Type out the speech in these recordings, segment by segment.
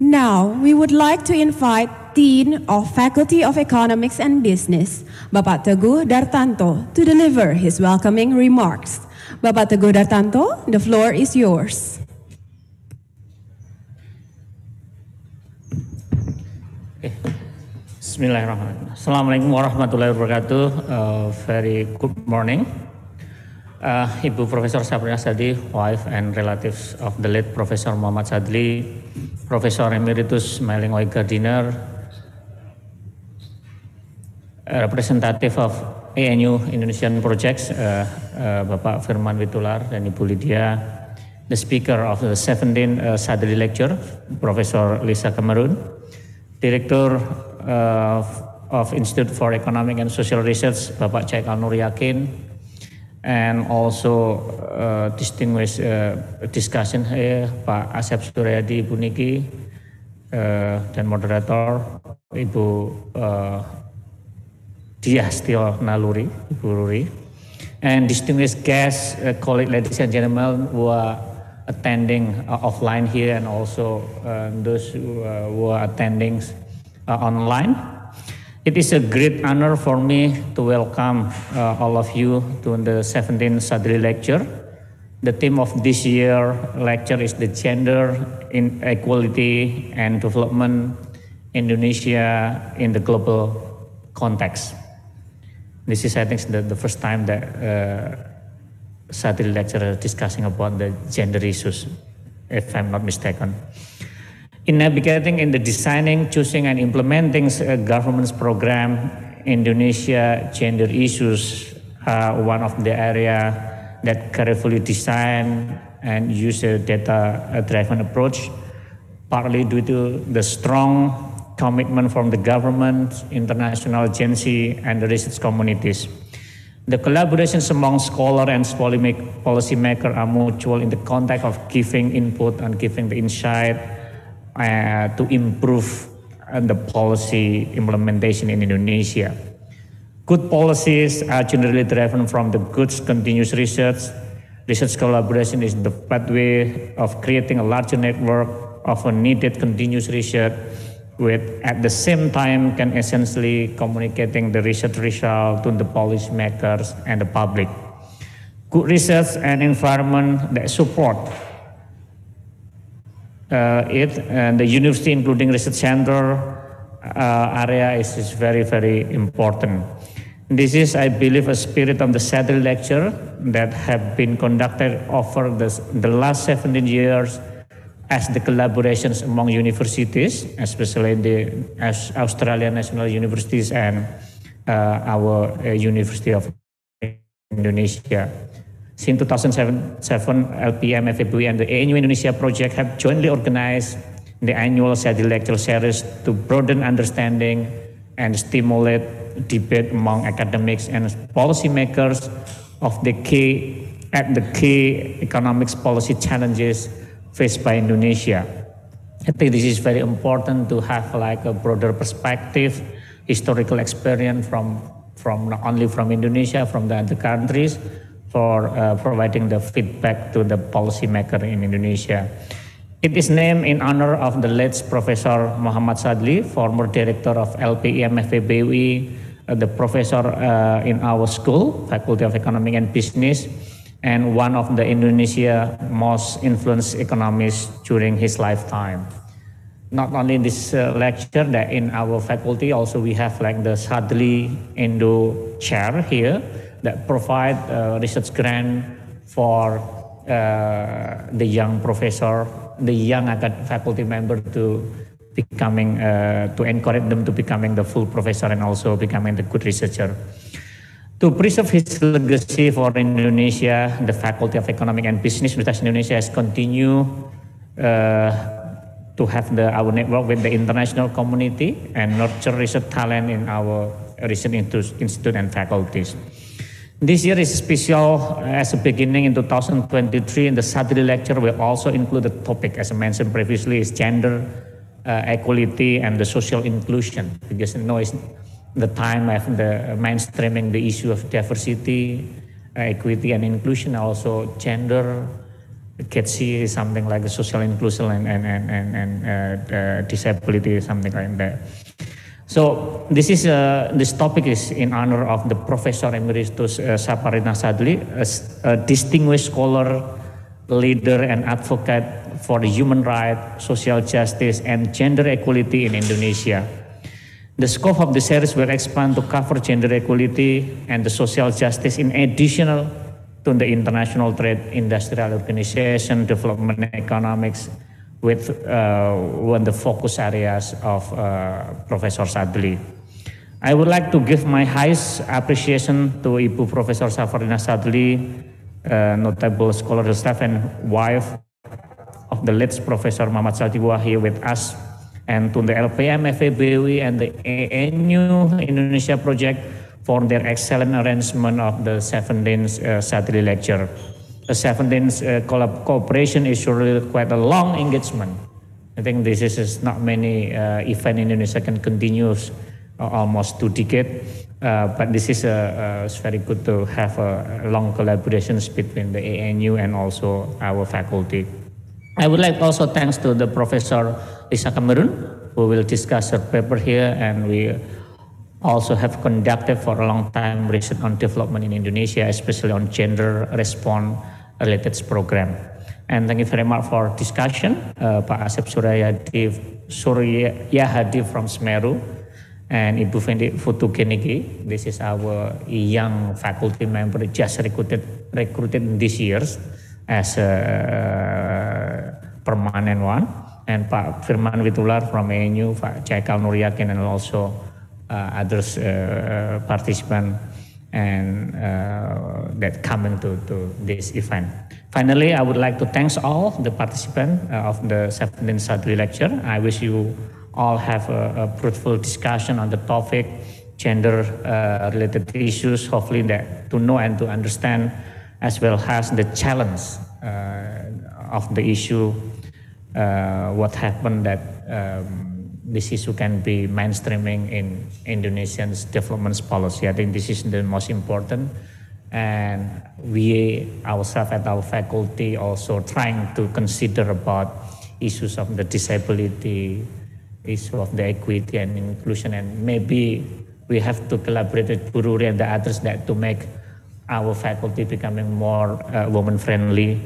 Now, we would like to invite Dean of Faculty of Economics and Business, Bapak Teguh Dartanto, to deliver his welcoming remarks. Bapak Teguh Dartanto, the floor is yours. Bismillahirrahmanirrahim. Assalamualaikum warahmatullahi wabarakatuh. Uh, very good morning. Uh, Ibu Profesor Sabrina Sadli, wife and relatives of the late Professor Muhammad Sadli, Professor Emeritus Smiling Oy Gardiner, representative of ANU Indonesian Projects, uh, uh, Bapak Firman Witular dan Ibu Lydia, the speaker of the 17th uh, Sadli Lecture, Professor Lisa Cameron, Director uh, of Institute for Economic and Social Research, Bapak Caik Nur Yakin, and also uh, distinguished uh, discussion here Pak Asep Suryadi Ibu Niki uh, dan moderator Ibu uh, Dias Tio Naluri Ibu Ruri and distinguished guests, uh, colleagues, ladies and gentlemen who are attending uh, offline here and also uh, those who, uh, who are attending uh, online. It is a great honor for me to welcome uh, all of you to the 17th Sadri lecture. The theme of this year lecture is the gender inequality and development Indonesia in the global context. This is, I think, the, the first time that uh, Sadri lecture is discussing about the gender issues, if I'm not mistaken. In navigating in the designing, choosing, and implementing a government's program, Indonesia gender issues are one of the area that carefully design and use a data-driven approach, partly due to the strong commitment from the government, international agency, and the research communities. The collaborations among scholars and policymakers are mutual in the context of giving input and giving the insight uh, to improve uh, the policy implementation in Indonesia. Good policies are generally driven from the good continuous research. Research collaboration is the pathway of creating a larger network of a needed continuous research with at the same time can essentially communicating the research result to the policy makers and the public. Good research and environment that support it and the university including research center uh, area is, is very very important. This is i believe a spirit of the Sadli lecture that have been conducted over the, the last 17 years as the collaborations among universities especially the as australian national universities and uh, our uh, university of indonesia since 2007, LPEM, and the ANU Indonesia project have jointly organized the annual Sadli lecture series to broaden understanding and stimulate debate among academics and policymakers of the key at the key economics policy challenges faced by Indonesia. I think this is very important to have like a broader perspective, historical experience from from not only from Indonesia, from the other countries, for uh, providing the feedback to the policymaker in Indonesia. It is named in honor of the late Professor Muhammad Sadli, former director of LPEM FEBUI, uh, the professor uh, in our school, Faculty of Economic and Business, and one of the Indonesia most influenced economists during his lifetime. Not only in this uh, lecture, that in our faculty also we have like the Sadli Indo chair here, that provide uh, research grant for uh, the young professor, the young faculty member to becoming uh, to encourage them to becoming the full professor and also becoming the good researcher. To preserve his legacy for Indonesia, the Faculty of Economic and Business Universitas Indonesia has continued uh, to have the, our network with the international community and nurture research talent in our research institute and faculties. This year is special as a beginning in 2023 in the Saturday lecture we also include the topic as I mentioned previously is gender uh, equality and the social inclusion because you know it's the time of the mainstreaming the issue of diversity, uh, equity and inclusion also gender GEDSI is something like social inclusion and, and, and, and, and uh, uh, disability, something like that. So this is uh, this topic is in honor of the Professor Emeritus uh, Saparina Sadli, a, a, distinguished scholar, leader, and advocate for the human rights, social justice, and gender equality in Indonesia. The scope of the series will expand to cover gender equality and the social justice in additional to the International Trade Industrial Organization, development economics, with uh, one of the focus areas of uh, Professor Sadli. I would like to give my highest appreciation to Ibu Professor Safarina Sadli, uh, notable scholar staff and wife of the late Professor Muhammad Saldi here with us, and to the LPM, FEBW, and the ANU Indonesia project for their excellent arrangement of the 17th uh, Sadli lecture. The 17th uh, cooperation is surely quite a long engagement. I think this is not many uh, event in Indonesia can continue uh, almost two decades. Uh, but this is uh, it's very good to have a long collaborations between the ANU and also our faculty. I would like also thanks to the Professor Lisa Cameron who will discuss her paper here and we also have conducted for a long time research on development in Indonesia, especially on gender response related program. And thank you very much for discussion, uh, Pak Asep Suryadi, Suryahadi from Semeru, and Ibu Fendi Futugeniki. This is our young faculty member just recruited recruited this year as a permanent one. And Pak Firman Witular from ANU, Pak Caikal Nuryakin, and also uh, others uh, participant and uh, that coming to, to this event. Finally, I would like to thank all the participants of the 17th Sadli lecture. I wish you all have a, a fruitful discussion on the topic, gender uh, related issues, hopefully that to know and to understand as well as the challenge uh, of the issue, uh, what happened that um, this issue can be mainstreaming in Indonesian's development policy. I think this is the most important. And we ourselves at our faculty also trying to consider about issues of the disability, issue of the equity and inclusion, and maybe we have to collaborate with Bu Ruri and the others that to make our faculty becoming more uh, woman friendly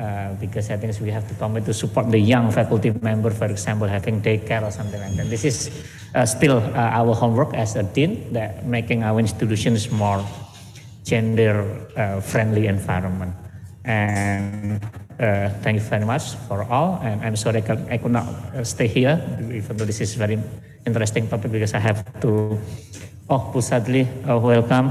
uh, because I think we have to commit to support the young faculty member, for example, having daycare or something like that. This is uh, still uh, our homework as a dean, that making our institutions more gender-friendly uh, environment. And uh, thank you very much for all. And I'm sorry I could not stay here, even though this is very interesting topic because I have to. Oh, Pusadli, welcome.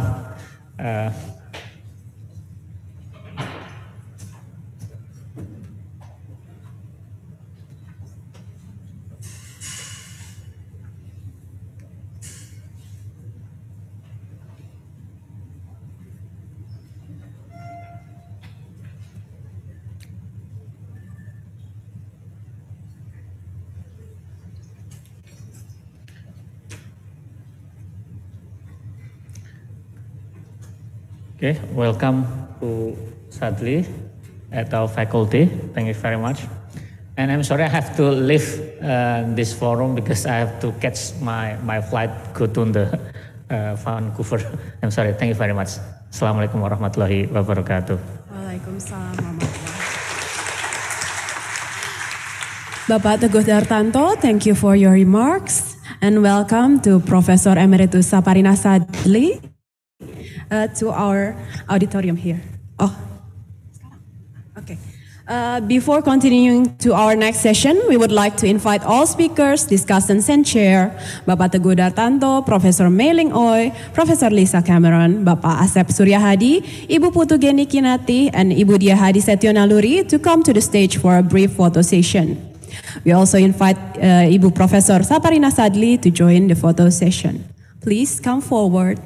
Okay, welcome to Sadli at our faculty. Thank you very much. And I'm sorry I have to leave uh, this forum because I have to catch my, my flight go to the uh, Vancouver. I'm sorry. Thank you very much. Assalamualaikum warahmatullahi wabarakatuh. Waalaikumsalam Bapak Teguh Dartanto, thank you for your remarks and welcome to Professor Emeritus Saparina Sadli uh, to our auditorium here. Oh, okay. Uh, before continuing to our next session, we would like to invite all speakers, discussants, and chair, Bapak Teguh Dartanto, Professor Mayling Oey, Professor Lisa Cameron, Bapak Asep Suryahadi, Ibu Putu Geni Kinati, and Ibu Diahhadi Setyonaluri to come to the stage for a brief photo session. We also invite uh, Ibu Professor Saparinah Sadli to join the photo session. Please come forward.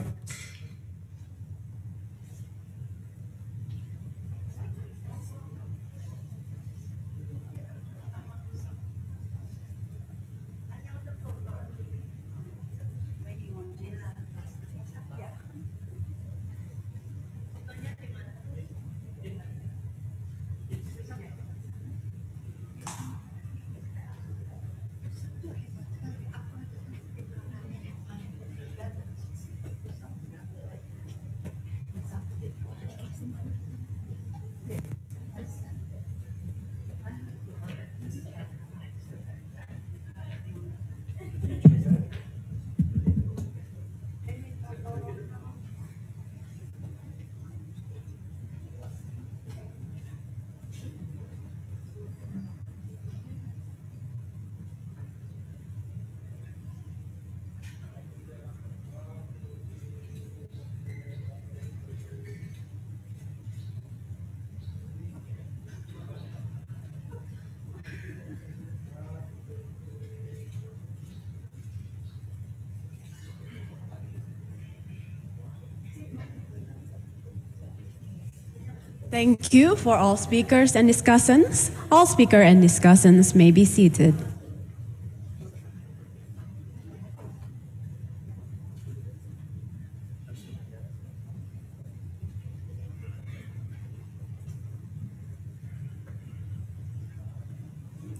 Thank you for all speakers and discussants. All speaker and discussants may be seated.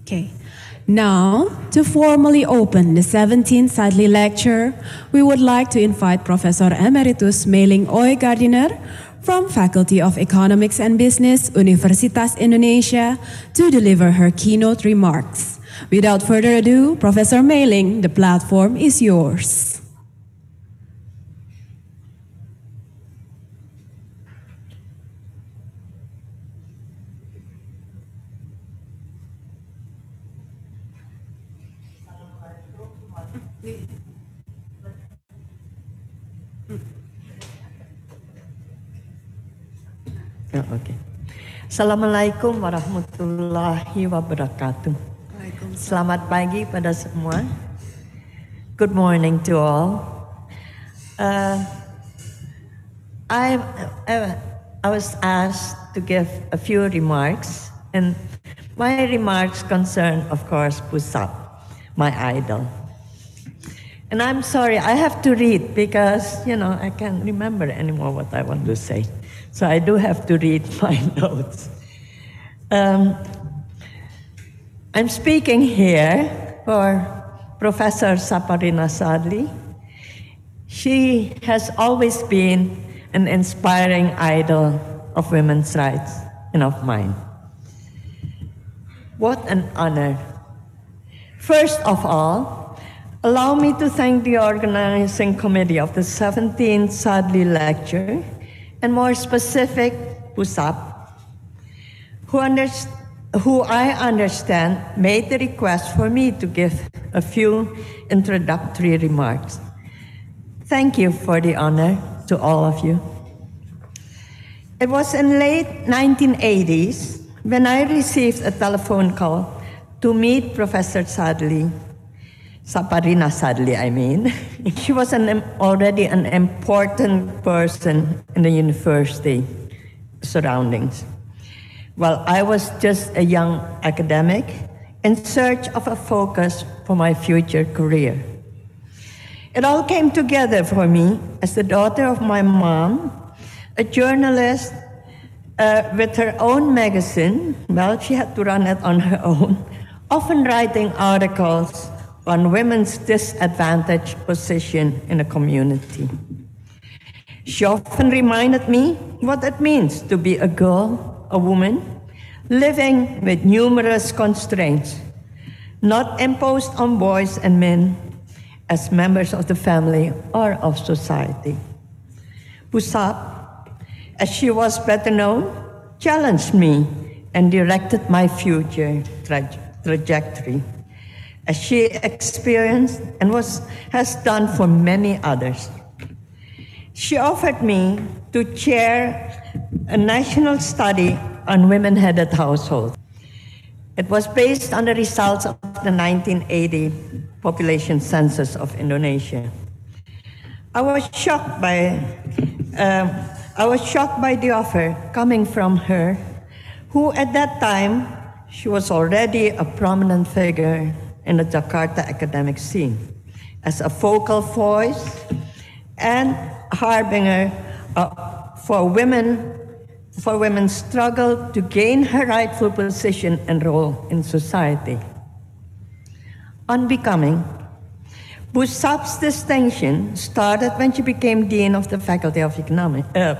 Okay. Now, to formally open the 17th Sadli Lecture, we would like to invite Professor Emeritus Mayling Oey-Gardiner from Faculty of Economics and Business, Universitas Indonesia, to deliver her keynote remarks. Without further ado, Professor Mayling, the platform is yours. Ya, Oke. Assalamualaikum warahmatullahi wabarakatuh. Selamat pagi pada semua. Good morning to all. Uh, I, I, I was asked to give a few remarks, and my remarks concern, of course, Pusat, my idol. And I'm sorry, I have to read because, you know, I can't remember anymore what I want to say. So I do have to read my notes. Um, I'm speaking here for Professor Saparinah Sadli. She has always been an inspiring idol of women's rights and of mine. What an honor. First of all, allow me to thank the organizing committee of the 17th Sadli Lecture, and more specific, PUSAP, who, who I understand made the request for me to give a few introductory remarks. Thank you for the honor to all of you. It was in late 1980s when I received a telephone call to meet Professor Sadli, Saparinah Sadli, I mean. she was an, already an important person in the university surroundings. While I was just a young academic in search of a focus for my future career. It all came together for me as the daughter of my mom, a journalist uh, with her own magazine. Well, she had to run it on her own, often writing articles on women's disadvantaged position in a community. She often reminded me what it means to be a girl, a woman, living with numerous constraints, not imposed on boys and men as members of the family or of society. Pusap, as she was better known, challenged me and directed my future tra- trajectory, as she experienced and was, has done for many others. She offered me to chair a national study on women headed households. It was based on the results of the 1980 population census of Indonesia. I was shocked by, uh, I was shocked by the offer coming from her, who at that time, she was already a prominent figure in the Jakarta academic scene as a focal voice and harbinger uh, for women for women's struggle to gain her rightful position and role in society. On becoming, Busap's distinction started when she became dean of the Faculty of Economics, uh,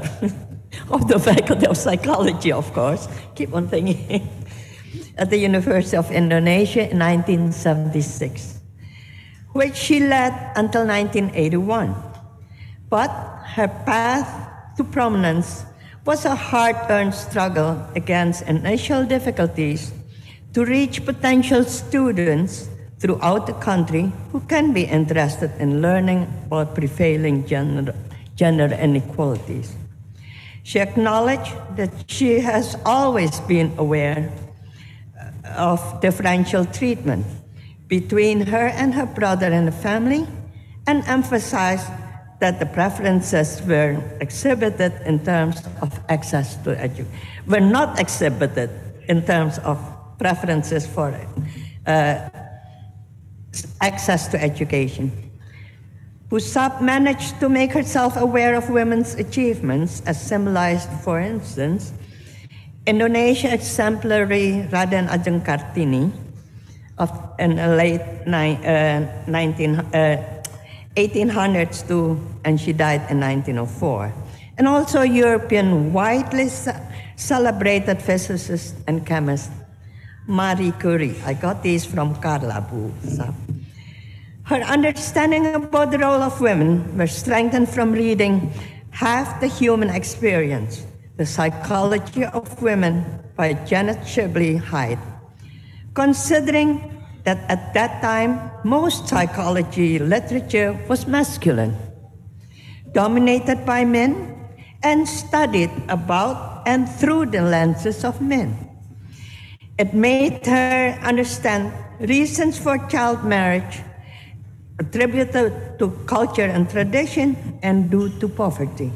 of the Faculty of Psychology, of course. Keep on thinking. At the University of Indonesia in 1976, which she led until 1981. But her path to prominence was a hard earned struggle against initial difficulties to reach potential students throughout the country who can be interested in learning about prevailing gender, gender inequalities. She acknowledged that she has always been aware of differential treatment between her and her brother in the family and emphasized that the preferences were exhibited in terms of access to education, were not exhibited in terms of preferences for uh, access to education. Busap managed to make herself aware of women's achievements, as symbolized, for instance, Indonesia exemplary Raden Ajeng Kartini of in the late ni- uh, 19, uh, 1800s to, and she died in 1904. And also European widely ce- celebrated physicist and chemist Marie Curie. I got these from Carla Busap. Her understanding about the role of women was strengthened from reading Half the Human Experience, The Psychology of Women by Janet Shibley Hyde. Considering that at that time, most psychology literature was masculine, dominated by men, and studied about and through the lenses of men. It made her understand reasons for child marriage attributed to culture and tradition and due to poverty.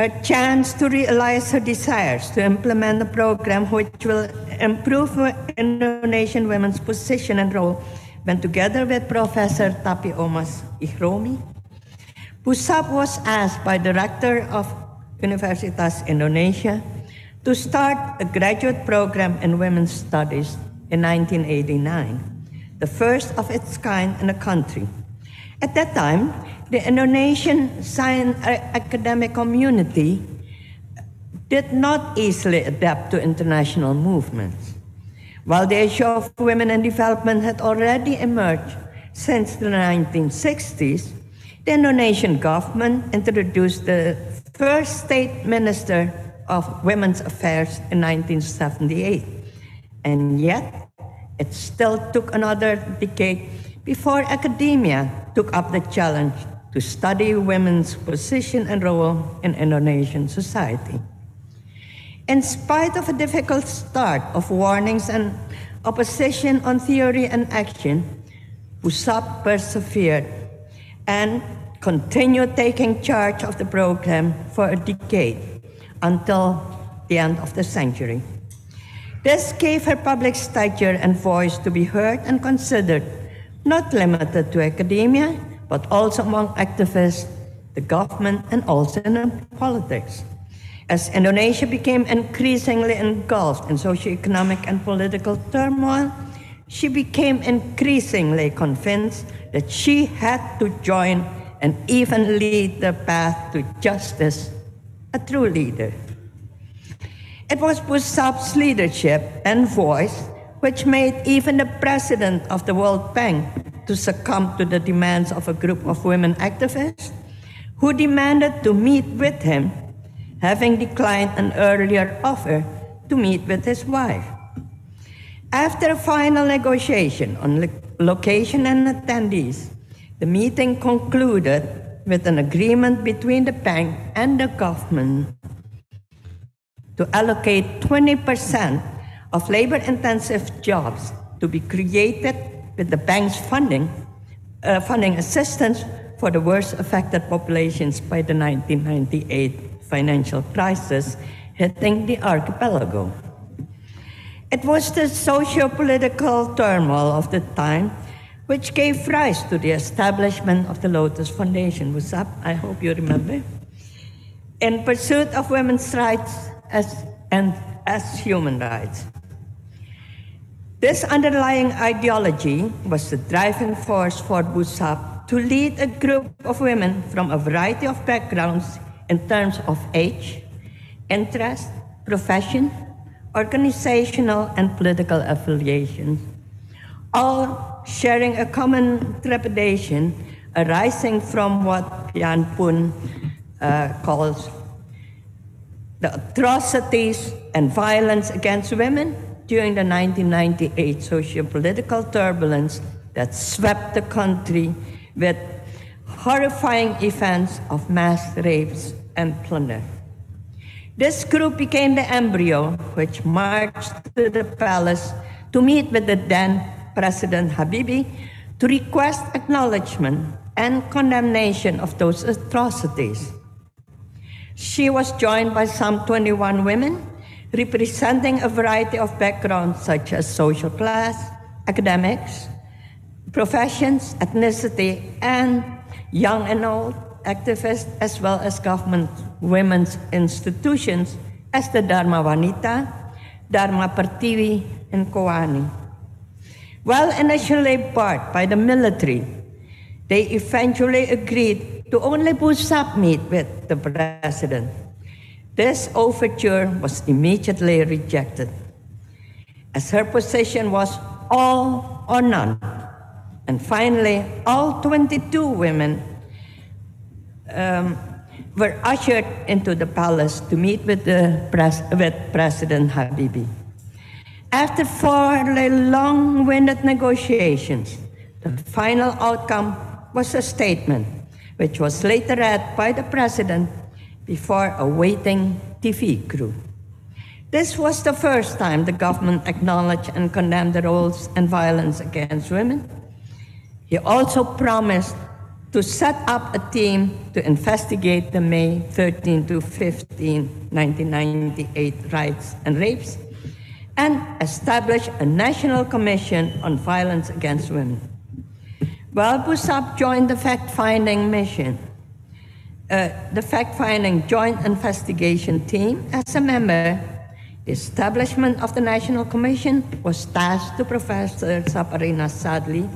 Her chance to realize her desires to implement a program which will improve Indonesian women's position and role when together with Professor Tapi Omas Ihromi, Pusap was asked by the rector of Universitas Indonesia to start a graduate program in women's studies in 1989 the first of its kind in the country. At that time, the Indonesian science academic community did not easily adapt to international movements. While the issue of women and development had already emerged since the 1960s, the Indonesian government introduced the first state minister of women's affairs in 1978. And yet, it still took another decade before academia took up the challenge to study women's position and role in Indonesian society. In spite of a difficult start of warnings and opposition on theory and action, Busap persevered and continued taking charge of the program for a decade until the end of the century. This gave her public stature and voice to be heard and considered, not limited to academia, but also among activists, the government, and also in politics. As Indonesia became increasingly engulfed in socioeconomic and political turmoil, she became increasingly convinced that she had to join and even lead the path to justice, a true leader. It was Busap's leadership and voice which made even the president of the World Bank to succumb to the demands of a group of women activists who demanded to meet with him, having declined an earlier offer to meet with his wife. After a final negotiation on location and attendees, the meeting concluded with an agreement between the bank and the government to allocate 20% of labor intensive jobs to be created with the bank's funding, uh, funding assistance for the worst affected populations by the 1998 financial crisis hitting the archipelago. It was the socio political turmoil of the time which gave rise to the establishment of the Lotus Foundation. Was up, I hope you remember. In pursuit of women's rights as, and as human rights. This underlying ideology was the driving force for Busap to lead a group of women from a variety of backgrounds in terms of age, interest, profession, organizational, and political affiliations, all sharing a common trepidation arising from what Pian Pun uh, calls the atrocities and violence against women during the 1998 socio-political turbulence that swept the country with horrifying events of mass rapes and plunder. This group became the embryo which marched to the palace to meet with the then President Habibie to request acknowledgement and condemnation of those atrocities. She was joined by some 21 women representing a variety of backgrounds such as social class, academics, professions, ethnicity, and young and old activists, as well as government women's institutions as the Dharma Wanita, Dharma Pertiwi, and Kowani. While initially barred by the military, they eventually agreed to only submit with the president. This overture was immediately rejected, as her position was all or none. And finally, all 22 women um, were ushered into the palace to meet with, the pres- with President Habibie. After four long winded negotiations, the final outcome was a statement, which was later read by the president before a waiting TV crew. This was the first time the government acknowledged and condemned the roles and violence against women. He also promised to set up a team to investigate the May 13 to 15, 1998 riots and rapes and establish a national commission on violence against women. Well, Busap joined the fact-finding mission, uh, the fact-finding joint investigation team as a member. The establishment of the National Commission was tasked to Professor Saparinah Sadli,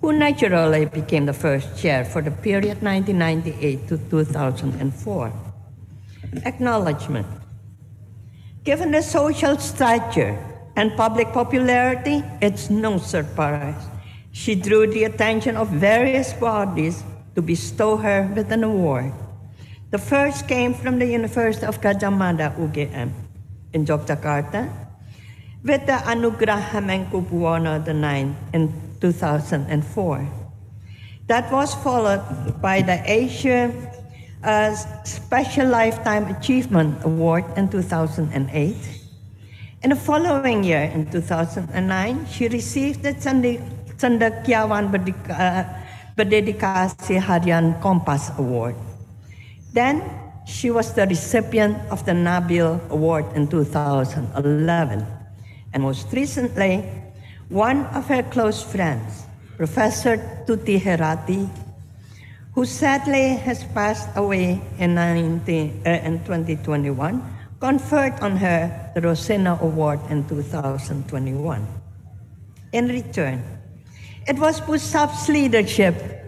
who naturally became the first chair for the period 1998 to 2004. Acknowledgement. Given the social stature and public popularity, it's no surprise. She drew the attention of various bodies to bestow her with an award. The first came from the University of Gadjah Mada UGM in Yogyakarta with the Anugerah Hamengkubuwono IX in 2004. That was followed by the Asia uh, Special Lifetime Achievement Award in 2008. In the following year, in 2009, she received the Cendekiawan uh, Berdedikasi Harian Kompas Award. Then she was the recipient of the Nabil Award in 2011. And most recently, one of her close friends, Professor Toeti Heraty, who sadly has passed away in, 19, uh, in 2021, conferred on her the Rosena Award in 2021. In return, it was Busap's leadership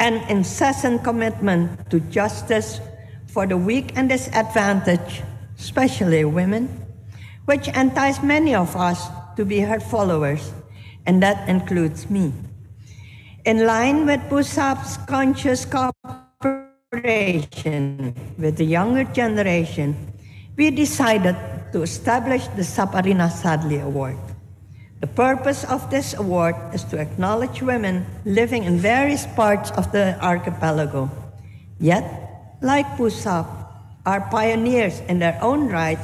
and incessant commitment to justice for the weak and disadvantaged, especially women, which enticed many of us to be her followers, and that includes me. In line with Busap's conscious cooperation with the younger generation, we decided to establish the Saparinah Sadli Award. The purpose of this award is to acknowledge women living in various parts of the archipelago, yet, like Busap, are pioneers in their own right,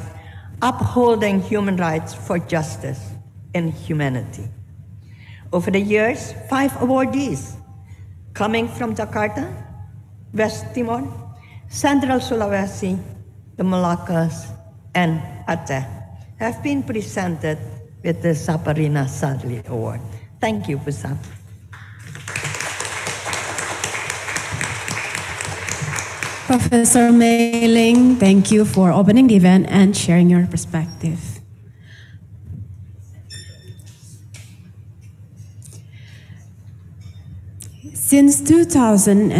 upholding human rights for justice and humanity. Over the years, five awardees coming from Jakarta, West Timor, Central Sulawesi, the Moluccas, and Aceh have been presented with the Saparinah Sadli Award. Thank you, Pusap. Professor Mayling, thank you for opening the event and sharing your perspective. Since 2007,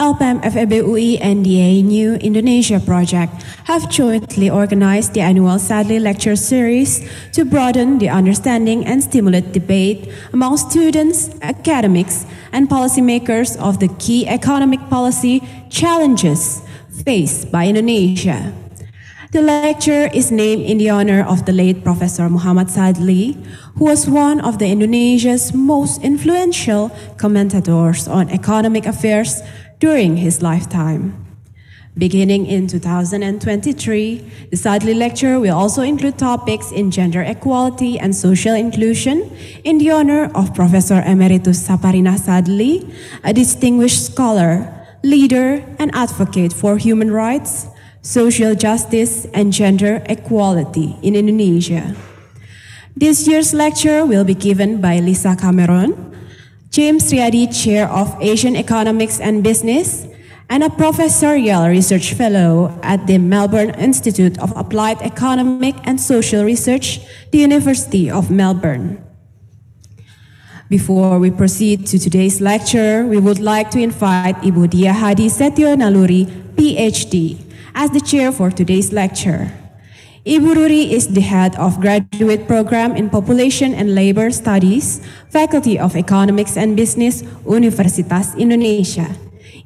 LPEM FEBUI and the ANU Indonesia Project have jointly organized the annual Sadli Lecture Series to broaden the understanding and stimulate debate among students, academics, and policymakers of the key economic policy challenges faced by Indonesia. The lecture is named in the honor of the late Professor Muhammad Sadli, who was one of the Indonesia's most influential commentators on economic affairs during his lifetime. Beginning in 2023, the Sadli Lecture will also include topics in gender equality and social inclusion in the honor of Professor Emeritus Saparinah Sadli, a distinguished scholar, leader, and advocate for human rights, social justice, and gender equality in Indonesia. This year's lecture will be given by Lisa Cameron, James Riady Chair of Asian Economics and Business, and a professorial research fellow at the Melbourne Institute of Applied Economic and Social Research, the University of Melbourne. Before we proceed to today's lecture, we would like to invite Ibu Diahhadi Setyonaluri, PhD, as the chair for today's lecture. Ibu Ruri is the head of graduate program in Population and Labor Studies, Faculty of Economics and Business, Universitas Indonesia.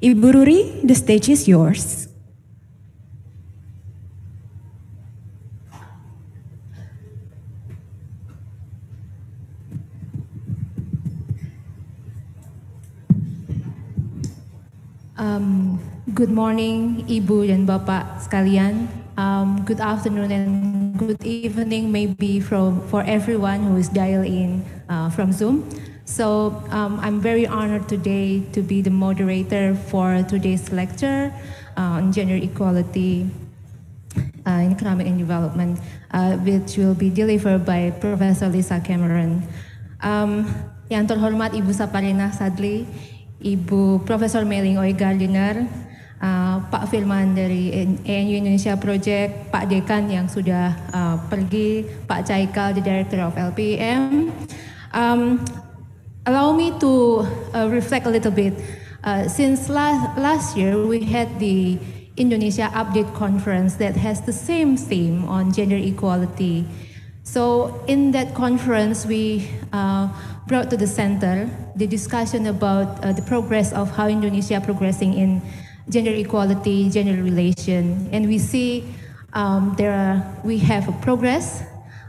Ibu Ruri, the stage is yours. Um, good morning, Ibu dan Bapak sekalian. Um, good afternoon and good evening, maybe from for everyone who is dialed in uh, from Zoom. So um, I'm very honored today to be the moderator for today's lecture uh, on gender equality uh, in economic and development, uh, which will be delivered by Professor Lisa Cameron. Um, yang terhormat Ibu Saparina Sadli, Ibu Profesor Meling Oi Gardiner, uh, Pak Firman dari ANU Indonesia Project, Pak Dekan yang sudah uh, pergi, Pak Caikal, the Director of LPM. Um, allow me to uh, reflect a little bit. Uh, since last, last year, we had the Indonesia Update Conference that has the same theme on gender equality. So, in that conference, we uh, brought to the center the discussion about uh, the progress of how Indonesia progressing in gender equality, gender relation, and we see um, there are, we have a progress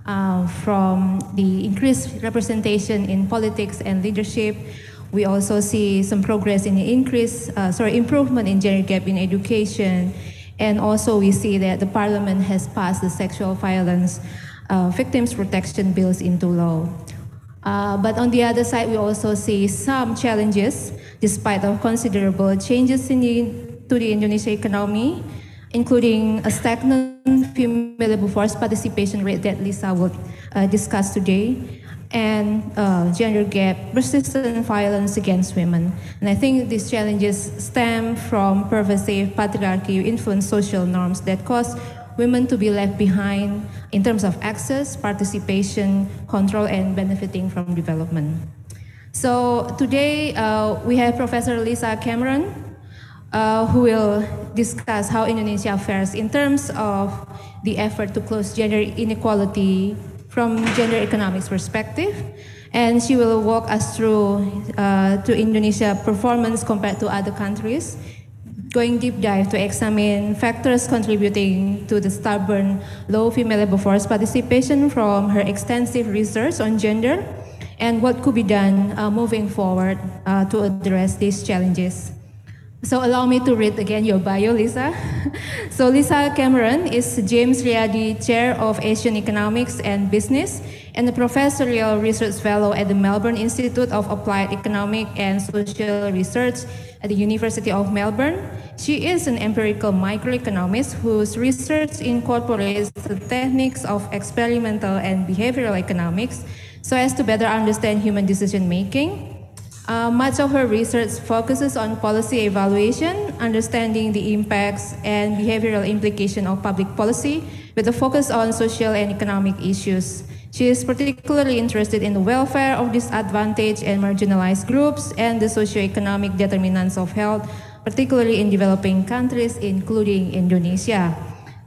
uh, from the increased representation in politics and leadership. We also see some progress in the increase, uh, sorry, improvement in gender gap in education. And also we see that the parliament has passed the sexual violence uh, victims protection bills into law. Uh, but on the other side, we also see some challenges despite of considerable changes in the, to the Indonesian economy including a stagnant female labor force participation rate that Lisa will uh, discuss today, and uh, gender gap, persistent violence against women. And I think these challenges stem from pervasive patriarchy influence social norms that cause women to be left behind in terms of access, participation, control, and benefiting from development. So today uh, we have Professor Lisa Cameron, uh, who will discuss how Indonesia fares in terms of the effort to close gender inequality from gender economics perspective. And she will walk us through uh, to Indonesia performance compared to other countries, going deep dive to examine factors contributing to the stubborn low female labor force participation from her extensive research on gender and what could be done uh, moving forward uh, to address these challenges. So allow me to read again your bio, Lisa. so Lisa Cameron is James Riady Chair of Asian Economics and Business and a professorial research fellow at the Melbourne Institute of Applied Economic and Social Research at the University of Melbourne. She is an empirical microeconomist whose research incorporates the techniques of experimental and behavioral economics so as to better understand human decision making uh, much of her research focuses on policy evaluation, understanding the impacts and behavioral implication of public policy, with a focus on social and economic issues. She is particularly interested in the welfare of disadvantaged and marginalized groups and the socioeconomic determinants of health, particularly in developing countries, including Indonesia.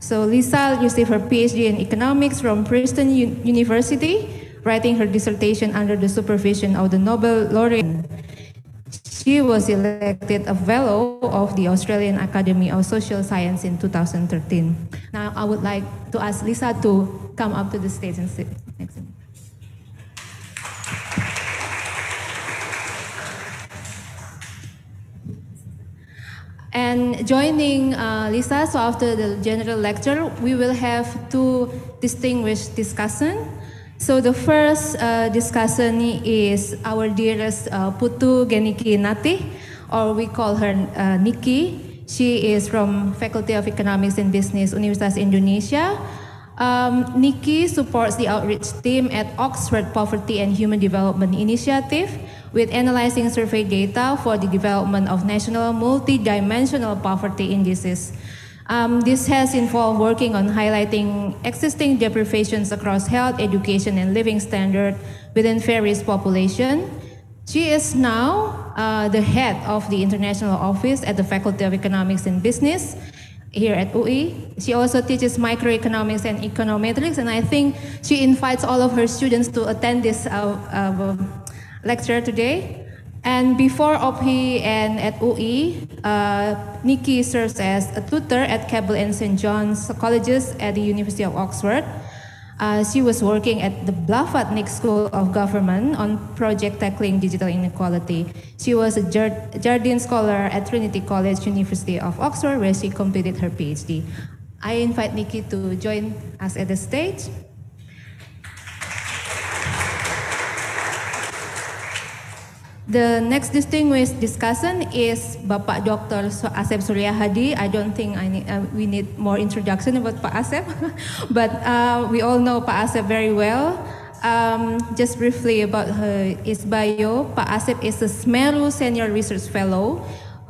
So Lisa received her PhD in economics from Princeton U University writing her dissertation under the supervision of the Nobel laureate. She was elected a fellow of the Australian Academy of Social Science in 2013. Now I would like to ask Lisa to come up to the stage and sit next to me. And joining uh, Lisa, so after the general lecture, we will have two distinguished discussion. So the first uh, discussion is our dearest uh, Putu Geniki Nati, or we call her uh, Nikki. She is from Faculty of Economics and Business, Universitas Indonesia. Um, Nikki supports the outreach team at Oxford Poverty and Human Development Initiative with analyzing survey data for the development of national multidimensional poverty indices. Um, this has involved working on highlighting existing deprivations across health, education, and living standard within various population. She is now uh, the head of the international office at the Faculty of Economics and Business here at UI. She also teaches microeconomics and econometrics, and I think she invites all of her students to attend this uh, uh, lecture today. And before OPHI and at UI, uh, Nikki serves as a tutor at Keble and St. John's Colleges at the University of Oxford. Uh, she was working at the Blavatnik School of Government on project tackling digital inequality. She was a Jardine Scholar at Trinity College, University of Oxford, where she completed her PhD. I invite Nikki to join us at the stage. The next distinguished discussion is Bapak Dr. Asep Suryahadi. I don't think I need, uh, we need more introduction about Pak Asep, but uh, we all know Pak Asep very well. Um, just briefly about her, his bio, Pak Asep is a SMERU Senior Research Fellow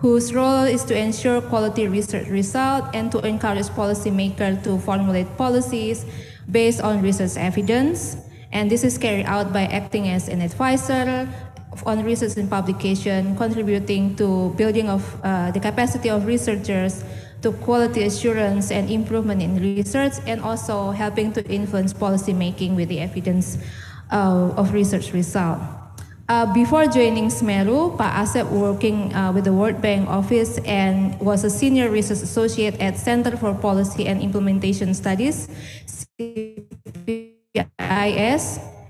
whose role is to ensure quality research results and to encourage policymakers to formulate policies based on research evidence. And this is carried out by acting as an advisor, on research and publication, contributing to building of uh, the capacity of researchers to quality assurance and improvement in research, and also helping to influence policy making with the evidence uh, of research result. Uh, before joining SMERU, Pa Asep working uh, with the World Bank office and was a senior research associate at Center for Policy and Implementation Studies, CPIS,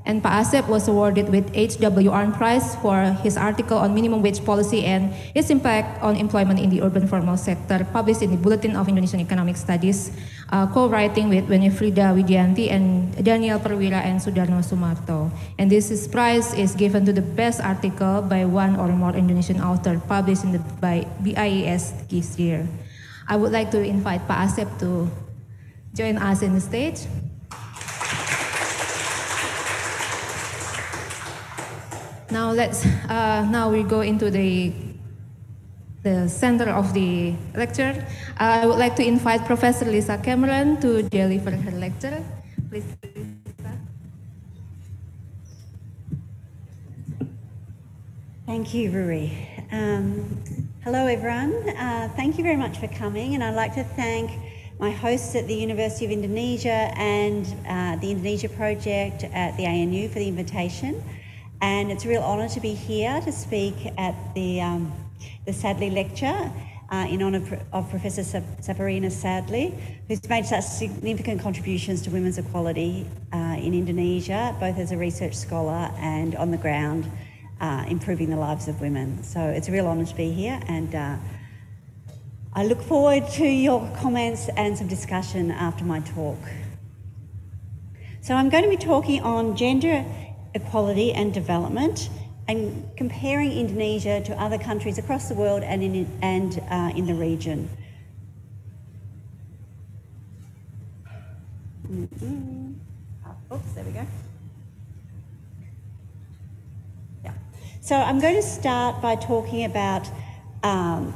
and Pak Asep was awarded with H.W. Arndt Prize for his article on minimum wage policy and its impact on employment in the urban formal sector, published in the Bulletin of Indonesian Economic Studies, uh, co-writing with Wenefrida Widyanti and Daniel Perwira and Sudarno Sumarto. And this is prize is given to the best article by one or more Indonesian author published in the by BIES this year. I would like to invite Pak Asep to join us in the stage. Now let's uh, now we go into the the center of the lecture. Uh, I would like to invite Professor Lisa Cameron to deliver her lecture. Please. Thank you, Rui. Um, hello, everyone. Uh, thank you very much for coming, and I'd like to thank my hosts at the University of Indonesia and uh, the Indonesia Project at the ANU for the invitation. And it's a real honour to be here to speak at the, um, the Sadli Lecture uh, in honour of Professor Saparinah Sadli, who's made such significant contributions to women's equality uh, in Indonesia, both as a research scholar and on the ground, uh, improving the lives of women. So it's a real honour to be here, and uh, I look forward to your comments and some discussion after my talk. So I'm going to be talking on gender equality and development and comparing Indonesia to other countries across the world and in, and, uh, in the region. Oh, oops, there we go. Yeah. So I'm going to start by talking about um,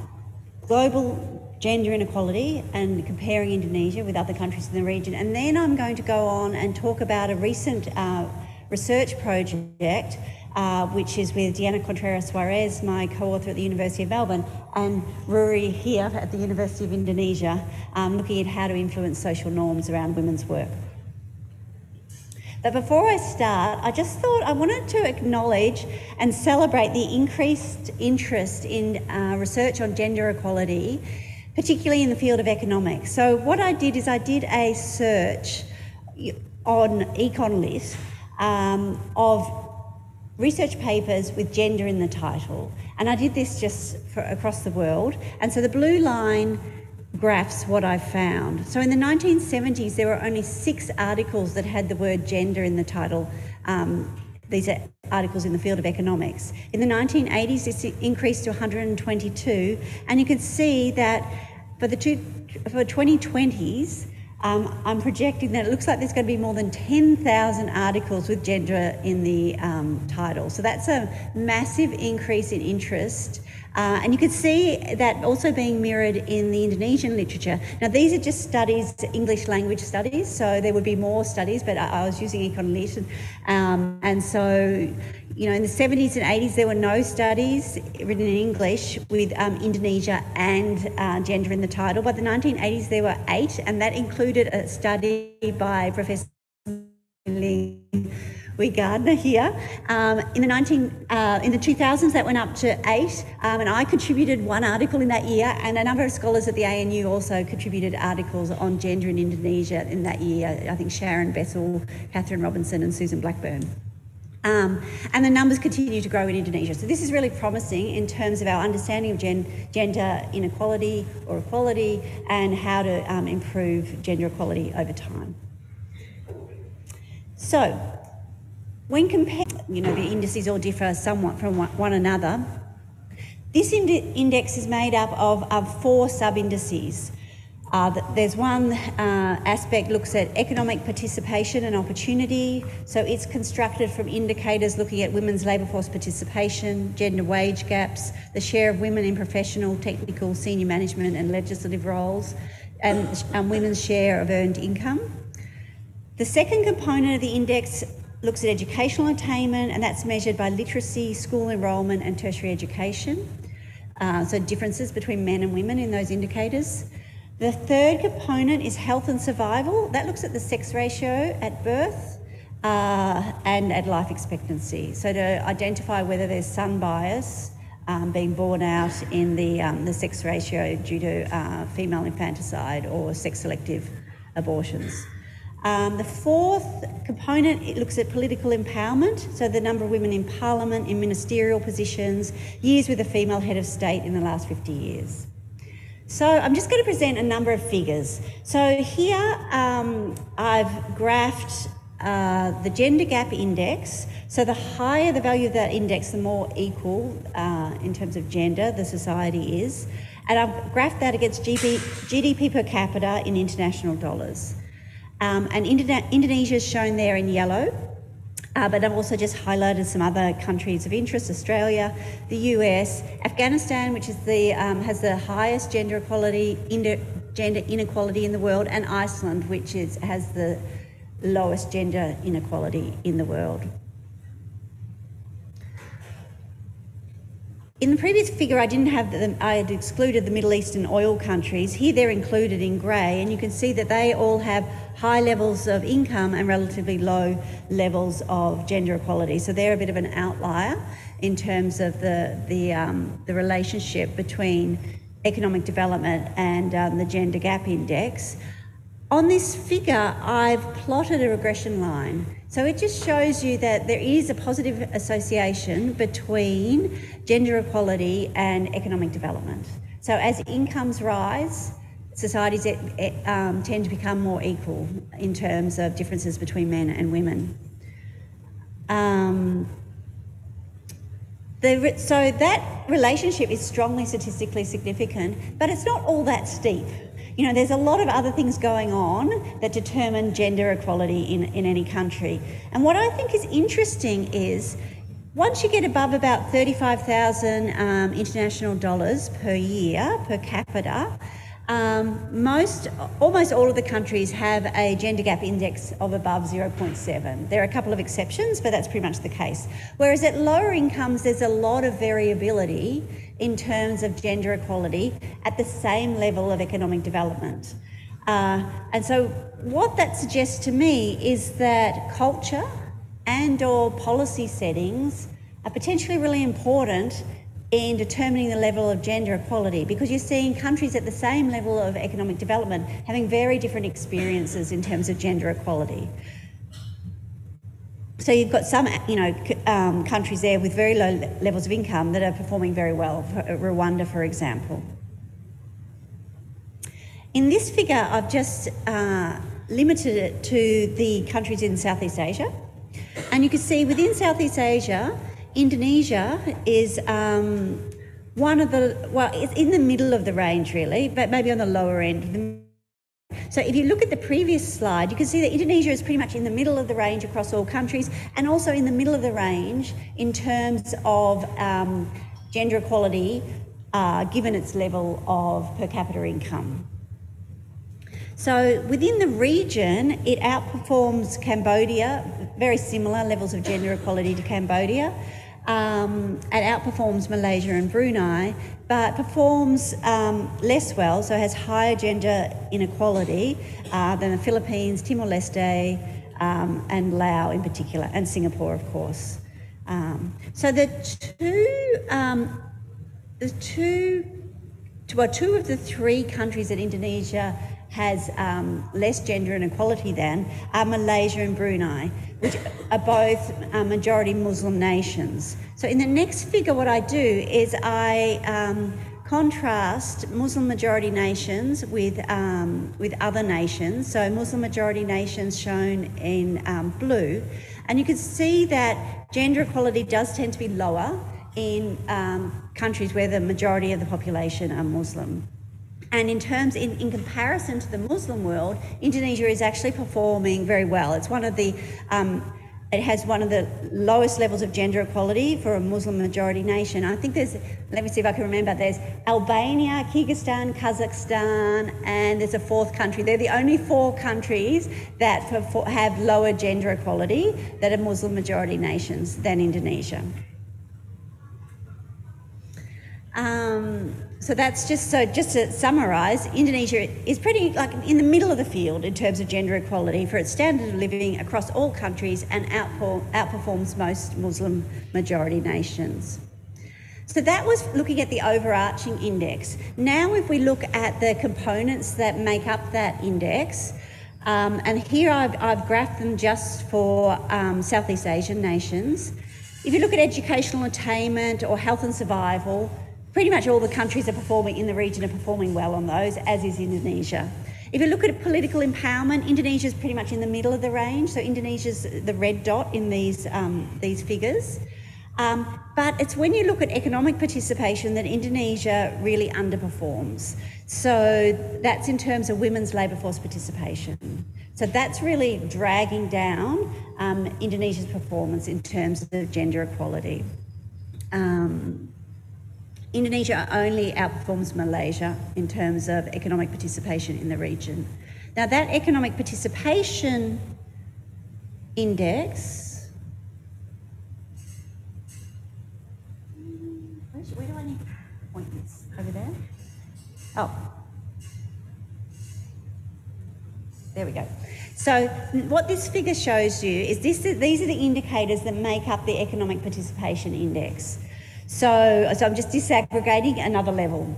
global gender inequality and comparing Indonesia with other countries in the region. And then I'm going to go on and talk about a recent uh, research project, uh, which is with Diana Contreras Suarez, my co author at the University of Melbourne, and Ruri here at the University of Indonesia, um, looking at how to influence social norms around women's work. But before I start, I just thought I wanted to acknowledge and celebrate the increased interest in uh, research on gender equality, particularly in the field of economics. So, what I did is I did a search on EconLit um, of research papers with gender in the title. And I did this just for, across the world. And so the blue line graphs what I found. So in the 1970s, there were only six articles that had the word gender in the title. Um, these are articles in the field of economics. In the 1980s, this increased to 122, and you can see that for the two, for 2020s, um, I'm projecting that it looks like there's going to be more than 10,000 articles with gender in the um, title. So that's a massive increase in interest. Uh, and you can see that also being mirrored in the Indonesian literature. Now, these are just studies, English language studies, so there would be more studies, but I, I was using EconLit. Um, and so you know, in the 70s and 80s, there were no studies written in English with um, Indonesia and uh, gender in the title. By the 1980s, there were eight, and that included a study by Professor Ling Oey-Gardiner here. Um, in the 19 uh, in the 2000s, that went up to eight, um, and I contributed one article in that year, and a number of scholars at the ANU also contributed articles on gender in Indonesia in that year. I think Sharon Bessell, Catherine Robinson, and Susan Blackburn. Um, and the numbers continue to grow in Indonesia. So this is really promising in terms of our understanding of gen- gender inequality or equality and how to um, improve gender equality over time. So when compared, you know, the indices all differ somewhat from one another. This ind- index is made up of, of four sub-indices. Uh, there's one uh, aspect looks at economic participation and opportunity. So it's constructed from indicators looking at women's labour force participation, gender wage gaps, the share of women in professional, technical, senior management and legislative roles, and um, women's share of earned income. The second component of the index looks at educational attainment, and that's measured by literacy, school enrolment, and tertiary education. Uh, so differences between men and women in those indicators. The third component is health and survival. That looks at the sex ratio at birth uh, and at life expectancy. So to identify whether there's son bias um, being borne out in the, um, the sex ratio due to uh, female infanticide or sex selective abortions. Um, the fourth component it looks at political empowerment, so the number of women in parliament, in ministerial positions, years with a female head of state in the last 50 years. So I'm just going to present a number of figures. So here um, I've graphed uh, the gender gap index. So the higher the value of that index, the more equal uh, in terms of gender the society is. And I've graphed that against GDP per capita in international dollars. Um, and Indonesia is shown there in yellow. Uh, but I've also just highlighted some other countries of interest: Australia, the US, Afghanistan, which is the um, has the highest gender equality, gender inequality in the world, and Iceland, which is has the lowest gender inequality in the world. In the previous figure, I didn't have the, I had excluded the Middle Eastern oil countries. Here they're included in grey, and you can see that they all have high levels of income and relatively low levels of gender equality. So they're a bit of an outlier in terms of the, the, um, the relationship between economic development and um, the gender gap index. On this figure, I've plotted a regression line. So it just shows you that there is a positive association between gender equality and economic development. So as incomes rise, societies um, tend to become more equal in terms of differences between men and women. Um, the, so that relationship is strongly statistically significant, but it's not all that steep. You know, there's a lot of other things going on that determine gender equality in, in any country. And what I think is interesting is once you get above about 35,000 um, international dollars per year per capita, um, most, almost all of the countries have a gender gap index of above 0.7. There are a couple of exceptions, but that's pretty much the case. Whereas at lower incomes, there's a lot of variability in terms of gender equality at the same level of economic development. Uh, and so what that suggests to me is that culture and or policy settings are potentially really important in determining the level of gender equality because you're seeing countries at the same level of economic development having very different experiences in terms of gender equality. So you've got some, you know, um, countries there with very low levels of income that are performing very well. Rwanda, for example. In this figure, I've just uh, limited it to the countries in Southeast Asia. And you can see within Southeast Asia, Indonesia is um, one of the, well, it's in the middle of the range really, but maybe on the lower end. So if you look at the previous slide, you can see that Indonesia is pretty much in the middle of the range across all countries and also in the middle of the range in terms of um, gender equality uh, given its level of per capita income. So within the region, it outperforms Cambodia, very similar levels of gender equality to Cambodia. Um, it outperforms Malaysia and Brunei, but performs um, less well, so has higher gender inequality uh, than the Philippines, Timor Leste, um, and Laos in particular, and Singapore, of course. Um, so the two, um, the two, well, two of the three countries that Indonesia has um, less gender inequality than are Malaysia and Brunei, which are both uh, majority Muslim nations. So in the next figure, what I do is I um, contrast Muslim majority nations with, um, with other nations. So Muslim majority nations shown in um, blue. And you can see that gender equality does tend to be lower in um, countries where the majority of the population are Muslim. And in terms, in, in comparison to the Muslim world, Indonesia is actually performing very well. It's one of the, um, it has one of the lowest levels of gender equality for a Muslim majority nation. I think there's, let me see if I can remember, there's Albania, Kyrgyzstan, Kazakhstan, and there's a fourth country. They're the only four countries that have lower gender equality that are Muslim majority nations than Indonesia. Um, so that's just so just to summarise, Indonesia is pretty like in the middle of the field in terms of gender equality for its standard of living across all countries and outperforms most Muslim majority nations. So that was looking at the overarching index. Now, if we look at the components that make up that index, um, and here I've, I've, graphed them just for um, Southeast Asian nations. If you look at educational attainment or health and survival, Pretty much all the countries are performing in the region are performing well on those, as is Indonesia. If you look at political empowerment, Indonesia is pretty much in the middle of the range. So Indonesia's the red dot in these um, these figures. Um, but it's when you look at economic participation that Indonesia really underperforms. So that's in terms of women's labour force participation. So that's really dragging down um, Indonesia's performance in terms of gender equality. Um, Indonesia only outperforms Malaysia in terms of economic participation in the region. Now, that economic participation index. Where do I need? Over there? Oh. There we go. So, what this figure shows you is this, these are the indicators that make up the economic participation index. So, so I'm just disaggregating another level.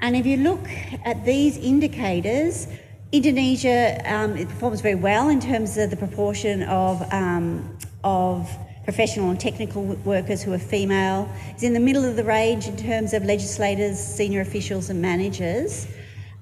And if you look at these indicators, Indonesia um, it performs very well in terms of the proportion of, um, of professional and technical workers who are female. It's in the middle of the range in terms of legislators, senior officials, and managers.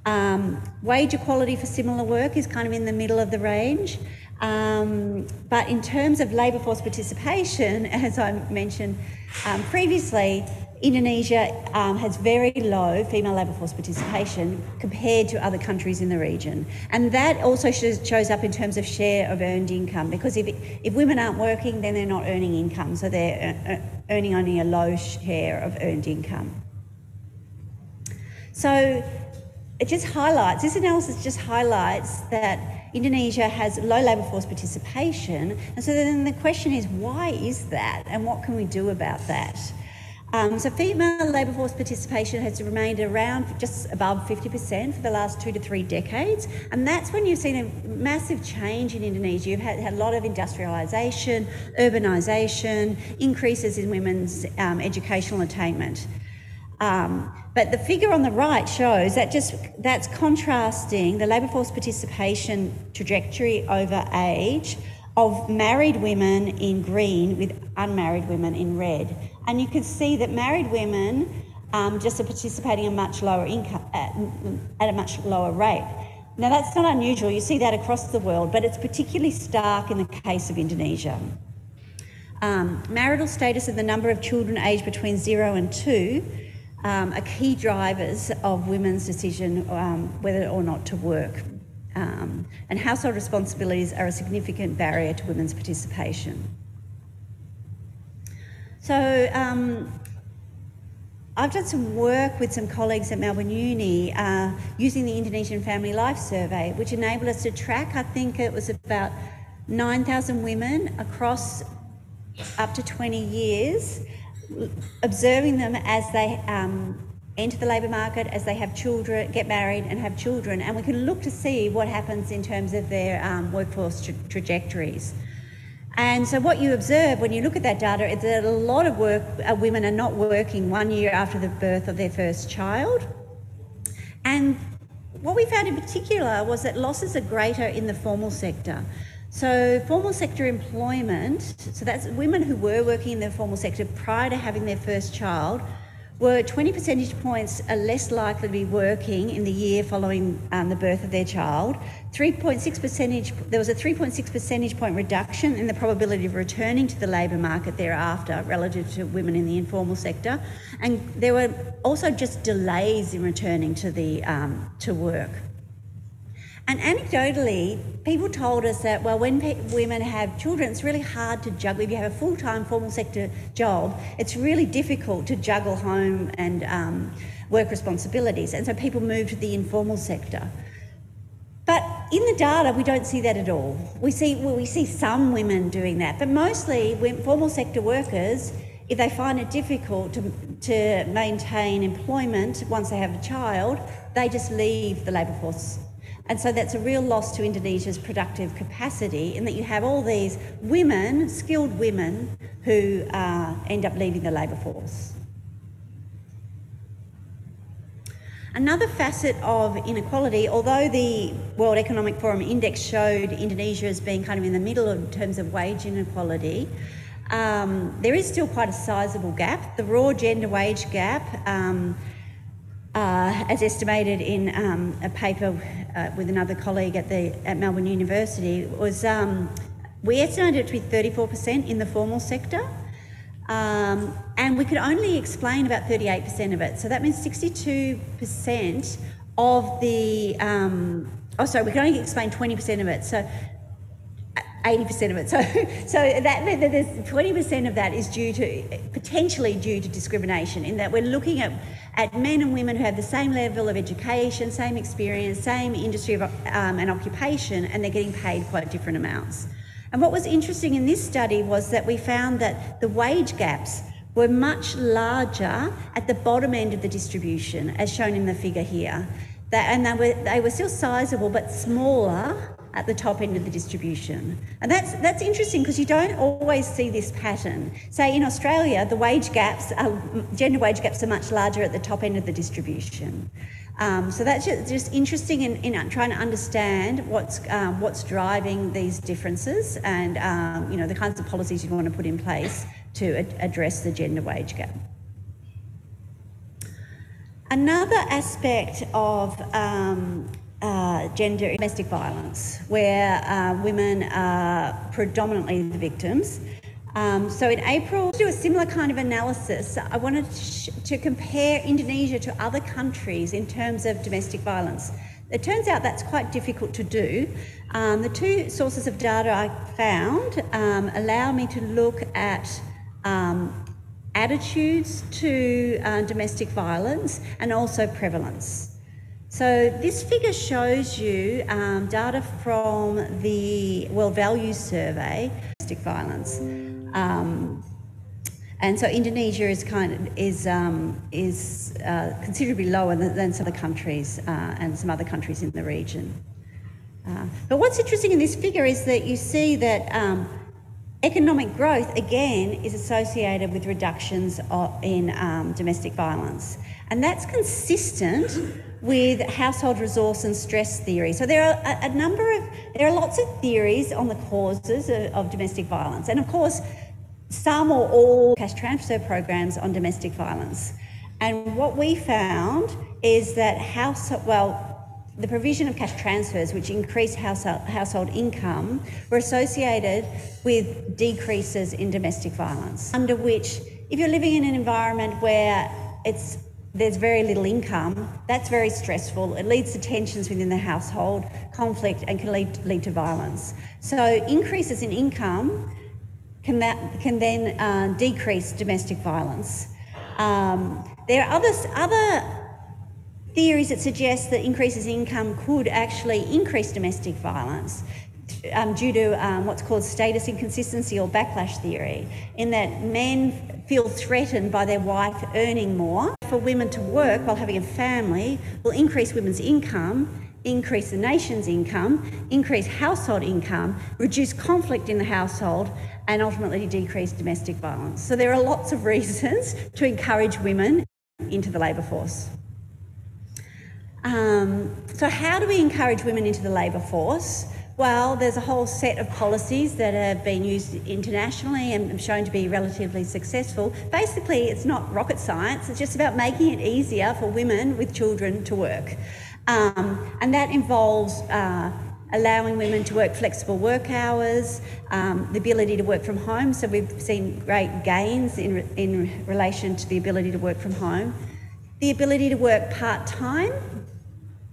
Um, wage equality for similar work is kind of in the middle of the range. Um, but in terms of labour force participation, as I mentioned um, previously, Indonesia um, has very low female labour force participation compared to other countries in the region. And that also shows up in terms of share of earned income because if, if women aren't working, then they're not earning income, so they're uh, uh, earning only a low share of earned income. So it just highlights, this analysis just highlights that Indonesia has low labour force participation. And so then the question is, why is that? And what can we do about that? Um, so female labour force participation has remained around just above 50% for the last two to three decades. And that's when you've seen a massive change in Indonesia. You've had, had a lot of industrialisation, urbanisation, increases in women's um, educational attainment. Um, but the figure on the right shows that just that's contrasting the labour force participation trajectory over age of married women in green with unmarried women in red. And you can see that married women um, just are participating a much lower income at, at a much lower rate. Now that's not unusual. You see that across the world, but it's particularly stark in the case of Indonesia. Um, marital status and the number of children aged between zero and two um, are key drivers of women's decision um, whether or not to work. Um, and household responsibilities are a significant barrier to women's participation. So, um, I've done some work with some colleagues at Melbourne Uni uh, using the Indonesian Family Life Survey, which enabled us to track, I think it was about 9,000 women across up to 20 years, observing them as they um, enter the labour market, as they have children, get married and have children, and we can look to see what happens in terms of their um, workforce tra- trajectories. And so, what you observe when you look at that data is that a lot of work, uh, women are not working one year after the birth of their first child. And what we found in particular was that losses are greater in the formal sector. So, formal sector employment, so that's women who were working in the formal sector prior to having their first child, were 20 percentage points are less likely to be working in the year following um, the birth of their child. 3.6 percentage, there was a 3.6 percentage point reduction in the probability of returning to the labour market thereafter relative to women in the informal sector, and there were also just delays in returning to the um, to work. And anecdotally, people told us that, well, when pe- women have children, it's really hard to juggle. If you have a full time formal sector job, it's really difficult to juggle home and um, work responsibilities. And so people move to the informal sector. But in the data, we don't see that at all. We see, well, we see some women doing that, but mostly formal sector workers, if they find it difficult to, to maintain employment once they have a child, they just leave the labour force and so that's a real loss to Indonesia's productive capacity in that you have all these women, skilled women, who uh, end up leaving the labour force. Another facet of inequality, although the World Economic Forum Index showed Indonesia as being kind of in the middle in terms of wage inequality, um, there is still quite a sizable gap. The raw gender wage gap, um, uh, as estimated in um, a paper uh, with another colleague at the at Melbourne University was um, we estimated it to be 34% in the formal sector. Um, and we could only explain about 38% of it. So that means 62% of the, um, oh, sorry, we can only explain 20% of it. So 80% of it. So, so that there's 20% of that is due to, potentially due to discrimination, in that we're looking at, at men and women who have the same level of education, same experience, same industry of, um, and occupation, and they're getting paid quite different amounts. And what was interesting in this study was that we found that the wage gaps were much larger at the bottom end of the distribution, as shown in the figure here. That, and they were, they were still sizable, but smaller at the top end of the distribution. And that's, that's interesting because you don't always see this pattern. Say in Australia, the wage gaps, are, gender wage gaps are much larger at the top end of the distribution. Um, so that's just, interesting in, in, trying to understand what's, um, what's driving these differences and um, you know, the kinds of policies you want to put in place to ad- address the gender wage gap. Another aspect of um, uh, gender domestic violence, where uh, women are predominantly the victims. Um, so in April, to do a similar kind of analysis, I wanted to, sh- to compare Indonesia to other countries in terms of domestic violence. It turns out that's quite difficult to do. Um, the two sources of data I found um, allow me to look at um, attitudes to uh, domestic violence and also prevalence. So this figure shows you um, data from the World Values Survey, domestic violence. Um, and so Indonesia is kind of is um, is uh, considerably lower than, than, some other countries uh, and some other countries in the region. Uh, but what's interesting in this figure is that you see that um, economic growth again is associated with reductions in um, domestic violence, and that's consistent with household resource and stress theory. So there are a, a number of, there are lots of theories on the causes of, of domestic violence. And of course, some or all cash transfer programs on domestic violence. And what we found is that house, well, the provision of cash transfers, which increase household, household income, were associated with decreases in domestic violence. Under which, if you're living in an environment where it's there's very little income, that's very stressful. It leads to tensions within the household, conflict, and can lead, lead to violence. So increases in income can, that, can then uh, decrease domestic violence. Um, there are other, other theories that suggest that increases in income could actually increase domestic violence um, due to um, what's called status inconsistency or backlash theory, in that men feel threatened by their wife earning more. For women to work while having a family will increase women's income, increase the nation's income, increase household income, reduce conflict in the household, and ultimately decrease domestic violence. So there are lots of reasons to encourage women into the labour force. Um, so, how do we encourage women into the labour force? Well, there's a whole set of policies that have been used internationally and shown to be relatively successful. Basically, it's not rocket science, it's just about making it easier for women with children to work. Um, and that involves uh, allowing women to work flexible work hours, um, the ability to work from home. So we've seen great gains in, in relation to the ability to work from home. The ability to work part time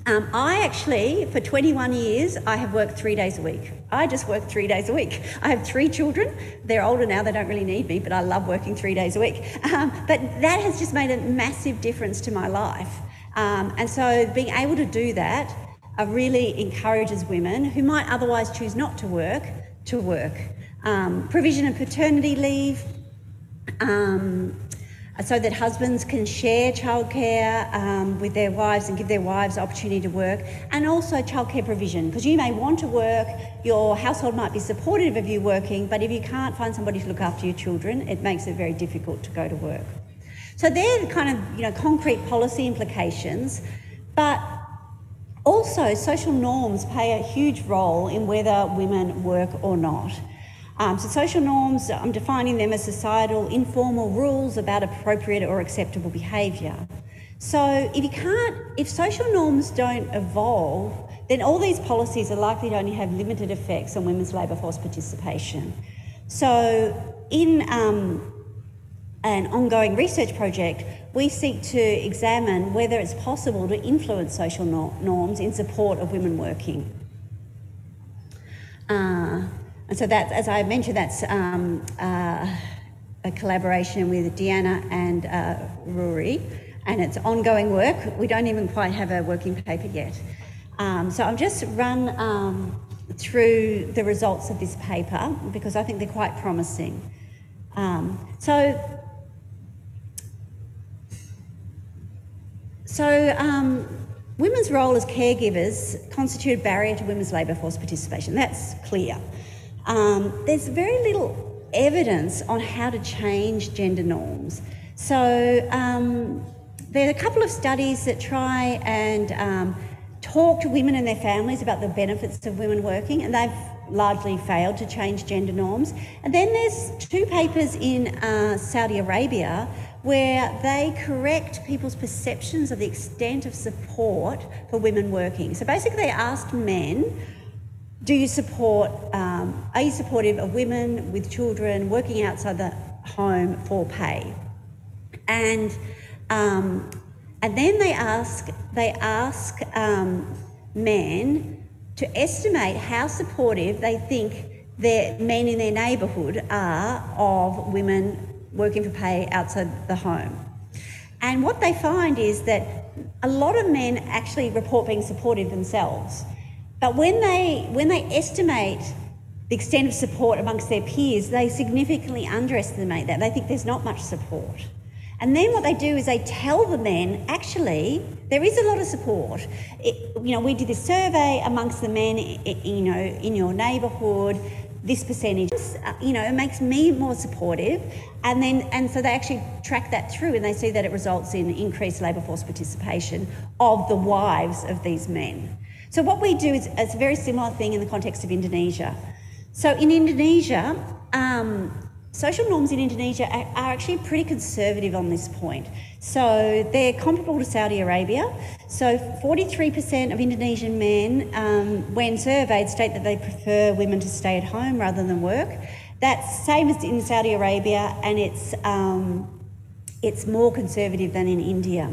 um, I actually, for 21 years, I have worked three days a week. I just work three days a week. I have three children. They're older now, they don't really need me, but I love working three days a week. Um, but that has just made a massive difference to my life. Um, and so being able to do that uh, really encourages women who might otherwise choose not to work to work. Um, provision of paternity leave. So that husbands can share childcare um, with their wives and give their wives opportunity to work, and also childcare provision. Because you may want to work, your household might be supportive of you working, but if you can't find somebody to look after your children, it makes it very difficult to go to work. So they're the kind of you know concrete policy implications, but also social norms play a huge role in whether women work or not. Um, so social norms, I'm defining them as societal informal rules about appropriate or acceptable behaviour. So if you can't, if social norms don't evolve, then all these policies are likely to only have limited effects on women's labour force participation. So in um, an ongoing research project, we seek to examine whether it's possible to influence social norms in support of women working. Uh, and so that, as I mentioned, that's um, uh, a collaboration with Diana and uh, Ruri, and it's ongoing work. We don't even quite have a working paper yet. Um, so I'll just run um, through the results of this paper because I think they're quite promising. Um, so, so um, women's role as caregivers constitute a barrier to women's labour force participation. That's clear um, there's very little evidence on how to change gender norms. So um, there are a couple of studies that try and um, talk to women and their families about the benefits of women working, and they've largely failed to change gender norms. And then there's two papers in uh, Saudi Arabia where they correct people's perceptions of the extent of support for women working. So basically, they asked men do you support, um, are you supportive of women with children working outside the home for pay? And, um, and then they ask, they ask um, men to estimate how supportive they think their men in their neighbourhood are of women working for pay outside the home. And what they find is that a lot of men actually report being supportive themselves. But when they, when they estimate the extent of support amongst their peers, they significantly underestimate that. They think there's not much support. And then what they do is they tell the men, actually, there is a lot of support. It, you know, we did this survey amongst the men, you know, in your neighbourhood. this percentage, uh, you know, it makes me more supportive. And then, and so they actually track that through and they see that it results in increased labour force participation of the wives of these men. So what we do is it's a very similar thing in the context of Indonesia. So in Indonesia, um, social norms in Indonesia are, are actually pretty conservative on this point. So they're comparable to Saudi Arabia. So 43% of Indonesian men, um, when surveyed, state that they prefer women to stay at home rather than work. That's same as in Saudi Arabia, and it's um, it's more conservative than in India.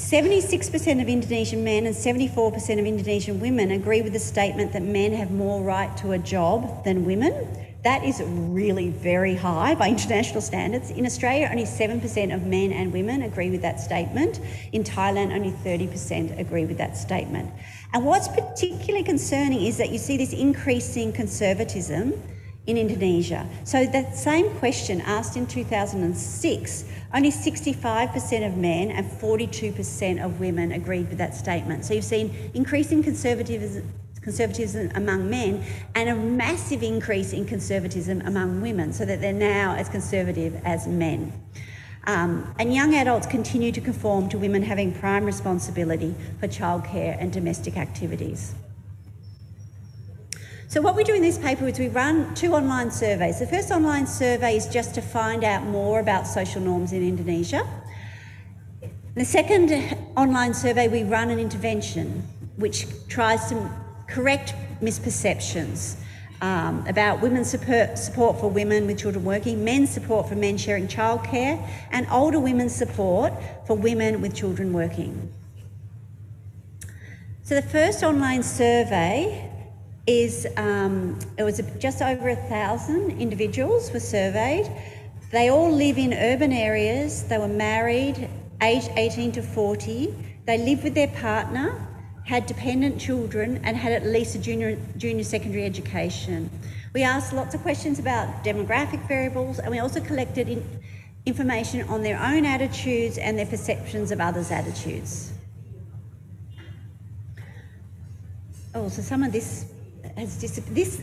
76% of Indonesian men and 74% of Indonesian women agree with the statement that men have more right to a job than women. That is really very high by international standards. In Australia, only 7% of men and women agree with that statement. In Thailand, only 30% agree with that statement. And what's particularly concerning is that you see this increasing conservatism in Indonesia. So, that same question asked in 2006, only 65% of men and 42% of women agreed with that statement. So, you've seen increasing conservatism conservatism among men and a massive increase in conservatism among women, so that they're now as conservative as men. Um, and young adults continue to conform to women having prime responsibility for childcare and domestic activities. So, what we do in this paper is we run two online surveys. The first online survey is just to find out more about social norms in Indonesia. The second online survey, we run an intervention which tries to correct misperceptions um, about women's support, support for women with children working, men's support for men sharing childcare, and older women's support for women with children working. So the first online survey is um, it was just over a thousand individuals were surveyed. They all live in urban areas. They were married, aged 18 to 40. They live with their partner had dependent children, and had at least a junior, junior secondary education. We asked lots of questions about demographic variables, and we also collected in, information on their own attitudes and their perceptions of others' attitudes. Oh, so some of this has dis- this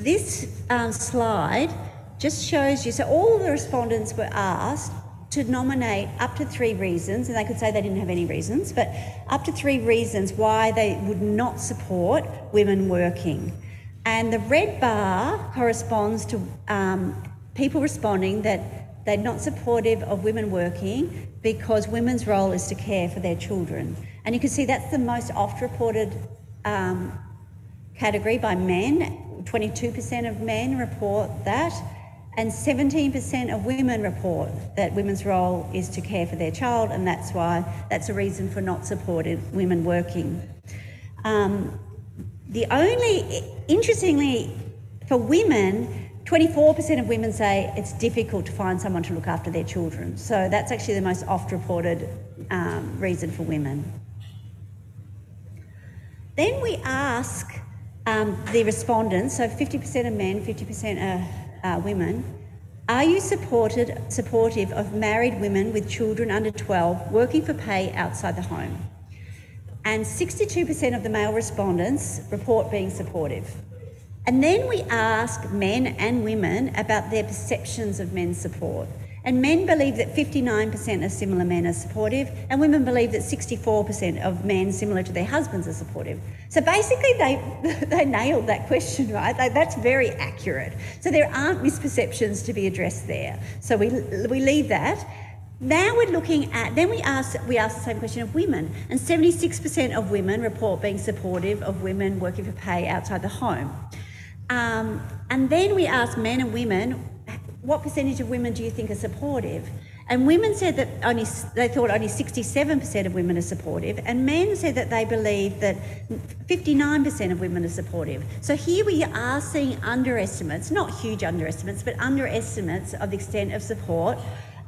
this um, slide just shows you. So all the respondents were asked to nominate up to three reasons, and they could say they didn't have any reasons, but up to three reasons why they would not support women working. And the red bar corresponds to um, people responding that they're not supportive of women working because women's role is to care for their children. And you can see that's the most oft reported um, category by men. 22% of men report that and 17% of women report that women's role is to care for their child, and that's why that's a reason for not supporting women working. Um, the only, interestingly, for women, 24% of women say it's difficult to find someone to look after their children. So that's actually the most oft reported um, reason for women. Then we ask um, the respondents, so 50% are men, 50% are uh, women, are you supported, supportive of married women with children under 12 working for pay outside the home? And 62% of the male respondents report being supportive. And then we ask men and women about their perceptions of men's support. And men believe that 59% of similar men are supportive, and women believe that 64% of men similar to their husbands are supportive. So basically, they, they nailed that question, right? That's very accurate. So there aren't misperceptions to be addressed there. So we, we leave that. Now we're looking at, then we ask, we ask the same question of women, and 76% of women report being supportive of women working for pay outside the home. Um, and then we ask men and women what percentage of women do you think are supportive? And women said that only they thought only 67% of women are supportive, and men said that they believe that 59% of women are supportive. So here we are seeing underestimates, not huge underestimates, but underestimates of the extent of support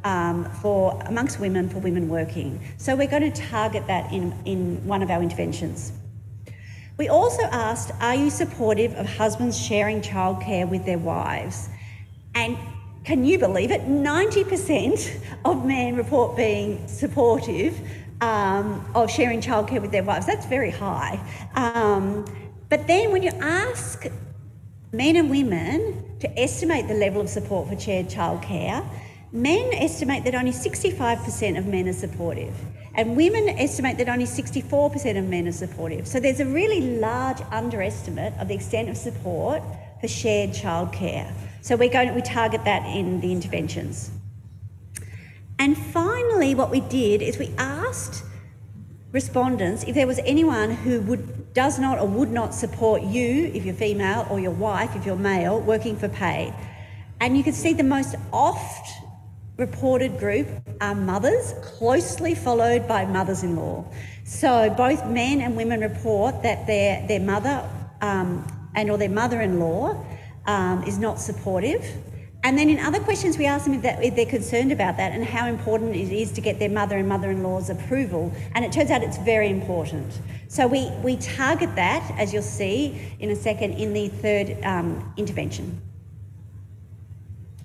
um, for amongst women for women working. So we're going to target that in, in one of our interventions. We also asked, are you supportive of husbands sharing childcare with their wives? And can you believe it? 90% of men report being supportive um, of sharing childcare with their wives. That's very high. Um, but then when you ask men and women to estimate the level of support for shared childcare, men estimate that only 65% of men are supportive, and women estimate that only 64% of men are supportive. So there's a really large underestimate of the extent of support for shared childcare. So we're going we target that in the interventions. And finally, what we did is we asked respondents if there was anyone who would does not or would not support you if you're female or your wife if you're male working for pay. And you can see the most oft reported group are mothers, closely followed by mothers-in-law. So both men and women report that their their mother um, and or their mother-in-law um, is not supportive. And then in other questions, we ask them if, that, if, they're concerned about that and how important it is to get their mother and mother-in-law's approval. And it turns out it's very important. So we, we target that, as you'll see in a second, in the third um, intervention.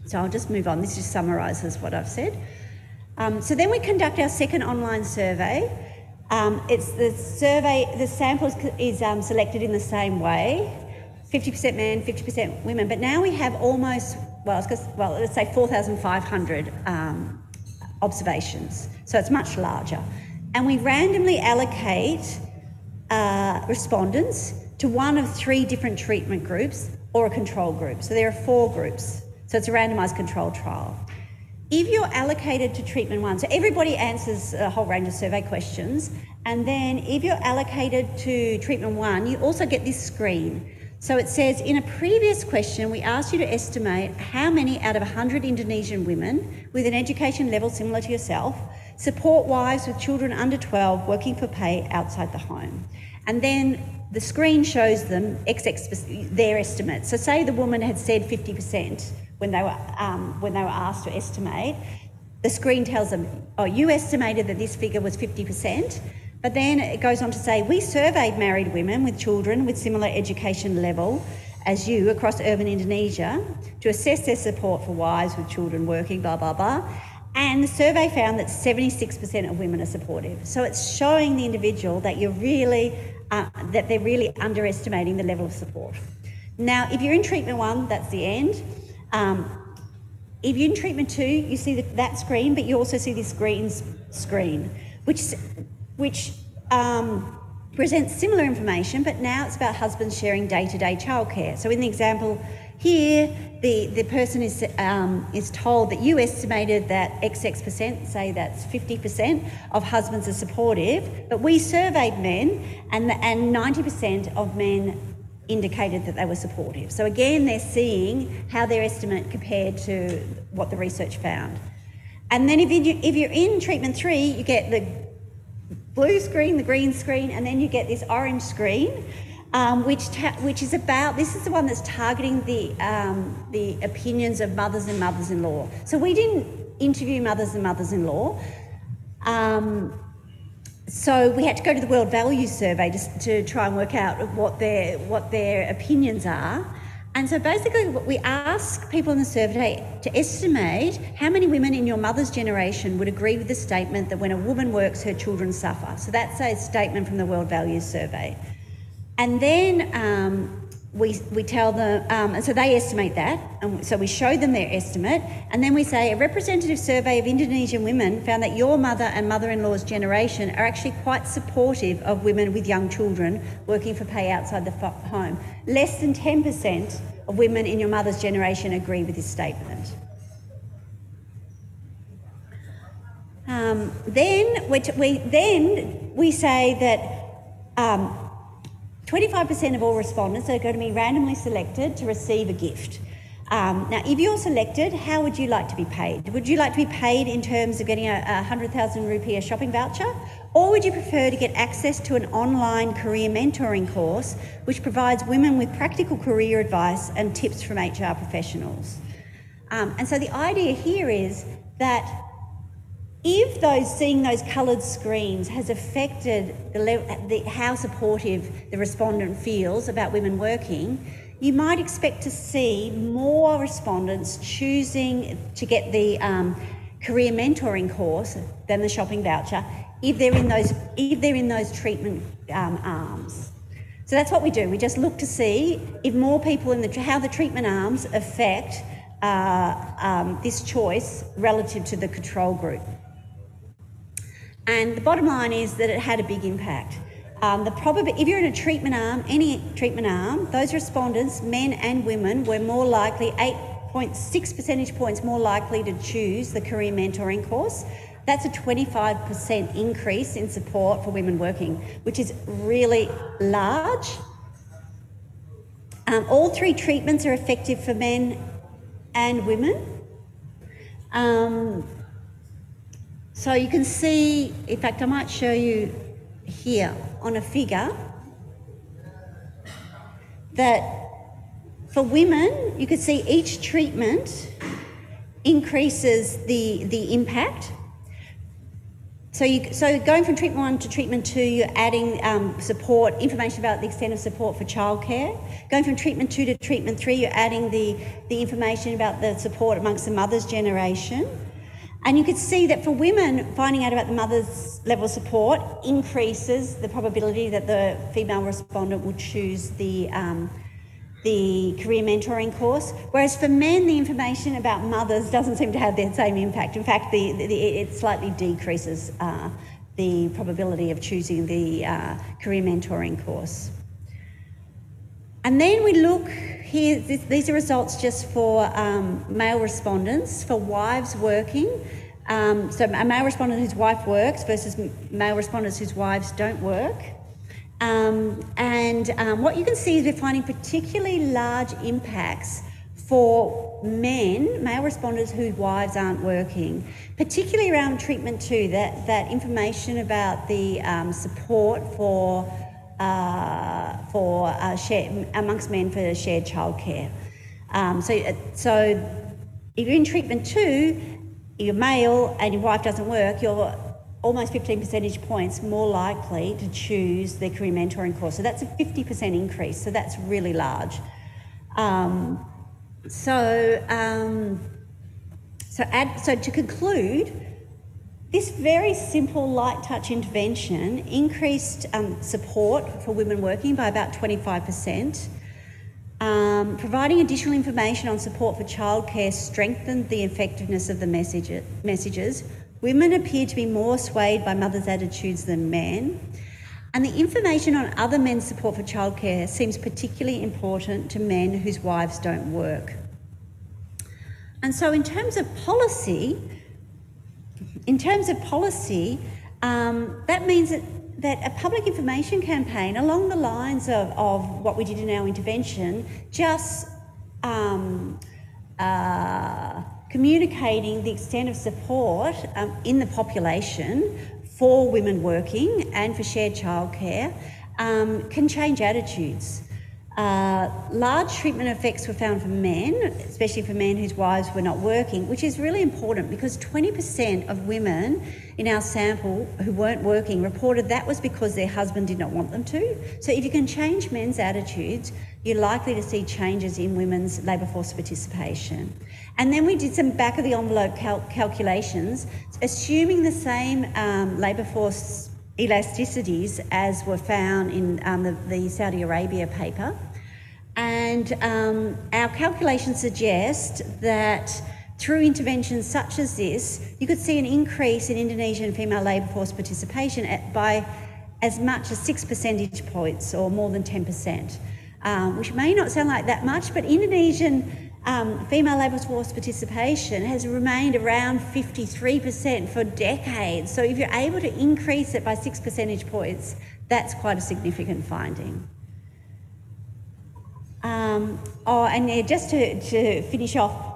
So I'll just move on. This just summarises what I've said. Um, so then we conduct our second online survey. Um, it's the survey, the sample is, um, selected in the same way 50% men, 50% women. But now we have almost, well, well let's say 4,500 um, observations. So it's much larger. And we randomly allocate uh, respondents to one of three different treatment groups or a control group. So there are four groups. So it's a randomised control trial. If you're allocated to treatment one, so everybody answers a whole range of survey questions, and then if you're allocated to treatment one, you also get this screen. So it says in a previous question, we asked you to estimate how many out of 100 Indonesian women with an education level similar to yourself support wives with children under 12 working for pay outside the home. And then the screen shows them XX, their estimate. So say the woman had said 50% when they were um, when they were asked to estimate. The screen tells them, "Oh, you estimated that this figure was 50%." But then it goes on to say, we surveyed married women with children with similar education level as you across urban Indonesia to assess their support for wives with children working, blah, blah, blah. And the survey found that 76% of women are supportive. So it's showing the individual that you're really, uh, that they're really underestimating the level of support. Now, if you're in treatment one, that's the end. Um, if you're in treatment two, you see that, that screen, but you also see this green screen, which which um, presents similar information, but now it's about husbands sharing day-to-day childcare. So in the example here, the, the person is, um, is told that you estimated that XX percent, say that's 50% of husbands are supportive, but we surveyed men and, and 90% of men indicated that they were supportive. So again, they're seeing how their estimate compared to what the research found. And then if, you, if you're in treatment three, you get the blue screen, the green screen, and then you get this orange screen, um, which ta- which is about this is the one that's targeting the um, the opinions of mothers and mothers-in-law. So we didn't interview mothers and mothers-in-law. Um, so we had to go to the World Values Survey to, to try and work out what their what their opinions are. And so basically, we ask people in the survey to estimate how many women in your mother's generation would agree with the statement that when a woman works, her children suffer. So that's a statement from the World Values Survey. And then um, we, we tell them, um, and so they estimate that, and so we show them their estimate, and then we say a representative survey of Indonesian women found that your mother and mother in law's generation are actually quite supportive of women with young children working for pay outside the home. Less than 10% of women in your mother's generation agree with this statement. Um, then, we, we, then we say that um, 25% of all respondents are going to be randomly selected to receive a gift. Um, now, if you're selected, how would you like to be paid? Would you like to be paid in terms of getting a, a 100,000 rupiah shopping voucher? Or would you prefer to get access to an online career mentoring course which provides women with practical career advice and tips from HR professionals? Um, and so the idea here is that if those seeing those coloured screens has affected the, the, how supportive the respondent feels about women working, you might expect to see more respondents choosing to get the um, career mentoring course than the shopping voucher if they're in those if they're in those treatment um, arms. So that's what we do. We just look to see if more people in the how the treatment arms affect uh, um, this choice relative to the control group. And the bottom line is that it had a big impact. Um, the probab- if you're in a treatment arm, any treatment arm, those respondents, men and women, were more likely, 8.6 percentage points more likely to choose the career mentoring course. That's a 25% increase in support for women working, which is really large. Um, all three treatments are effective for men and women. Um, so you can see, in fact, I might show you here on a figure that for women, you can see each treatment increases the, the impact. So, you, so going from treatment one to treatment two, you're adding um, support, information about the extent of support for childcare. Going from treatment two to treatment three, you're adding the, the information about the support amongst the mother's generation. And you could see that for women, finding out about the mother's level of support increases the probability that the female respondent will choose the, um, the career mentoring course. Whereas for men, the information about mothers doesn't seem to have the same impact. In fact, the, the, it slightly decreases uh, the probability of choosing the uh, career mentoring course. And then we look here, this, these are results just for um, male respondents, for wives working. Um, so a male respondent whose wife works versus male respondents whose wives don't work. Um, and um, what you can see is we're finding particularly large impacts for men, male responders whose wives aren't working, particularly around treatment too, that, that information about the um, support for uh, for uh, share, amongst men for shared childcare. Um, so, uh, so if you're in treatment two, you're male and your wife doesn't work, you're almost 15 percentage points more likely to choose the career mentoring course. So that's a 50% increase. So that's really large. Um, so, um, so, add, so to conclude, this very simple light touch intervention increased um, support for women working by about 25%. Um, providing additional information on support for childcare strengthened the effectiveness of the message, messages. Women appear to be more swayed by mothers' attitudes than men. And the information on other men's support for childcare seems particularly important to men whose wives don't work. And so, in terms of policy, in terms of policy, um, that means that, that a public information campaign along the lines of, of what we did in our intervention, just um, uh, communicating the extent of support um, in the population for women working and for shared childcare um, can change attitudes. Uh, large treatment effects were found for men, especially for men whose wives were not working, which is really important because 20% of women in our sample who weren't working reported that was because their husband did not want them to. So, if you can change men's attitudes, you're likely to see changes in women's labour force participation. And then we did some back of the envelope cal- calculations, assuming the same um, labour force elasticities as were found in um, the, the, Saudi Arabia paper. And um, our calculations suggest that through interventions such as this, you could see an increase in Indonesian female labour force participation at, by as much as six percentage points or more than 10%, um, which may not sound like that much, but Indonesian um, female labour force participation has remained around 53% for decades. So if you're able to increase it by six percentage points, that's quite a significant finding. Um, oh, and yeah, just to, to finish off,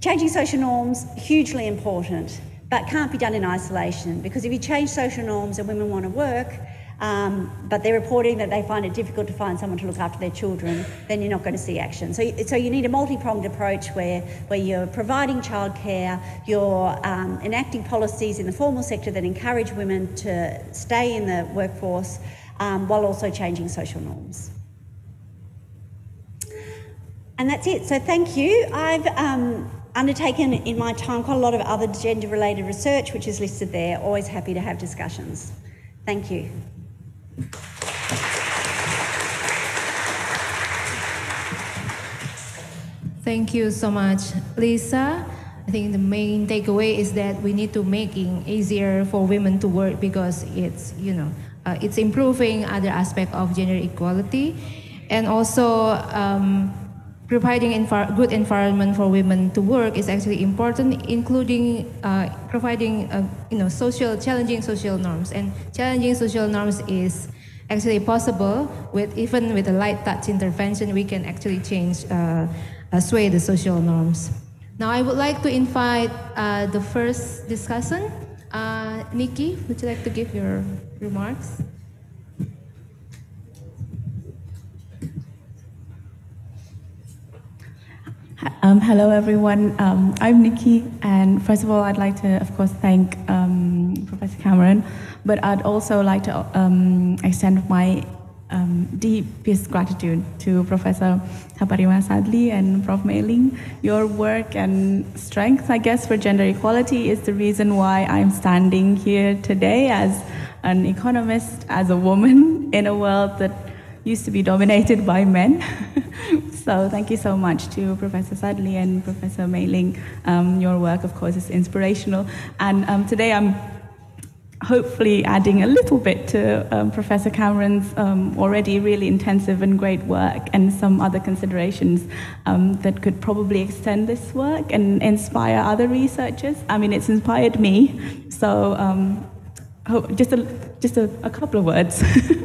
changing social norms, hugely important, but can't be done in isolation because if you change social norms and women want to work, um, but they're reporting that they find it difficult to find someone to look after their children, then you're not going to see action. So, so you need a multi-pronged approach where, where you're providing childcare, you're um, enacting policies in the formal sector that encourage women to stay in the workforce um, while also changing social norms. And that's it. So thank you. I've um, undertaken in my time quite a lot of other gender related research, which is listed there. Always happy to have discussions. Thank you. Thank you so much, Lisa. I think the main takeaway is that we need to make it easier for women to work because it's you know uh, it's improving other aspect of gender equality, and also um, providing envir- good environment for women to work is actually important, including uh, providing uh, you know social challenging social norms and challenging social norms is actually possible with even with a light touch intervention we can actually change uh, uh, sway the social norms. Now I would like to invite uh, the first discussion. Uh, Nikki, would you like to give your remarks? Um, hello, everyone. Um, I'm Nikki, and first of all, I'd like to, of course, thank um, Professor Cameron, but I'd also like to um, extend my um, deepest gratitude to Professor Saparinah Sadli and Prof. Mayling. Your work and strength, I guess, for gender equality is the reason why I'm standing here today as an economist, as a woman in a world that used to be dominated by men. so thank you so much to Professor Sadli and Professor Mayling. Um, your work, of course, is inspirational. And um, today I'm hopefully adding a little bit to um, Professor Cameron's um, already really intensive and great work and some other considerations um, that could probably extend this work and inspire other researchers. I mean, it's inspired me. So um, just, a, just a, a couple of words.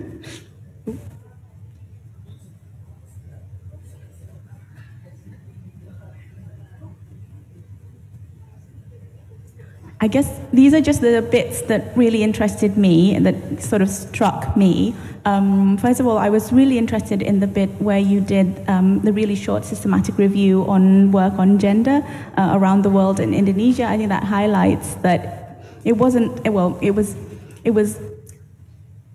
I guess these are just the bits that really interested me and that sort of struck me. Um, first of all, I was really interested in the bit where you did um, the really short systematic review on work on gender uh, around the world in Indonesia. I think that highlights that it wasn't, well, it was, it was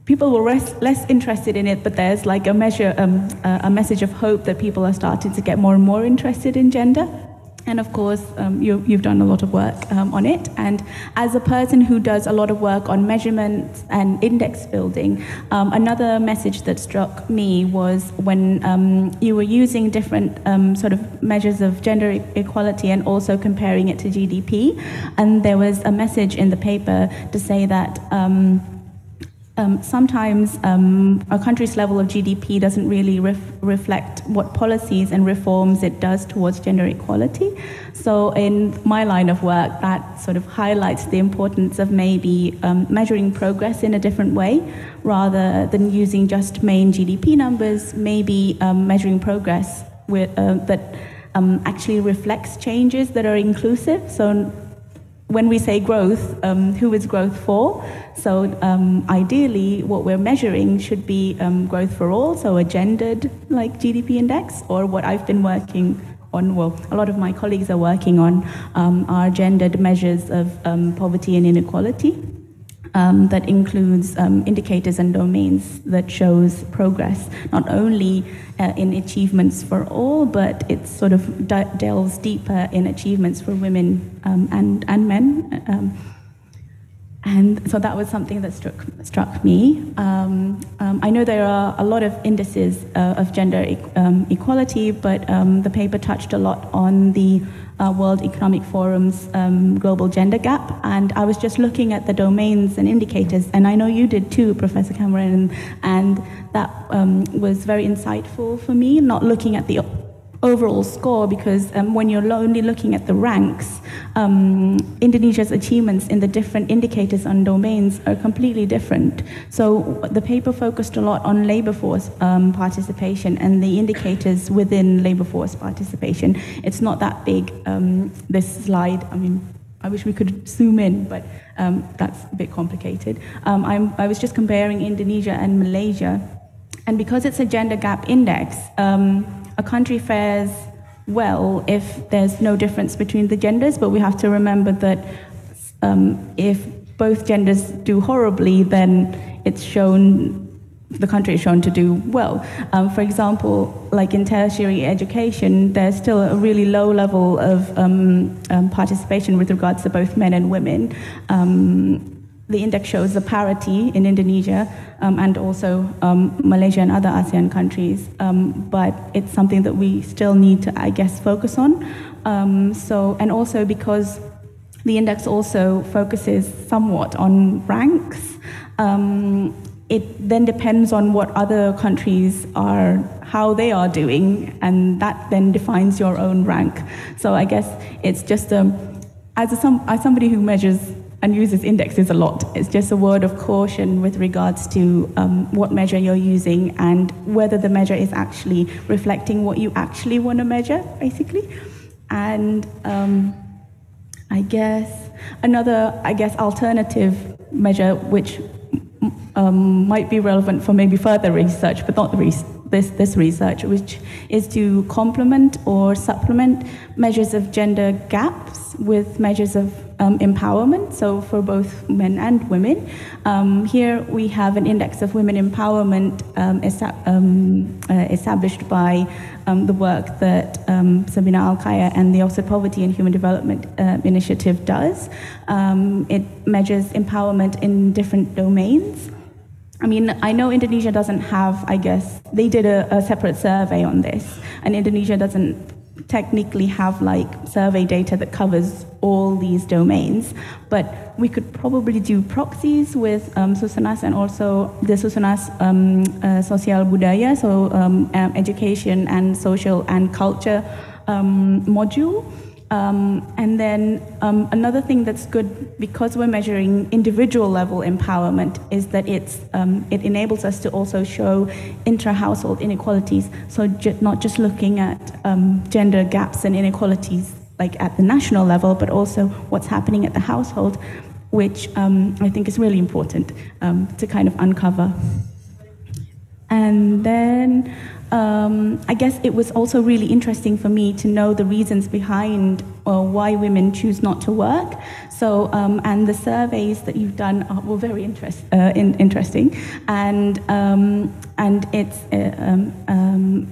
people were less, less interested in it, but there's like a measure, um, a message of hope that people are starting to get more and more interested in gender. And of course, um, you, have done a lot of work um, on it. And as a person who does a lot of work on measurement and index building, um, another message that struck me was when um, you were using different um, sort of measures of gender equality and also comparing it to GDP. And there was a message in the paper to say that. Um, sometimes um, a country's level of GDP doesn't really ref- reflect what policies and reforms it does towards gender equality. So, in my line of work, that sort of highlights the importance of maybe um, measuring progress in a different way rather than using just main GDP numbers, maybe um, measuring progress with, uh, that um, actually reflects changes that are inclusive. So, when we say growth, um, who is growth for? So um, ideally, what we're measuring should be um, growth for all, so a gendered like GDP index, or what I've been working on. Well, a lot of my colleagues are working on um, are gendered measures of um, poverty and inequality um, that includes um, indicators and domains that shows progress, not only uh, in achievements for all, but it sort of delves deeper in achievements for women um, and, and men. Um, and so that was something that struck, struck me. Um, um, I know there are a lot of indices uh, of gender e- equality, but the paper touched a lot on the uh, World Economic Forum's um, global gender gap. And I was just looking at the domains and indicators, and I know you did too, Professor Cameron, and that um, was very insightful for me, not looking at the overall score because um, when you're only looking at the ranks, um, Indonesia's achievements in the different indicators and domains are completely different. So the paper focused a lot on labor force um, participation and the indicators within labor force participation. It's not that big, um, this slide. I mean, I wish we could zoom in, but um, that's a bit complicated. Um, i was just comparing Indonesia and Malaysia. And because it's a gender gap index, um, a country fares well if there's no difference between the genders, but we have to remember that um, if both genders do horribly, then it's shown the country is shown to do well. Um, for example, like in tertiary education, there's still a really low level of um, um, participation with regards to both men and women. Um, the index shows the parity in Indonesia um, and also um, Malaysia and other ASEAN countries, um, but it's something that we still need to, I guess, focus on. Um, so, and also because the index also focuses somewhat on ranks. Um, it then depends on what other countries are, how they are doing, and that then defines your own rank. So I guess it's just a, as, a, as somebody who measures and uses indexes a lot. It's just a word of caution with regards to um, what measure you're using and whether the measure is actually reflecting what you actually want to measure, basically. And um, I guess another, I guess, alternative measure which um, might be relevant for maybe further research, but not this, this research, which is to complement or supplement measures of gender gaps with measures of um, empowerment, so for both men and women. Um, here we have an index of women empowerment um, um uh, established by um, the work that um, Sabina Alkire and the Oxford Poverty and Human Development uh, Initiative does. it measures empowerment in different domains. I mean, I know Indonesia doesn't have, I guess, they did a, a separate survey on this, and Indonesia doesn't technically have like survey data that covers all these domains, but we could probably do proxies with um, Susenas and also the Susenas um, uh, Sosial Budaya, so um, education and social and culture um, module. Um, and then um, another thing that's good because we're measuring individual level empowerment is that it's, um, it enables us to also show intra-household inequalities. So ju not just looking at um, gender gaps and inequalities like at the national level, but also what's happening at the household, which um, I think is really important um, to kind of uncover. And then um, I guess it was also really interesting for me to know the reasons behind uh, why women choose not to work. So, um, and the surveys that you've done are, were very interest, uh, in, interesting. And, um, and it's, uh, um, um,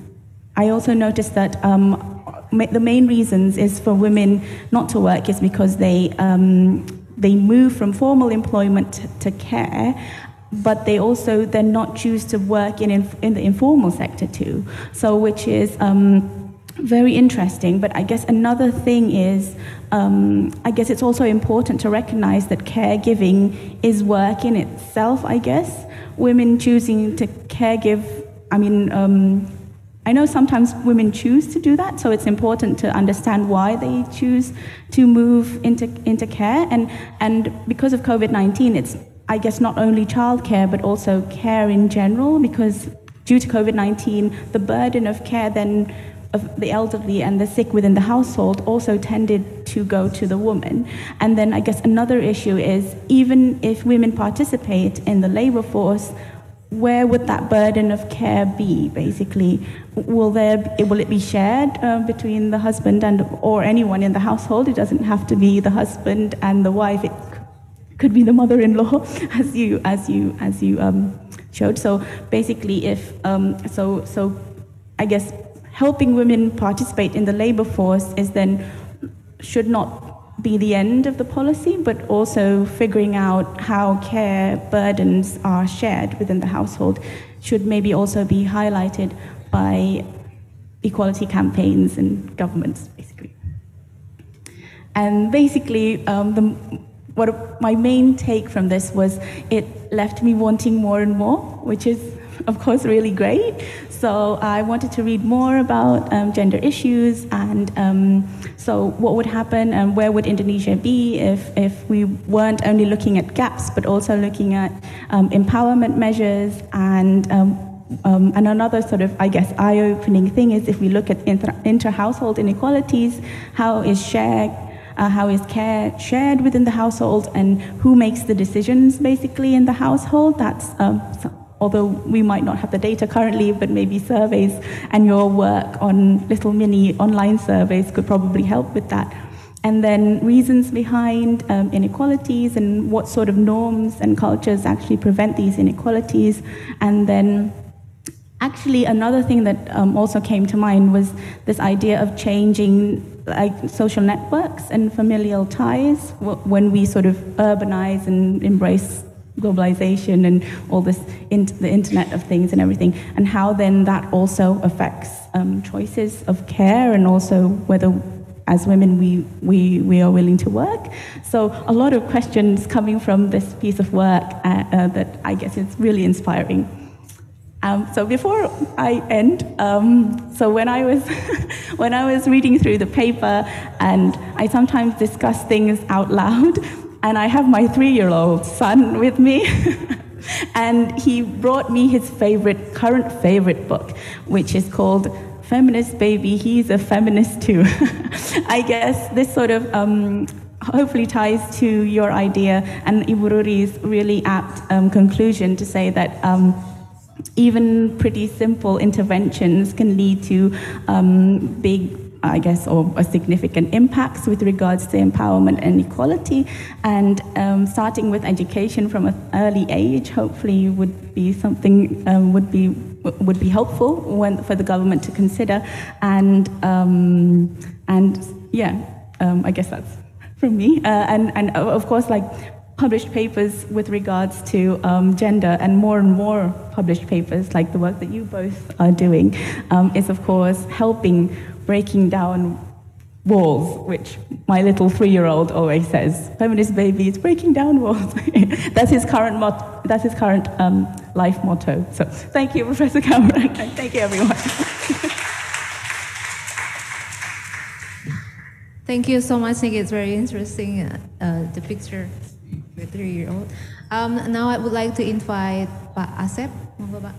I also noticed that um, the main reasons is for women not to work is because they, they move from formal employment to care but they also then not choose to work in, in the informal sector too. So, which is um, very interesting. But I guess another thing is, um, I guess it's also important to recognize that caregiving is work in itself, I guess. Women choosing to caregive, I mean, um, I know sometimes women choose to do that, so it's important to understand why they choose to move into, into care. And, and because of COVID 19, it's I guess not only childcare but also care in general because due to COVID 19, the burden of care then of the elderly and the sick within the household also tended to go to the woman. And then I guess another issue is even if women participate in the labor force, where would that burden of care be basically? Will there will it be shared uh, between the husband and or anyone in the household? It doesn't have to be the husband and the wife. It could be the mother-in-law, as you as you as you um, showed. So basically, if um, so so, I guess helping women participate in the labor force is then should not be the end of the policy, but also figuring out how care burdens are shared within the household should maybe also be highlighted by equality campaigns and governments, basically. And basically, um, the what my main take from this was it left me wanting more and more, which is of course really great. So I wanted to read more about um, gender issues and um, so what would happen and where would Indonesia be if, if we weren't only looking at gaps but also looking at um, empowerment measures and um, um, and another sort of, I guess, eye-opening thing is if we look at inter- inter-household inequalities, how is share uh, how is care shared within the household, and who makes the decisions basically in the household. That's um, although we might not have the data currently, but maybe surveys and your work on little mini online surveys could probably help with that. And then reasons behind um, inequalities and what sort of norms and cultures actually prevent these inequalities. And then actually another thing that um, also came to mind was this idea of changing like social networks and familial ties when we sort of urbanize and embrace globalization and all this in, the internet of things and everything and how then that also affects um, choices of care and also whether as women we, we, we are willing to work. So a lot of questions coming from this piece of work uh, uh, that I guess is really inspiring. Um, so before I end, um, so when I was when I was reading through the paper, and I sometimes discuss things out loud, and I have my three-year-old son with me. and he brought me his favorite, current favorite book, which is called feminist baby, he's a feminist too. I guess this sort of um, hopefully ties to your idea and Ibu Ruri's really apt um, conclusion to say that um, even pretty simple interventions can lead to um, big I guess, or significant impacts with regards to empowerment and equality. And um, starting with education from an early age, hopefully, would be something um, would be would be helpful when, for the government to consider. And um, and yeah, um, I guess that's from me. Uh, and and of course, like published papers with regards to um, gender and more and more published papers like the work that you both are doing um, is of course helping breaking down walls, which my little three-year-old always says, feminist baby is breaking down walls. that's his current mot- that's his current um, life motto. So thank you, Professor Cameron, thank you, everyone. thank you so much. I think it's very interesting, uh, uh, the picture with three-year-old. Um, now I would like to invite Pak Asep. Pak.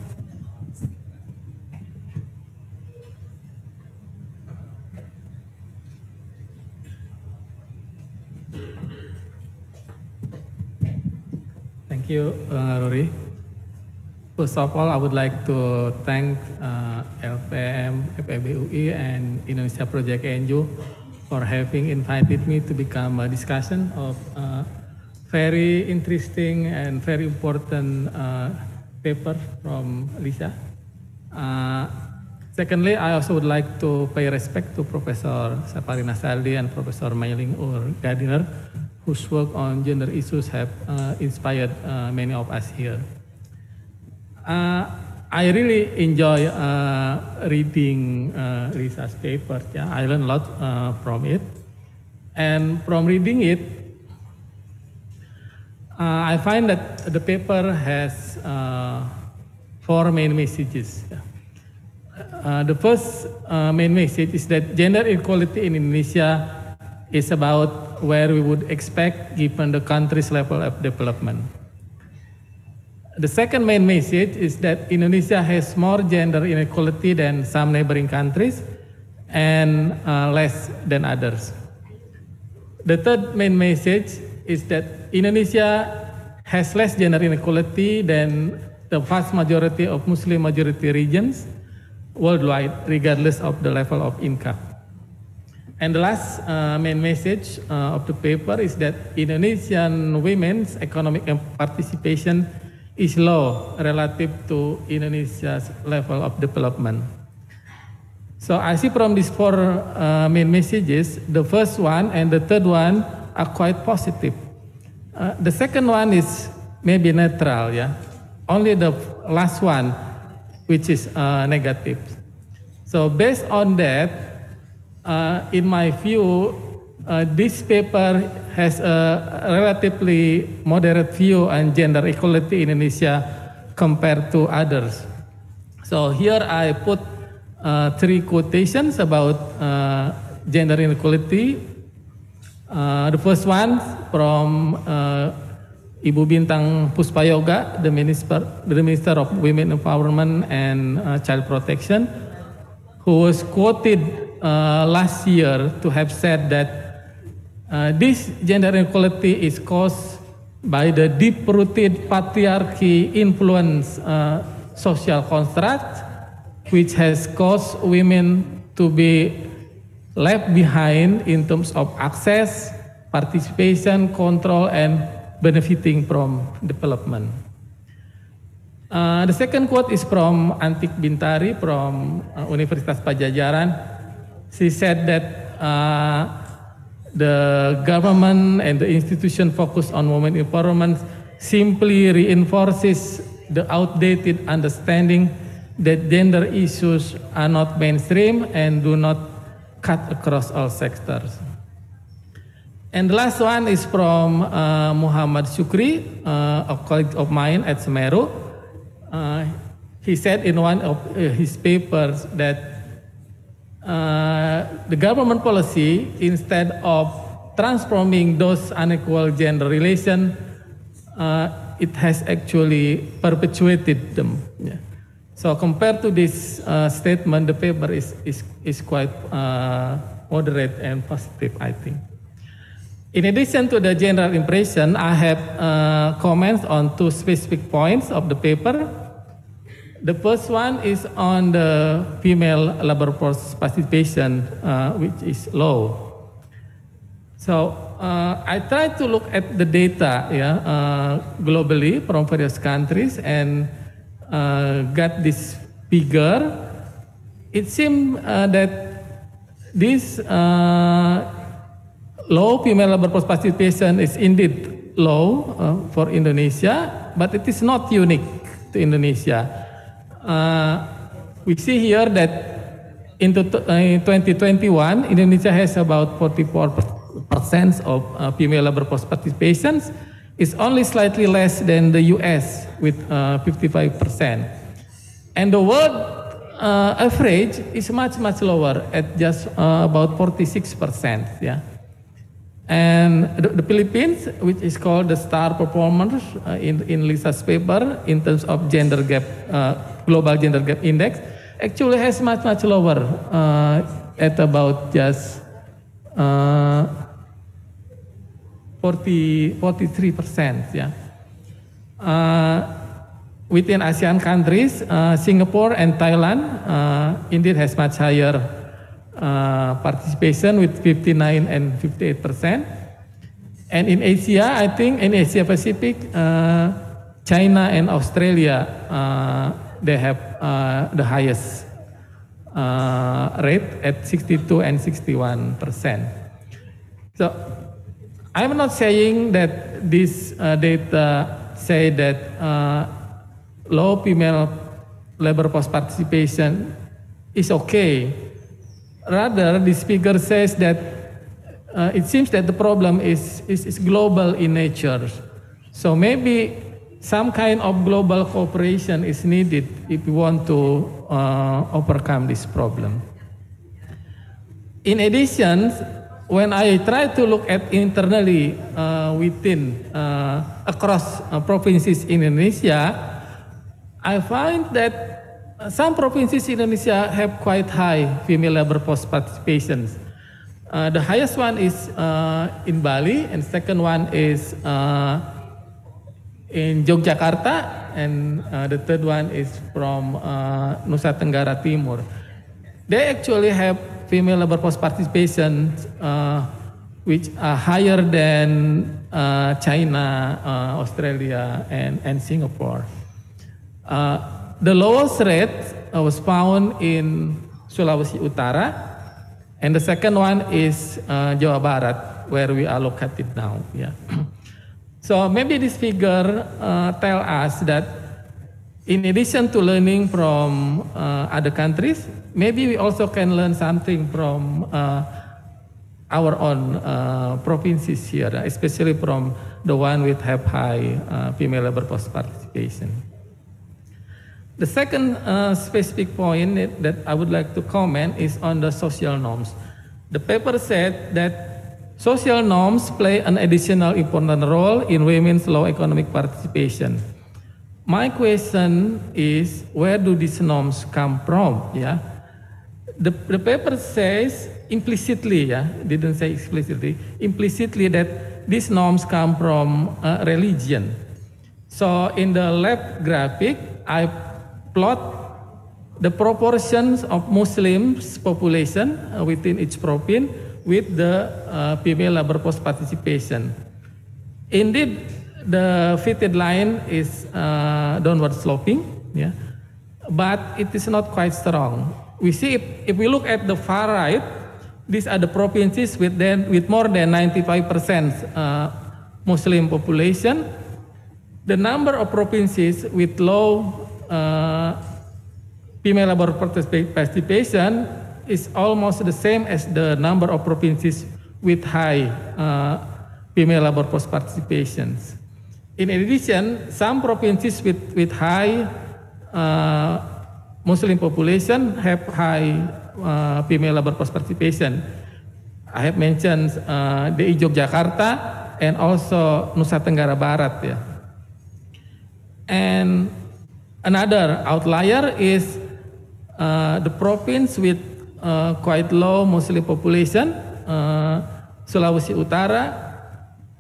Thank you, uh, Ruri. First of all, I would like to thank uh, LPEM, FEB and Indonesia Project ANU for having invited me to become a discussion of uh, very interesting and very important uh, paper from Lisa. Uh, secondly, I also would like to pay respect to Professor Saparinah Sadli and Professor Mayling Oey-Gardiner whose work on gender issues have uh, inspired uh, many of us here. Uh, I really enjoy uh, reading Lisa's paper. Yeah, I learned a lot from it. And from reading it, Uh, I find that the paper has uh, four main messages. Yeah. the first main message is that gender equality in Indonesia is about where we would expect given the country's level of development. The second main message is that Indonesia has more gender inequality than some neighboring countries and uh, less than others. The third main message is that Indonesia has less gender inequality than the vast majority of Muslim majority regions worldwide, regardless of the level of income. And the last uh, main message uh, of the paper is that Indonesian women's economic participation is low relative to Indonesia's level of development. So I see from these four uh, main messages, the first one and the third one are quite positive. Uh, the second one is maybe neutral, yeah. Only the last one, which is uh, negative. So based on that, uh, in my view, uh, this paper has a relatively moderate view on gender equality in Indonesia compared to others. So here I put uh, three quotations about uh, gender inequality. Uh, the first one from uh, Ibu Bintang Puspayoga, the Minister, the Minister of Women Empowerment and Child Protection, who was quoted uh, last year to have said that uh, this gender inequality is caused by the deep-rooted patriarchy influence uh, social construct, which has caused women to be left behind in terms of access, participation, control, and benefiting from development. Uh, the second quote is from Antik Bintari from uh, Universitas Pajajaran. She said that uh, the government and the institution focus on women empowerment simply reinforces the outdated understanding that gender issues are not mainstream and do not cut across all sectors. And the last one is from uh, Muhammad Shukri, uh, a colleague of mine at Semeru. Uh, he said in one of uh, his papers that uh, the government policy, instead of transforming those unequal gender relations, uh, it has actually perpetuated them. Yeah. So compared to this uh, statement, the paper is, is, is quite uh, moderate and positive, I think. In addition to the general impression, I have uh, comments on two specific points of the paper. The first one is on the female labor force participation, uh, which is low. So uh, I try to look at the data yeah, uh, globally from various countries and uh, got this figure. It seems uh, that this uh, low female labor participation is indeed low uh, for Indonesia, but it is not unique to Indonesia. Uh, we see here that in, to, uh, in 2021, Indonesia has about 44% of uh, female labor participation. It's only slightly less than the US with 55%. And the world uh, average is much, much lower at just uh, about 46%. Yeah. And the, the, Philippines, which is called the star performers uh, in, in Lisa's paper in terms of gender gap, uh, global gender gap index, actually has much, much lower uh, at about just uh, 40, 43%. Yeah. Uh, within ASEAN countries, uh, Singapore and Thailand indeed has much higher uh, participation with 59 and 58 percent. And in Asia, I think in Asia Pacific, uh, China and Australia, uh, they have uh, the highest uh, rate at 62 and 61 percent. So I'm not saying that this uh, data say that low female labor force participation is okay Rather, this figure says that uh, it seems that the problem is, is, is global in nature. So maybe some kind of global cooperation is needed if we want to uh, overcome this problem. In addition, when I try to look at internally uh, within uh, across uh, provinces in Indonesia, I find that some provinces in Indonesia have quite high female labor force participation. Uh, the highest one is uh, in Bali, and second one is uh, in Yogyakarta, and uh, the third one is from uh, Nusa Tenggara Timur. They actually have female labor force participation uh, which are higher than China, Australia, and, and Singapore. The lowest rate uh, was found in Sulawesi Utara, and the second one is uh, Jawa Barat, where we are located now. Yeah. so maybe this figure uh, tell us that in addition to learning from uh, other countries, maybe we also can learn something from uh, our own uh, provinces here, especially from the one with have high uh, female labor force participation. The second uh, specific point that I would like to comment is on the social norms. The paper said that social norms play an additional important role in women's low economic participation. My question is, where do these norms come from? Yeah, the, the paper says implicitly, yeah, didn't say explicitly, implicitly that these norms come from uh, religion. So in the left graphic, I plot the proportions of Muslims population uh, within each province with the uh, female labor force participation. Indeed, the fitted line is uh, downward sloping, yeah, but it is not quite strong. We see if, if we look at the far right, these are the provinces with, then, with more than 95% uh, Muslim population. The number of provinces with low uh, female labor participation is almost the same as the number of provinces with high uh, female labor force participations. In addition, some provinces with, with high uh, Muslim population have high uh, female labor force participation. I have mentioned uh, the Yogyakarta and also Nusa Tenggara Barat. Yeah. And another outlier is uh, the province with uh, quite low Muslim population, uh, Sulawesi Utara,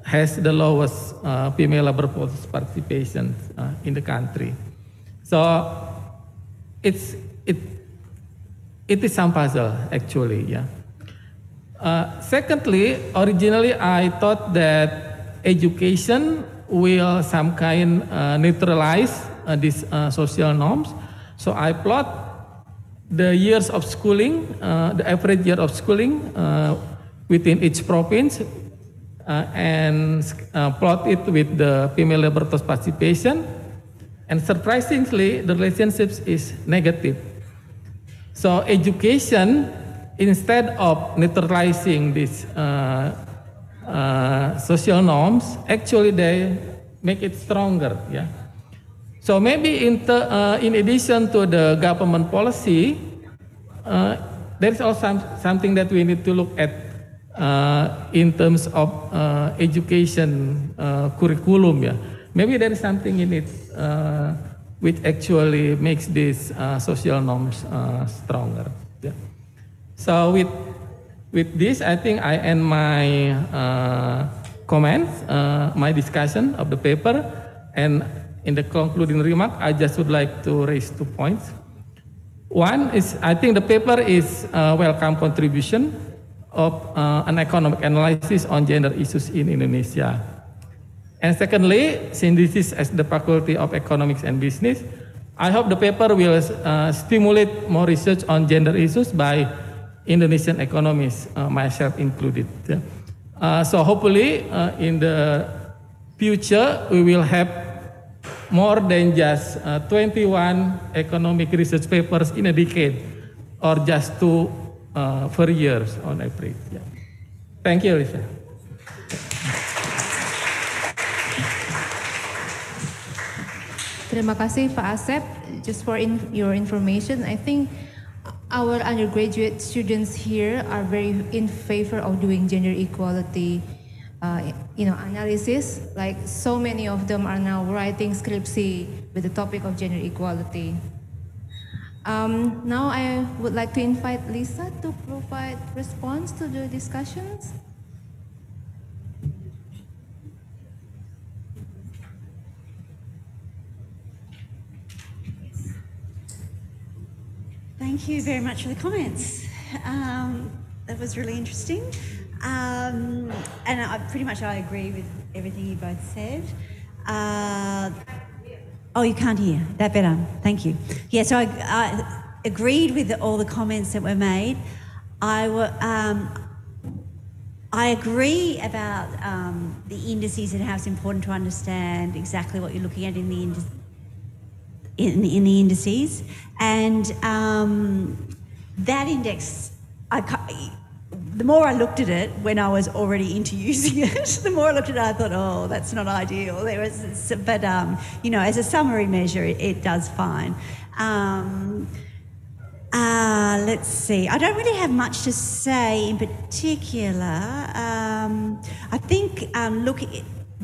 has the lowest uh, female labor force participation uh, in the country. So it's it it is some puzzle actually, yeah. Uh, secondly, originally I thought that education will some kind uh, neutralize uh, these uh, social norms. So I plot the years of schooling, uh, the average year of schooling uh, within each province, and plot it with the female labor participation. And surprisingly, the relationships is negative. So education, instead of neutralizing these uh, uh, social norms, actually they make it stronger. Yeah. So maybe in, the, uh, in addition to the government policy, uh, there is also some, something that we need to look at uh, in terms of uh, education curriculum. Yeah. Maybe there is something in it uh, which actually makes these uh, social norms uh, stronger. Yeah. So with with this, I think I end my uh, comments, uh, my discussion of the paper, and in the concluding remark, I just would like to raise two points. One is I think the paper is a welcome contribution of uh, an economic analysis on gender issues in Indonesia. And secondly, since this is as the Faculty of Economics and Business, I hope the paper will uh, stimulate more research on gender issues by Indonesian economists, uh, myself included. Uh, so hopefully uh, in the future, we will have more than just uh, 21 economic research papers in a decade or just two uh, per year on average. Yeah. Thank you, Lisa. Terima kasih Pak Asep. Just for in, your information, I think our undergraduate students here are very in favor of doing gender equality, uh, you know, analysis. Like so many of them are now writing skripsi with the topic of gender equality. Um, now I would like to invite Lisa to provide response to the discussions. Thank you very much for the comments. Um, that was really interesting. Um, and I, pretty much I agree with everything you both said. Uh, oh, you can't hear. That better. Thank you. Yeah, so I, I agreed with all the comments that were made. I, um, I agree about um, the indices and how it's important to understand exactly what you're looking at in the indices in, in the indices. And um, that index, I, the more I looked at it when I was already into using it, the more I looked at it, I thought, oh, that's not ideal. There was, but um, you know, as a summary measure, it, it does fine. Um, uh, let's see. I don't really have much to say in particular. Um, I think um, look,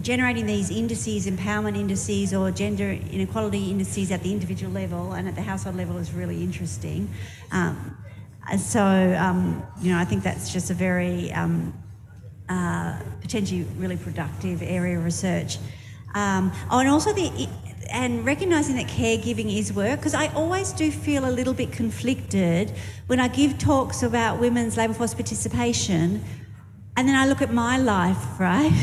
generating these indices, empowerment indices, or gender inequality indices at the individual level and at the household level is really interesting. Um, so, um, you know, I think that's just a very um, uh, potentially really productive area of research. Um, oh, and also the and recognizing that caregiving is work because I always do feel a little bit conflicted when I give talks about women's labour force participation and then I look at my life, right?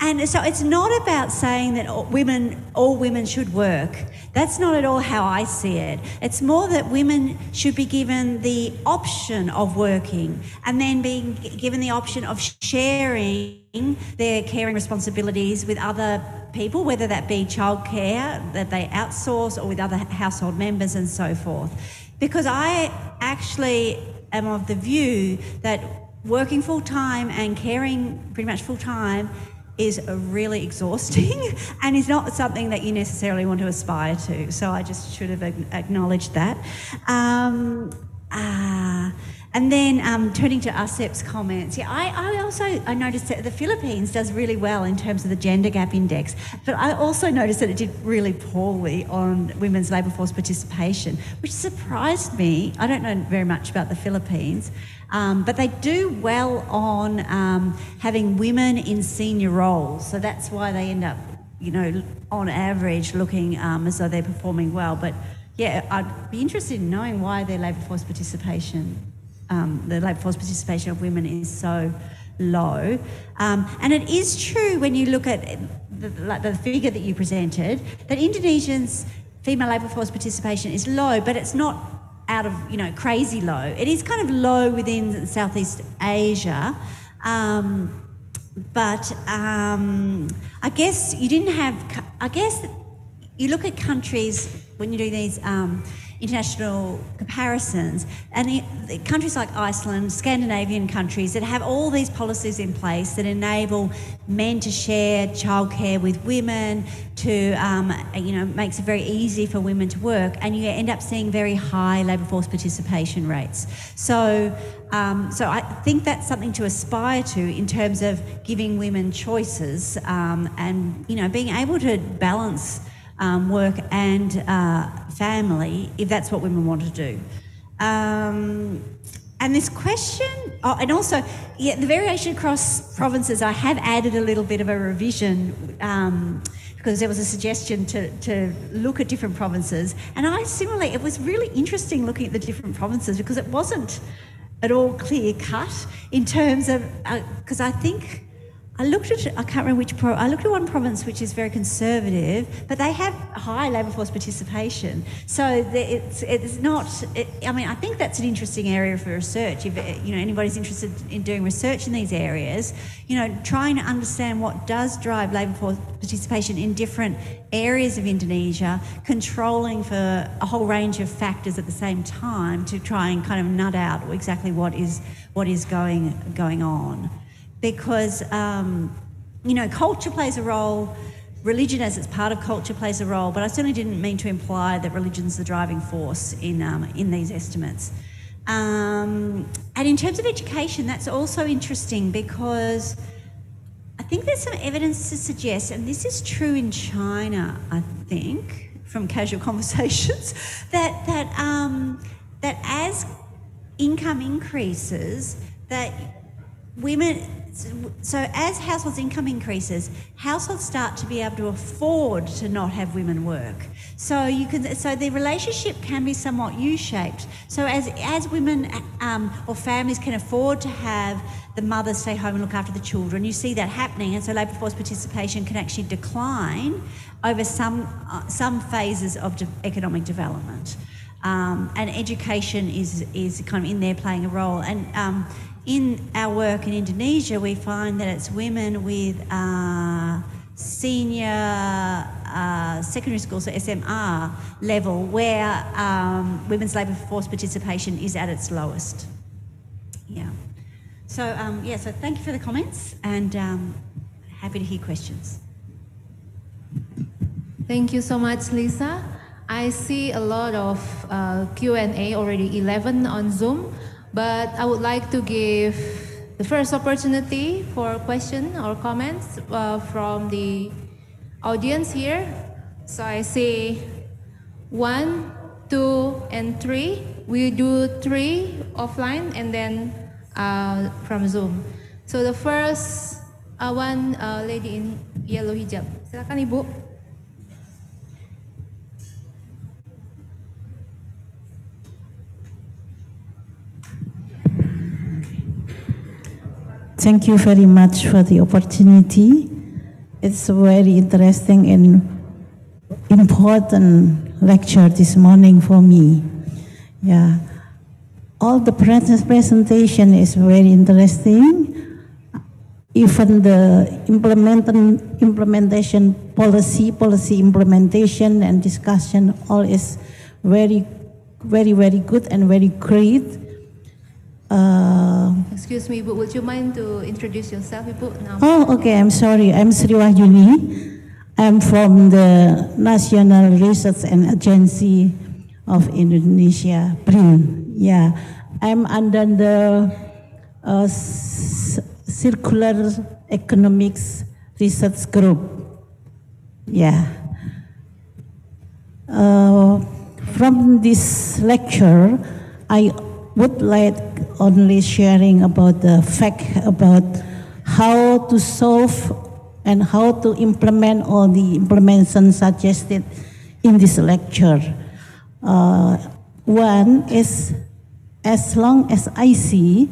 And so it's not about saying that all women, all women should work. That's not at all how I see it. It's more that women should be given the option of working and then being given the option of sharing their caring responsibilities with other people, whether that be childcare that they outsource or with other household members and so forth. Because I actually am of the view that working full time and caring pretty much full time is really exhausting and is not something that you necessarily want to aspire to. So I just should have acknowledged that. Um, uh, and then um, turning to Asep's comments, yeah, I, I, also I noticed that the Philippines does really well in terms of the gender gap index, but I also noticed that it did really poorly on women's labour force participation, which surprised me. I don't know very much about the Philippines, um, but they do well on um, having women in senior roles, so that's why they end up, you know, on average looking um, as though they're performing well. But yeah, I'd be interested in knowing why their labour force participation um, the labour force participation of women is so low. Um, and it is true when you look at the, like the figure that you presented that Indonesians' female labour force participation is low, but it's not out of you know crazy low. It is kind of low within Southeast Asia. Um, but um, I guess you didn't have. I guess you look at countries when you do these um, international comparisons, and it, countries like Iceland, Scandinavian countries that have all these policies in place that enable men to share childcare with women, to um, you know makes it very easy for women to work, and you end up seeing very high labour force participation rates. So. Um, so I think that's something to aspire to in terms of giving women choices um, and you know being able to balance um, work and uh, family if that's what women want to do. Um, and this question, oh, and also, yeah, the variation across provinces, I have added a little bit of a revision um, because there was a suggestion to, to look at different provinces. And I similarly, it was really interesting looking at the different provinces because it wasn't at all clear cut in terms of, because uh, I think I looked at, I can't remember which, pro, I looked at one province which is very conservative, but they have high labour force participation. So it's, it's not, it, I mean, I think that's an interesting area for research. If, you know, anybody's interested in doing research in these areas, you know, trying to understand what does drive labour force participation in different areas of Indonesia, controlling for a whole range of factors at the same time to try and kind of nut out exactly what is, what is going, going on because, um, you know, culture plays a role, religion as it's part of culture plays a role, but I certainly didn't mean to imply that religion's the driving force in, um, in these estimates. Um, and in terms of education, that's also interesting because I think there's some evidence to suggest, and this is true in China, I think, from casual conversations, that that um, that as income increases, that women so as households' income increases, households start to be able to afford to not have women work. So you can, so the relationship can be somewhat U-shaped. So as as women um, or families can afford to have the mother stay home and look after the children, you see that happening, and so labour force participation can actually decline over some uh, some phases of de- economic development. Um, and education is is kind of in there playing a role. And um, in our work in Indonesia, we find that it's women with uh, senior uh, secondary school, so SMA level, where um, women's labour force participation is at its lowest. Yeah. So, um, yeah, so thank you for the comments and um, happy to hear questions. Thank you so much, Lisa. I see a lot of uh, Q&A already 11 on Zoom. But I would like to give the first opportunity for question or comments uh, from the audience here. So I say one, two, and three. We do three offline and then uh, from Zoom. So the first uh, one uh, lady in yellow hijab. Silakan Ibu. Thank you very much for the opportunity. It's a very interesting and important lecture this morning for me. Yeah. All the pres- presentation is very interesting. Even the implementation policy, policy implementation and discussion, all is very, very, very good and very great. Uh, Excuse me, Ibu, would you mind to introduce yourself, Ibu? Now. Oh, okay. I'm sorry. I'm Sri Wahyuni. I'm from the National Research and Agency of Indonesia, BRIN. Yeah, I'm under the uh, Circular Economics Research Group. Yeah. Uh, from this lecture, I would like only sharing about the fact about how to solve and how to implement all the implementation suggested in this lecture. Uh, one is as long as I see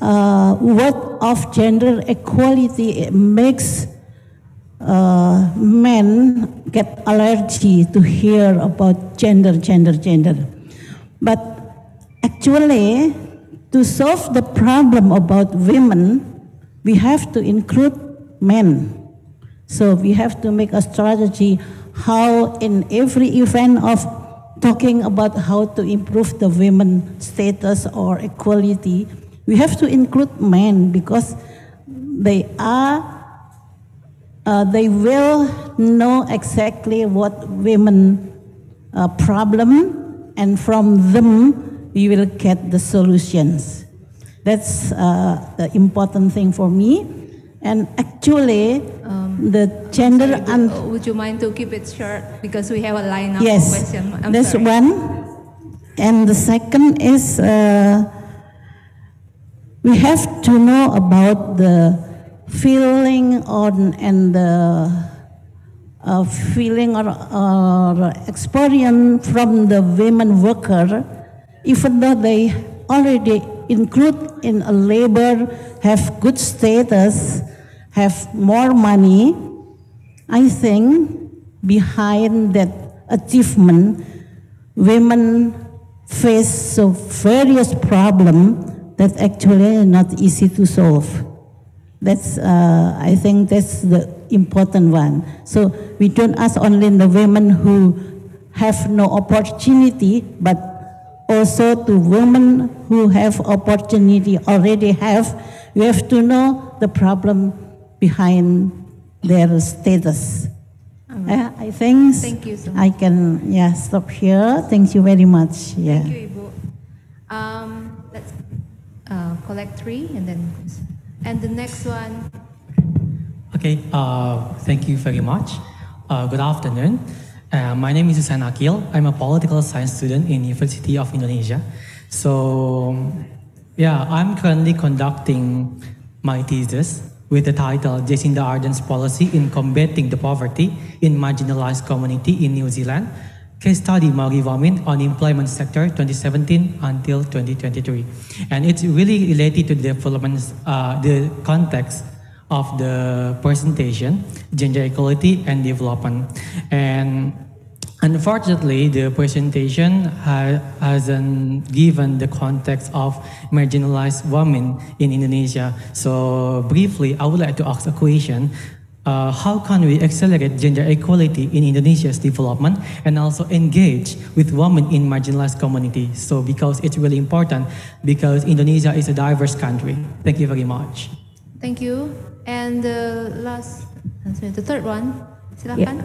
uh, word of gender equality makes uh, men get allergy to hear about gender, gender, gender. But actually, to solve the problem about women, we have to include men. So we have to make a strategy how in every event of talking about how to improve the women status or equality, we have to include men because they are uh, they will know exactly what women uh, problem and from them we will get the solutions that's uh, the important thing for me and actually the gender Sorry, un- uh, would you mind to keep it short because we have a line of yes questions. That's sorry. one and the second is uh, we have to know about the feeling on and the uh, feeling or, or experience from the women worker, even though they already include in a labor, have good status, have more money, I think behind that achievement, women face so various problems that actually are not easy to solve. That's, uh, I think that's the important one. So we don't ask only the women who have no opportunity, but also to women who have opportunity already have. We have to know the problem behind their status. Uh, I think Thank you so I can yeah stop here. Thank you very much. Yeah. Thank you, Ibu. Um, let's uh, collect three and then, and the next one. Okay, uh, thank you very much. Uh, good afternoon. Uh, my name is Hussein Akil. I'm a political science student in University of Indonesia. So, yeah, I'm currently conducting my thesis with the title Jacinda Ardern's Policy in Combating the Poverty in Marginalized Community in New Zealand. Case study Maori women on employment sector 2017 until 2023. And it's really related to the developments, uh, the context of the presentation, gender equality and development. And unfortunately, the presentation ha- hasn't given the context of marginalized women in Indonesia. So briefly, I would like to ask a question. Uh, how can we accelerate gender equality in Indonesia's development and also engage with women in marginalized communities? So because it's really important because Indonesia is a diverse country. Thank you very much. Thank you. And the last, sorry, the third one. Silakan.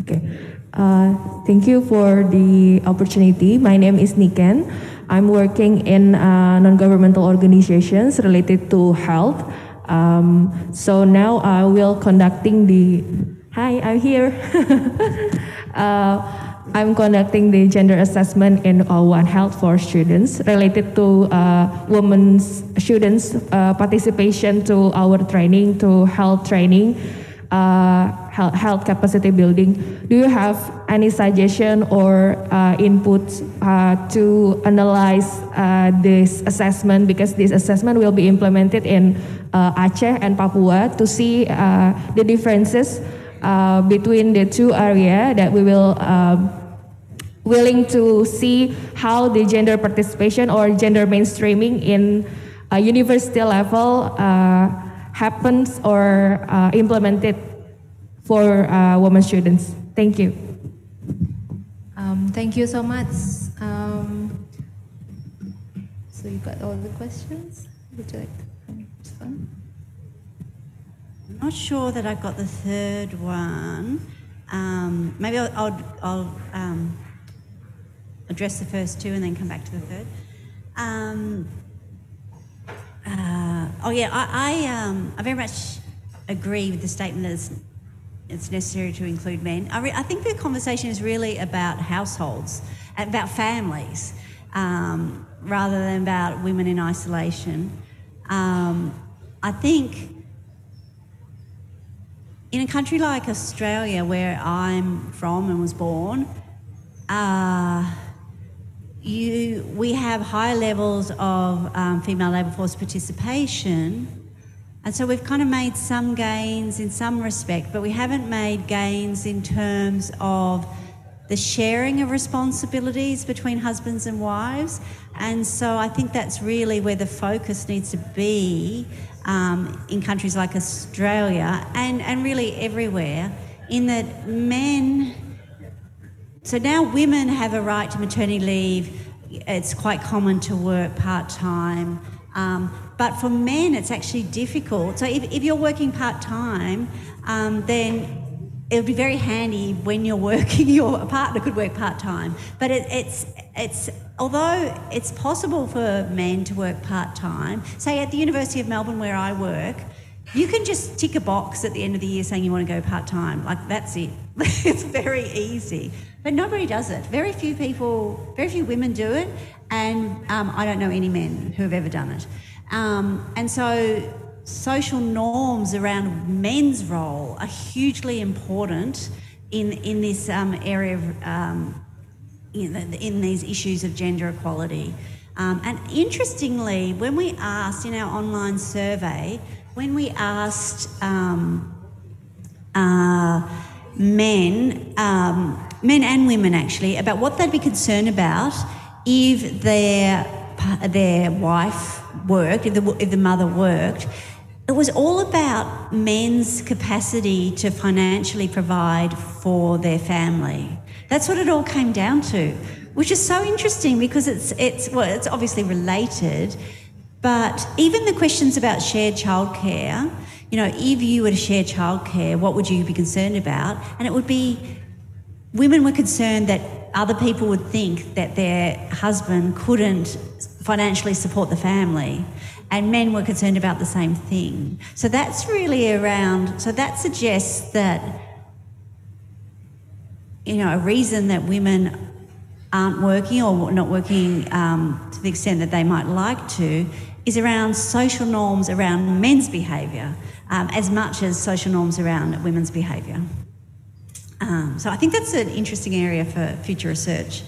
Okay. Uh, thank you for the opportunity. My name is Niken. I'm working in uh, non-governmental organizations related to health. Um, so now I will conducting the. Hi, I'm here. uh, I'm conducting the gender assessment in uh, One Health for students related to uh, women's students' uh, participation to our training, to health training. uh, health, health capacity building. Do you have any suggestion or uh, input uh, to analyze this assessment because this assessment will be implemented in Aceh and Papua to see the differences between the two areas that we will willing to see how the gender participation or gender mainstreaming in a university level uh, happens or uh, implemented for uh, women students. Thank you. Um, thank you so much. Um, so you got all the questions? Would you like to respond? I'm not sure that I got the third one. Um, maybe I'll, I'll, I'll um, address the first two and then come back to the third. Um, uh, oh yeah, I, I, um, I very much agree with the statement that it's, it's necessary to include men. I, re- I think the conversation is really about households, about families, um, rather than about women in isolation. Um, I think in a country like Australia, where I'm from and was born, uh, you, we have high levels of um, female labour force participation, and so we've kind of made some gains in some respect, but we haven't made gains in terms of the sharing of responsibilities between husbands and wives. And so I think that's really where the focus needs to be um, in countries like Australia and, and really everywhere, in that men so now women have a right to maternity leave. It's quite common to work part time. Um, but for men, it's actually difficult. So if, if you're working part time, um, then it would be very handy when you're working. Your partner could work part time. But it, it's it's although it's possible for men to work part time. Say at the University of Melbourne, where I work, you can just tick a box at the end of the year saying you want to go part time. Like that's it. it's very easy. But nobody does it. Very few people, very few women do it, and um, I don't know any men who have ever done it. Um, and so, social norms around men's role are hugely important in in this um, area of um, in, in, these issues of gender equality. Um, and interestingly, when we asked in our online survey, when we asked um, uh, men men and women actually, about what they'd be concerned about if their their wife worked, if the, if the mother worked. It was all about men's capacity to financially provide for their family. That's what it all came down to, which is so interesting because it's it's well, it's obviously related, but even the questions about shared childcare, you know, if you were to share childcare, what would you be concerned about? And it would be women were concerned that other people would think that their husband couldn't financially support the family and men were concerned about the same thing. So that's really around so that suggests that you know a reason that women aren't working or not working um, to the extent that they might like to is around social norms around men's behaviour um, as much as social norms around women's behaviour um, so I think that's an interesting area for future research.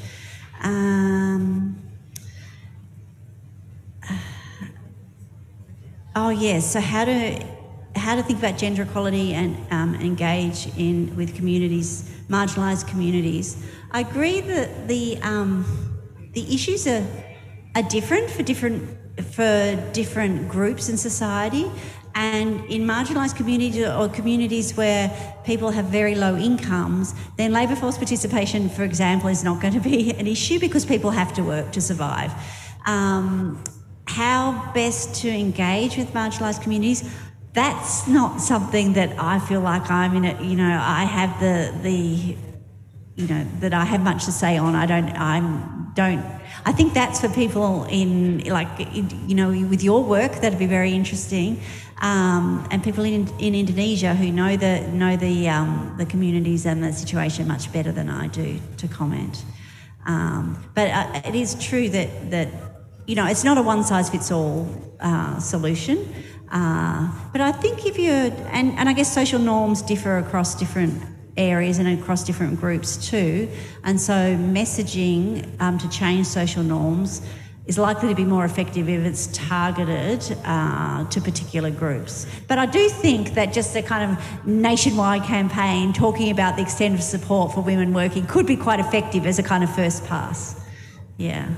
Um, oh yes, so how to how to think about gender equality and um, engage in with communities, marginalised communities. I agree that the um, the issues are are different for different for different groups in society. And in marginalised communities or communities where people have very low incomes, then labour force participation, for example, is not going to be an issue because people have to work to survive. Um, how best to engage with marginalised communities? That's not something that I feel like I'm in. A, you know, I have the the, you know, that I have much to say on. I don't. I'm don't. I think that's for people in like you know with your work that'd be very interesting um, and people in, in Indonesia who know the know the um, the communities and the situation much better than I do to comment. Um, but uh, it is true that that you know it's not a one size fits all uh, solution. Uh, but I think if you're, and, and I guess social norms differ across different areas and across different groups too. And so messaging um, to change social norms is likely to be more effective if it's targeted uh, to particular groups. But I do think that just a kind of nationwide campaign talking about the extent of support for women working could be quite effective as a kind of first pass. Yeah.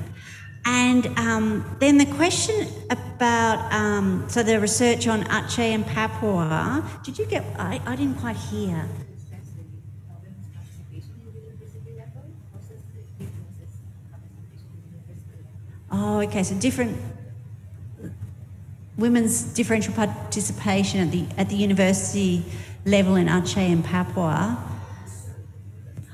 And um, then the question about um, so the research on Aceh and Papua. Did you get? I, I didn't quite hear. Oh, okay. So different women's differential participation at the at the university level in Aceh and Papua.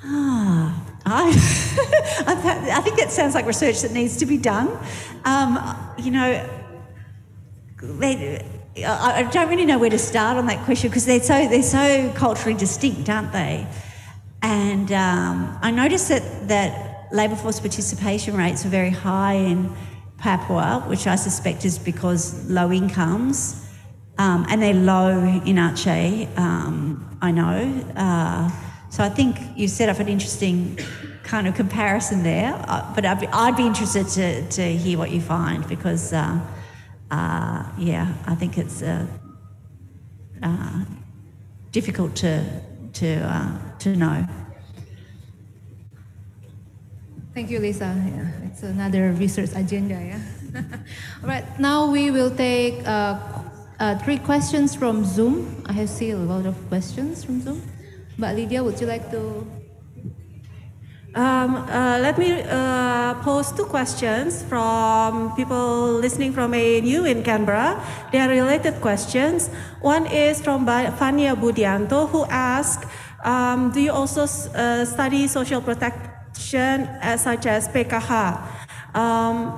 Ah, I, I think that sounds like research that needs to be done. Um, you know, I don't really know where to start on that question because they're so they're so culturally distinct, aren't they? And um, I noticed that that labour force participation rates are very high in Papua, which I suspect is because low incomes, um, and they're low in Aceh, um, I know. Uh, so I think you set up an interesting kind of comparison there, uh, but I'd be, I'd be, interested to, to hear what you find because, uh, uh yeah, I think it's uh, uh, difficult to, to, to know. Thank you, Lisa. Yeah, it's another research agenda. Yeah. All right. Now we will take uh, uh, three questions from Zoom. I have seen a lot of questions from Zoom. But Lydia, would you like to? Um, uh, let me uh, pose two questions from people listening from ANU in Canberra. They are related questions. One is from Fania Budianto, who asked, um, "Do you also uh, study social protection?" Uh, such as PKH. Um,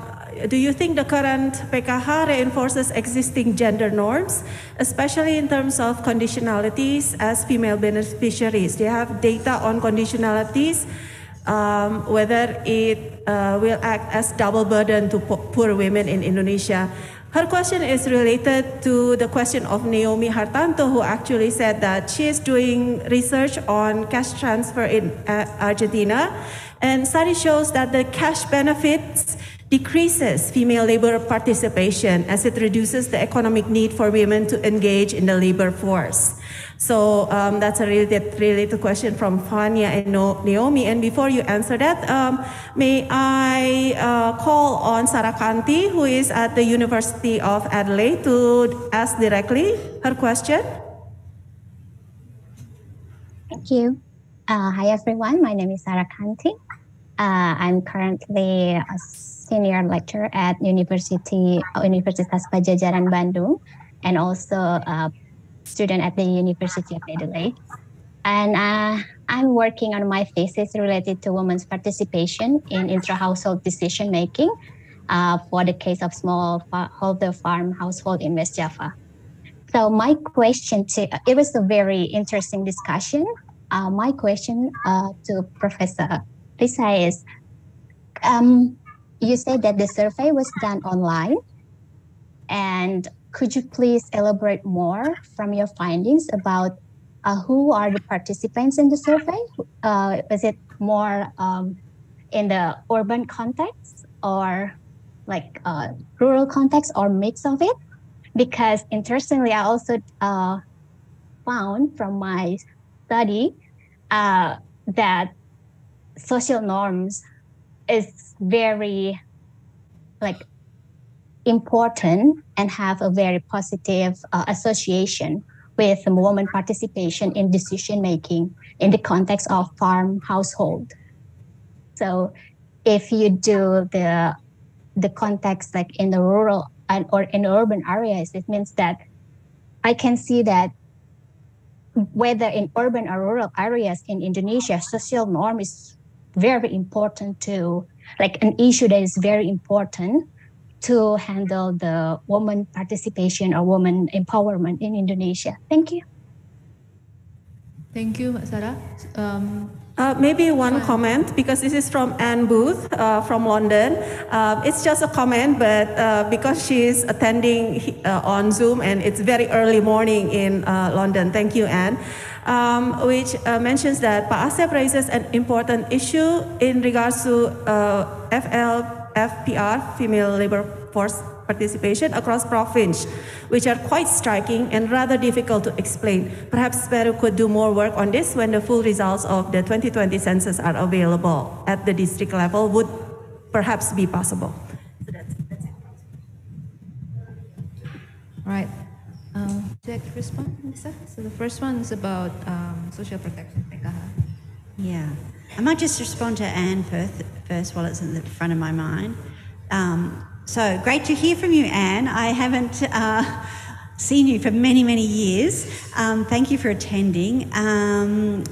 do you think the current PKH reinforces existing gender norms, especially in terms of conditionalities as female beneficiaries? Do you have data on conditionalities, um, whether it uh, will act as double burden to poor women in Indonesia? Her question is related to the question of Naomi Hartanto, who actually said that she is doing research on cash transfer in uh, Argentina and study shows that the cash benefits decreases female labor participation as it reduces the economic need for women to engage in the labor force. So um, that's a related, related question from Fania and Naomi. And before you answer that, um, may I uh, call on Sarah Kanti, who is at the University of Adelaide, to ask directly her question? Thank you. Uh, hi, everyone. My name is Sarah Kanti. Uh, I'm currently a senior lecturer at University Universitas Padjadjaran Bandung, and also a student at the University of Adelaide. And uh, I'm working on my thesis related to women's participation in intra-household decision making uh, for the case of smallholder farm household in West Java. So my question to it was a very interesting discussion uh, my question uh, to Professor Lisa is, um, you said that the survey was done online, and could you please elaborate more from your findings about uh, who are the participants in the survey? Uh, is it more um, in the urban context or like uh, rural context or mix of it? Because interestingly, I also uh, found from my study uh, that social norms is very like important and have a very positive uh, association with woman participation in decision making in the context of farm household. So if you do the the context like in the rural and or in urban areas it means that i can see that whether in urban or rural areas in Indonesia, social norm is very important to, like an issue that is very important to handle the woman participation or woman empowerment in Indonesia. Thank you. Thank you, Sarah. Um, Uh, maybe one comment because this is from Anne Booth uh, from London. Uh, it's just a comment, but uh, because she's attending uh, on Zoom and it's very early morning in uh, London. Thank you, Anne. Um, which mentions that Pak Asep raises an important issue in regards to FL, FPR, female labor force participation across province, which are quite striking and rather difficult to explain. Perhaps Peru could do more work on this when the full results of the 2020 census are available at the district level would perhaps be possible. So that's, that's it. All right. Um, would you like to respond, Lisa? So the first one is about um, social protection, Yeah. I might just respond to Anne first, while it's in the front of my mind. Um, so great to hear from you, Anne. I haven't uh, seen you for many, many years. Um, thank you for attending. Um,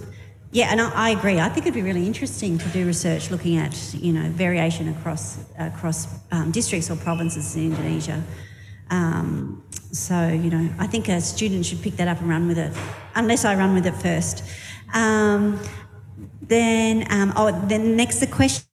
yeah, and I, I, agree. I think it'd be really interesting to do research looking at you know variation across across um, districts or provinces in Indonesia. Um, so you know, I think a student should pick that up and run with it, unless I run with it first. Then, um, oh, then next the question.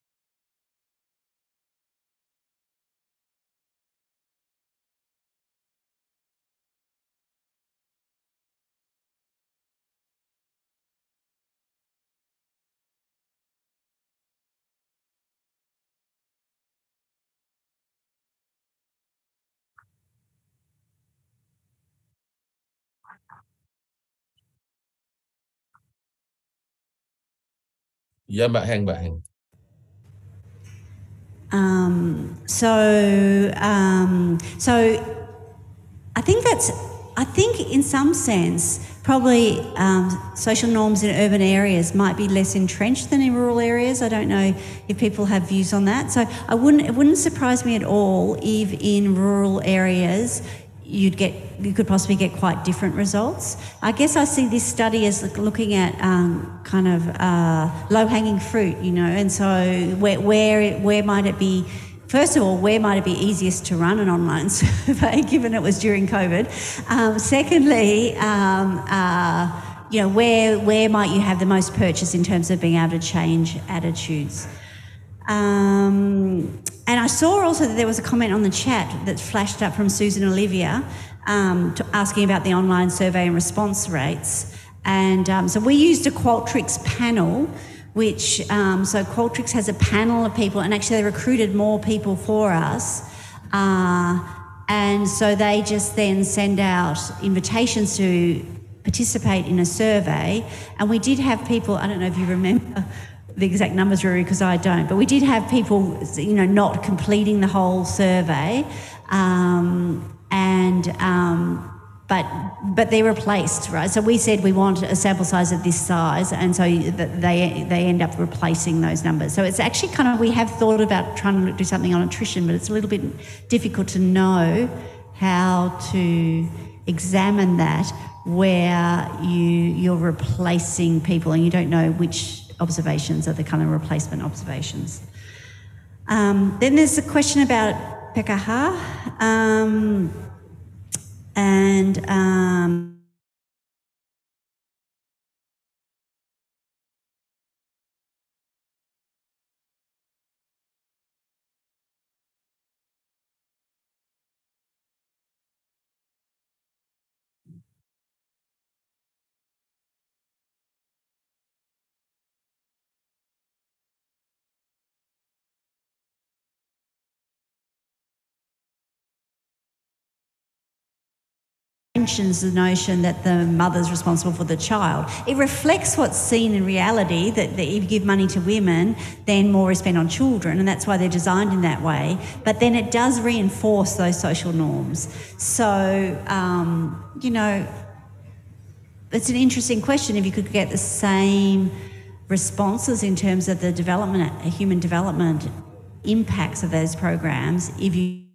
Yeah, Mbak Heng, Mbak Heng. Um, so, um, so I think that's, I think in some sense, probably um, social norms in urban areas might be less entrenched than in rural areas. I don't know if people have views on that. So I wouldn't, it wouldn't surprise me at all if in rural areas you'd get you could possibly get quite different results. I guess I see this study as looking at um, kind of uh, low hanging fruit, you know, and so where where where might it be? First of all, where might it be easiest to run an online survey, given it was during COVID? Um, secondly, um, uh, you know, where where might you have the most purchase in terms of being able to change attitudes? Um, and I saw also that there was a comment on the chat that flashed up from Susan Olivia um, asking about the online survey and response rates. And um, so we used a Qualtrics panel, which, um, so Qualtrics has a panel of people, and actually they recruited more people for us. Uh, and so they just then send out invitations to participate in a survey. And we did have people, I don't know if you remember, the exact numbers, Ruri, because I don't. But we did have people, you know, not completing the whole survey, um, and um, but but they're replaced, right? So we said we want a sample size of this size, and so they they end up replacing those numbers. So it's actually kind of we have thought about trying to do something on attrition, but it's a little bit difficult to know how to examine that where you you're replacing people and you don't know which observations are the kind of replacement observations. Um, then there's a question about PKH um, and mentions the notion that the mother's responsible for the child. It reflects what's seen in reality that, that if you give money to women, then more is spent on children, and that's why they're designed in that way. But then it does reinforce those social norms. So, um, you know, it's an interesting question if you could get the same responses in terms of the development, human development impacts of those programs if you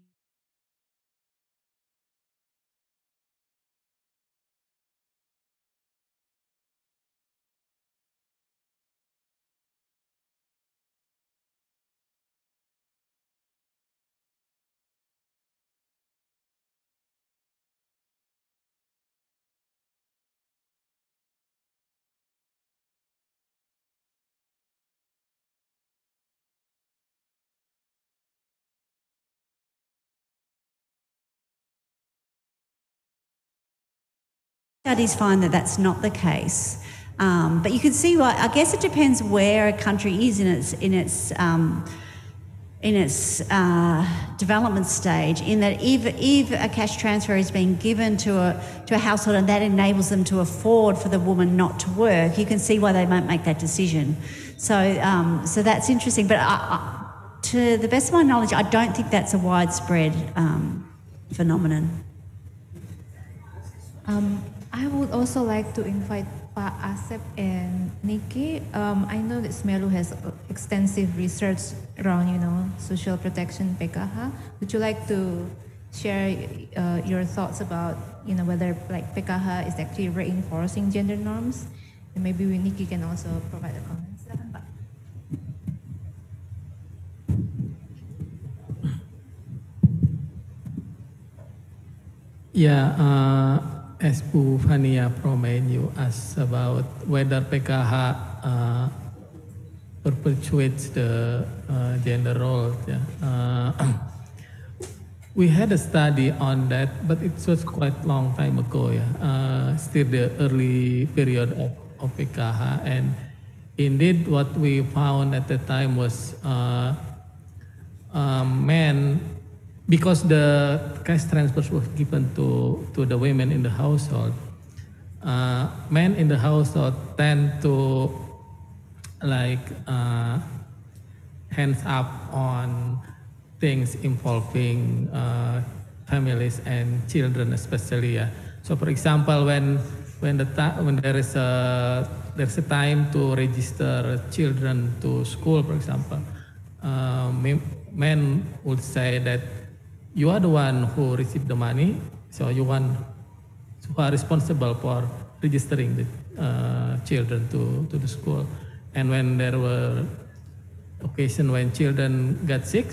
studies find that that's not the case. Um, but you can see why. I guess it depends where a country is in its in its um, in its uh, development stage. In that, if if a cash transfer is being given to a to a household and that enables them to afford for the woman not to work, you can see why they might make that decision. So um, so that's interesting. But I, I, to the best of my knowledge, I don't think that's a widespread um, phenomenon. Um, I would also like to invite Pa Asep and Nikki. Um, I know that SMERU has extensive research around, you know, social protection PKH. Would you like to share uh, your thoughts about, you know, whether like PKH is actually reinforcing gender norms? And maybe we, Nikki can also provide a comment. Yeah, uh, as Bu Fania Promain, you asked about whether PKH uh, perpetuates the uh, gender role. Yeah. Uh, we had a study on that, but it was quite long time ago. Yeah, uh, still the early period of, of PKH, and indeed, what we found at the time was uh, men because the cash transfers was given to, to the women in the household, uh, men in the household tend to like uh, hands up on things involving uh, families and children especially. Yeah. So for example, when when the when there is a there's a time to register children to school, for example, uh, men would say that you are the one who received the money, so you who are responsible for registering the uh, children to, to the school. And when there were occasion when children got sick,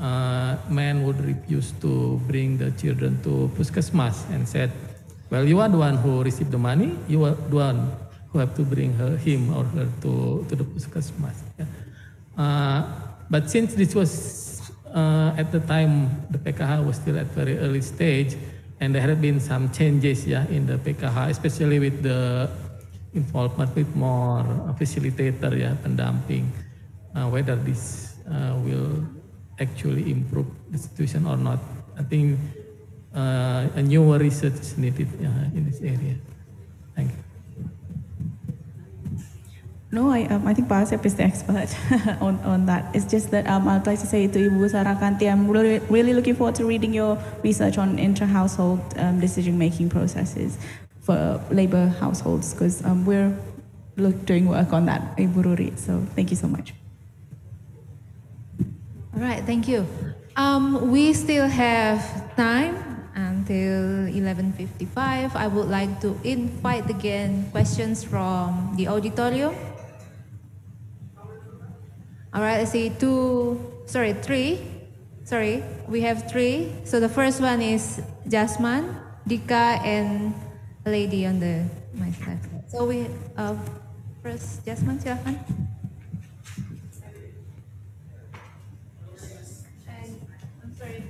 uh, men would refuse to bring the children to Puskesmas and said, well, you are the one who received the money, you are the one who have to bring her, him or her to, to the Puskesmas. Yeah. Uh, but since this was uh, at the time the PKH was still at very early stage, and there have been some changes yeah, in the PKH, especially with the involvement with more facilitator, yeah, pendamping, uh, whether this uh, will actually improve the situation or not. I think uh, a newer research is needed in this area. Thank you. No, I, um, I think Pak Asep is the expert on, on that. It's just that um, I'd like to say to Ibu Sarakanti, I'm really, really looking forward to reading your research on intra-household um, decision-making processes for labor households, because um, we're look, doing work on that, Ibu Ruri. So thank you so much. All right, thank you. Um, we still have time until 11.55. I would like to invite again questions from the auditorium. All right, I see two, sorry, three. Sorry, we have three. So the first one is Jasmine, Dika, and lady on the my side. So we, uh, first Jasmine, silakan.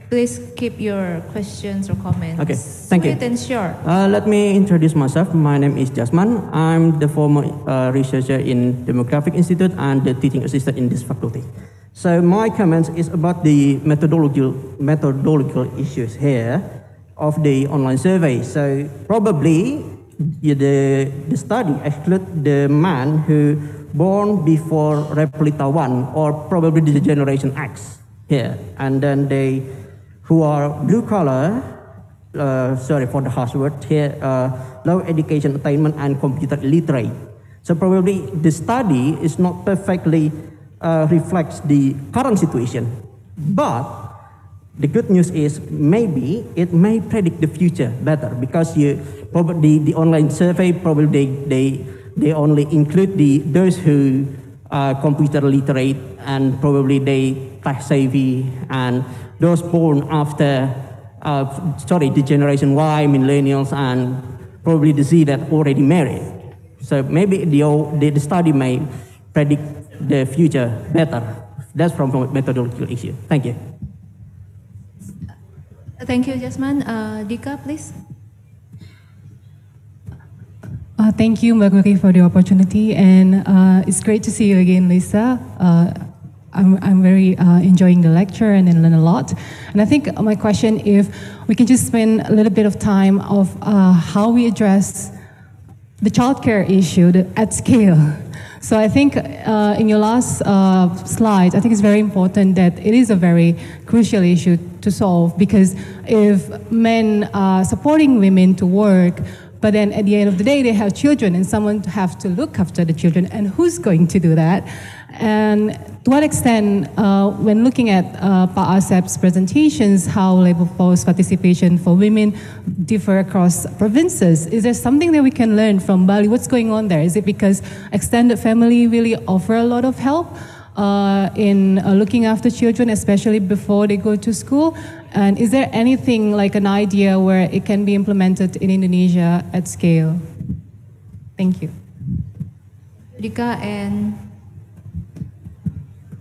Please keep your questions or comments. Okay, thank you. and sure. Uh, let me introduce myself. My name is Jasman. I'm the former uh, researcher in Demographic Institute and the teaching assistant in this faculty. So my comments is about the methodological methodological issues here of the online survey. So probably the the study exclude the man who born before Repelita one or probably the Generation X here, and then they who are blue collar, uh, sorry for the harsh word here, uh, low education attainment and computer illiterate. So probably the study is not perfectly uh, reflects the current situation, but the good news is maybe it may predict the future better because you probably the online survey probably they they, they only include the those who are computer literate and probably they tech savvy and those born after, uh, sorry, the generation Y, millennials, and probably the Z that already married. So maybe the, the study may predict the future better. That's from a methodological issue. Thank you. Thank you, Jasmine. Uh, Dika, please. Uh, thank you, Maguri, for the opportunity, and uh, it's great to see you again, Lisa. Uh, I'm, I'm very uh, enjoying the lecture and I learn a lot. And I think my question, if we can just spend a little bit of time of uh, how we address the childcare issue at scale. So I think uh, in your last uh, slide, I think it's very important that it is a very crucial issue to solve because if men are supporting women to work, but then at the end of the day they have children and someone have to look after the children, and who's going to do that? And to what extent, uh, when looking at uh, Pak Asep's presentations, how labor force participation for women differ across provinces, is there something that we can learn from Bali? What's going on there? Is it because extended family really offer a lot of help? Uh, in uh, looking after children, especially before they go to school? And is there anything like an idea where it can be implemented in Indonesia at scale? Thank you. Rika and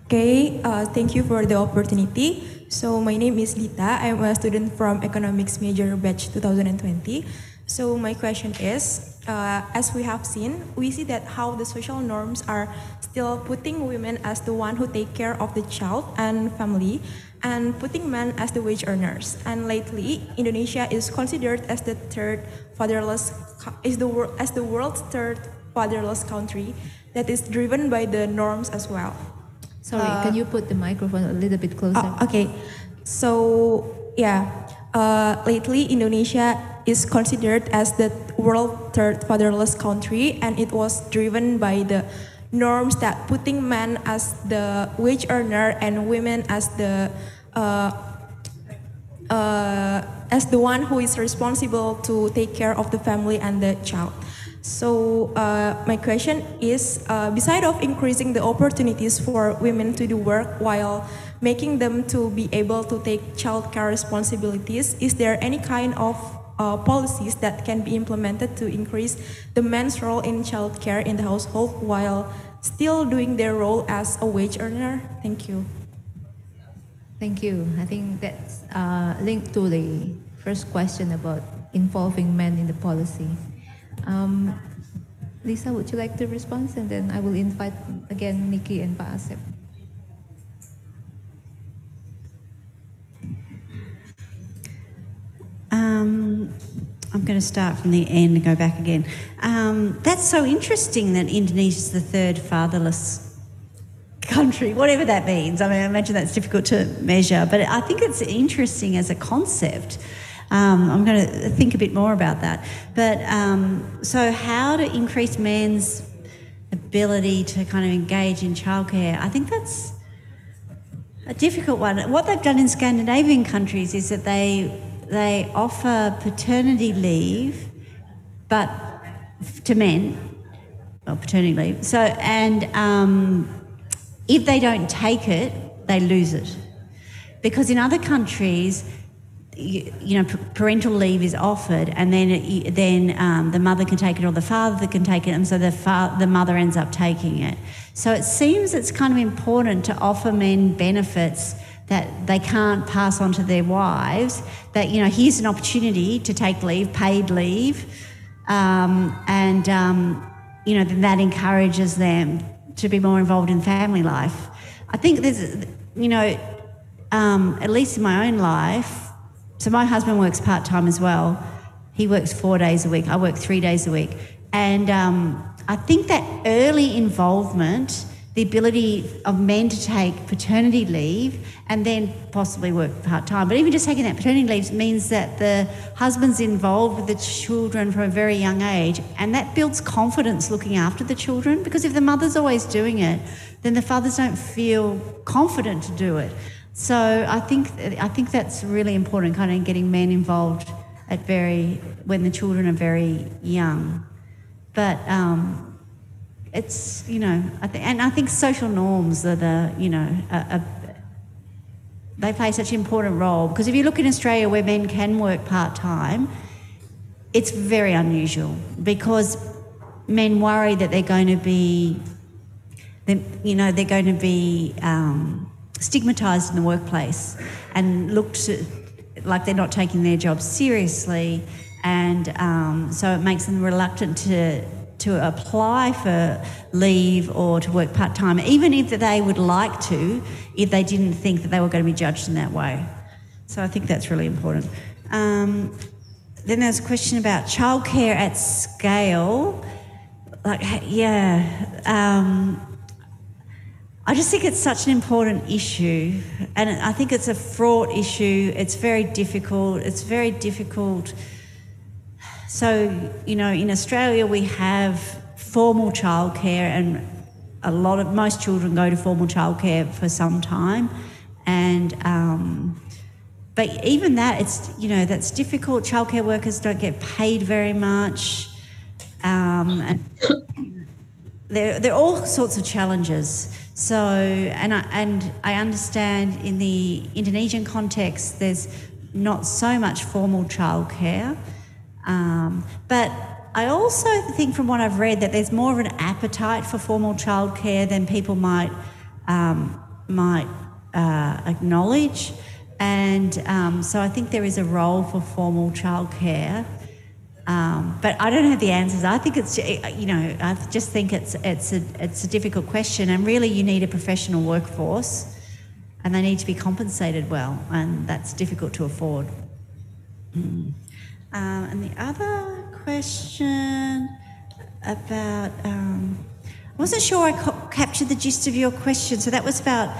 Okay, uh, thank you for the opportunity. So my name is Lita. I'm a student from economics major batch 2020. So my question is, uh, as we have seen, we see that how the social norms are still putting women as the one who take care of the child and family, and putting men as the wage earners. And lately, Indonesia is considered as the third fatherless is the world as the world's third fatherless country that is driven by the norms as well. Sorry, uh, can you put the microphone a little bit closer? Uh, okay. So, yeah, uh, lately Indonesia is considered as the world third fatherless country, and it was driven by the norms that putting men as the wage earner and women as the uh, uh, as the one who is responsible to take care of the family and the child. So uh, my question is, uh, beside of increasing the opportunities for women to do work while making them to be able to take childcare responsibilities, is there any kind of uh, policies that can be implemented to increase the men's role in childcare in the household while still doing their role as a wage earner? Thank you. Thank you. I think that's uh, linked to the first question about involving men in the policy. Um, Lisa, would you like to respond? And then I will invite again Nikki and Pak Asep. Um, I'm going to start from the end and go back again. Um, that's so interesting that Indonesia is the third fatherless country, whatever that means. I mean, I imagine that's difficult to measure, but I think it's interesting as a concept. Um, I'm going to think a bit more about that. But um, so, how to increase men's ability to kind of engage in childcare? I think that's a difficult one. What they've done in Scandinavian countries is that they they offer paternity leave, but to men, well, paternity leave. So, and um, if they don't take it, they lose it, because in other countries you, you, know, parental leave is offered, and then it, then um, the mother can take it or the father can take it, and so the fa- the mother ends up taking it. So it seems it's kind of important to offer men benefits that they can't pass on to their wives. That you know, here's an opportunity to take leave, paid leave, um, and um, you know, then that encourages them to be more involved in family life. I think there's, you know, um, at least in my own life so my husband works part time as well. He works four days a week. I work three days a week. And um, I think that early involvement, the ability of men to take paternity leave and then possibly work part time, but even just taking that paternity leave means that the husband's involved with the children from a very young age, and that builds confidence looking after the children. Because if the mother's always doing it, then the fathers don't feel confident to do it. So I think I think that's really important, kind of getting men involved at very when the children are very young. But um, it's you know, I th- and I think social norms are the you know a, a, they play such an important role because if you look in Australia where men can work part time, it's very unusual because men worry that they're going to be, you know, they're going to be. Um, stigmatised in the workplace and looked like they're not taking their job seriously and um, so it makes them reluctant to to apply for leave or to work part time, even if they would like to, if they didn't think that they were going to be judged in that way. So I think that's really important. Um, then there's a question about childcare at scale. Like, yeah, um, I just think it's such an important issue, and I think it's a fraught issue. It's very difficult. It's very difficult. So, you know, in Australia we have formal childcare and a lot of most children go to formal childcare for some time. And um, but even that it's you know that's difficult. Childcare workers don't get paid very much. Um, and there, there are all sorts of challenges so and I, and I understand in the Indonesian context there's not so much formal childcare um, but I also think from what I've read that there's more of an appetite for formal childcare than people might um, might uh, acknowledge, and um, so I think there is a role for formal childcare. Um, but I don't have the answers. I think it's you know I just think it's it's a it's a difficult question, and really you need a professional workforce, and they need to be compensated well, and that's difficult to afford. Mm. Um, and the other question about, um, I wasn't sure I ca- captured the gist of your question. So that was about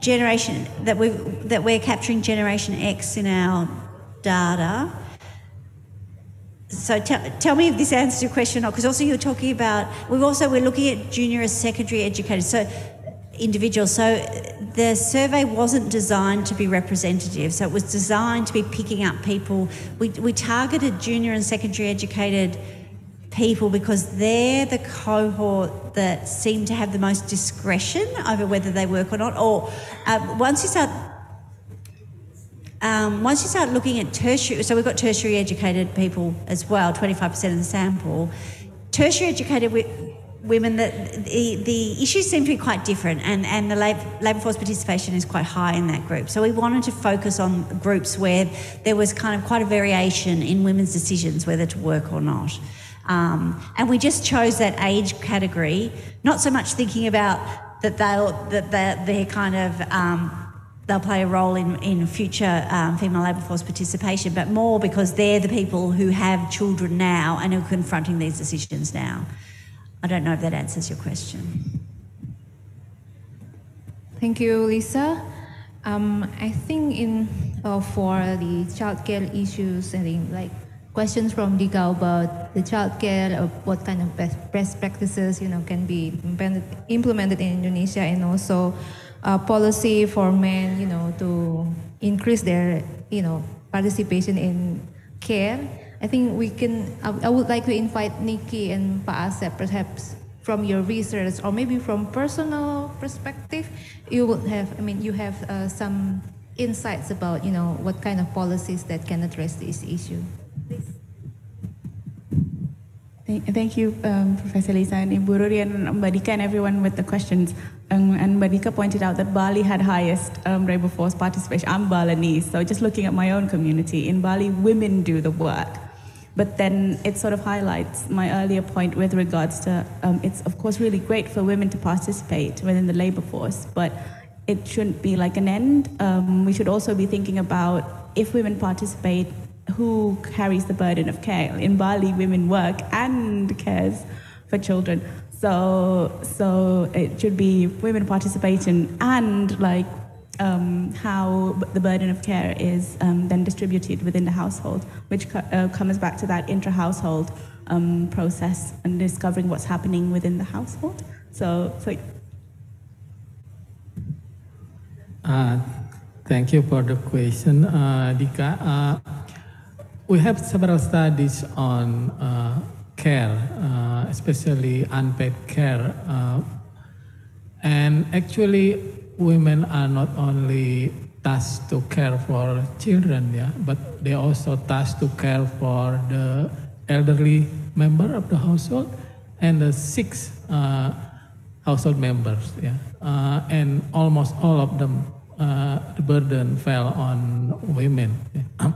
generation that we that we're capturing Generation X in our data. So tell, tell me if this answers your question or because also you're talking about we've also we're looking at junior and secondary educators. So individuals. So the survey wasn't designed to be representative. So it was designed to be picking up people. We, we targeted junior and secondary educated people because they're the cohort that seem to have the most discretion over whether they work or not. Or uh, once you start um, once you start looking at tertiary, so we've got tertiary educated people as well, 25% of the sample. Tertiary educated women that the, the issues seem to be quite different and, and the labour, labour force participation is quite high in that group. So we wanted to focus on groups where there was kind of quite a variation in women's decisions whether to work or not. Um, and we just chose that age category, not so much thinking about that they'll that they're, they're kind of um, they'll play a role in, in future um, female labour force participation, but more because they're the people who have children now and are confronting these decisions now. I don't know if that answers your question. Thank you, Lisa. Um, I think in uh, for the childcare issues, I think like questions from Dika about the childcare, of what kind of best, best practices you know can be implemented in Indonesia, and also uh, policy for men, you know, to increase their you know participation in care I think we can, I, would like to invite Nikki and Pa Asep, perhaps from your research or maybe from personal perspective, you would have, I mean, you have uh, some insights about, you know, what kind of policies that can address this issue. Please. Thank you, um, Professor Lisa and Ibu Ruri and Mbak Dika and everyone with the questions. Um, and Mbak Dika pointed out that Bali had highest um, labor force participation. I'm Balinese, so just looking at my own community, in Bali, women do the work. But then it sort of highlights my earlier point with regards to um, it's, of course, really great for women to participate within the labor force, but it shouldn't be like an end. Um, we should also be thinking about if women participate, who carries the burden of care? In Bali, women work and cares for children. So, so it should be women participation and like um, how the burden of care is um, then distributed within the household, which co- uh, comes back to that intra-household um, process and discovering what's happening within the household. So, so uh, thank you for the question, uh, Dika. Uh, we have several studies on uh, care, uh, especially unpaid care, uh, and actually women are not only tasked to care for children, yeah, but they also tasked to care for the elderly member of the household and the six uh, household members, yeah, uh, and almost all of them, uh, the burden fell on women. Yeah.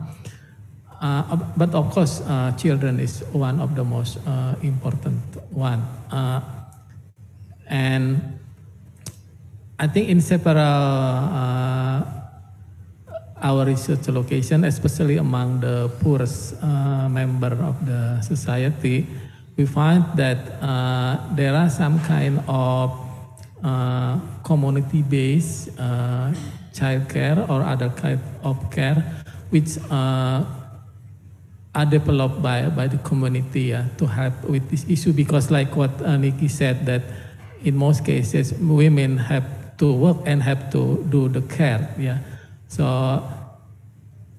Uh, but of course, uh, children is one of the most uh, important one. Uh, and I think in several uh, our research location, especially among the poorest uh, member of the society, we find that there are some kind of community-based uh, child or other kind of care which are developed by, by the community uh, to help with this issue because like what uh, Nikki said that in most cases women have to work and have to do the care yeah. So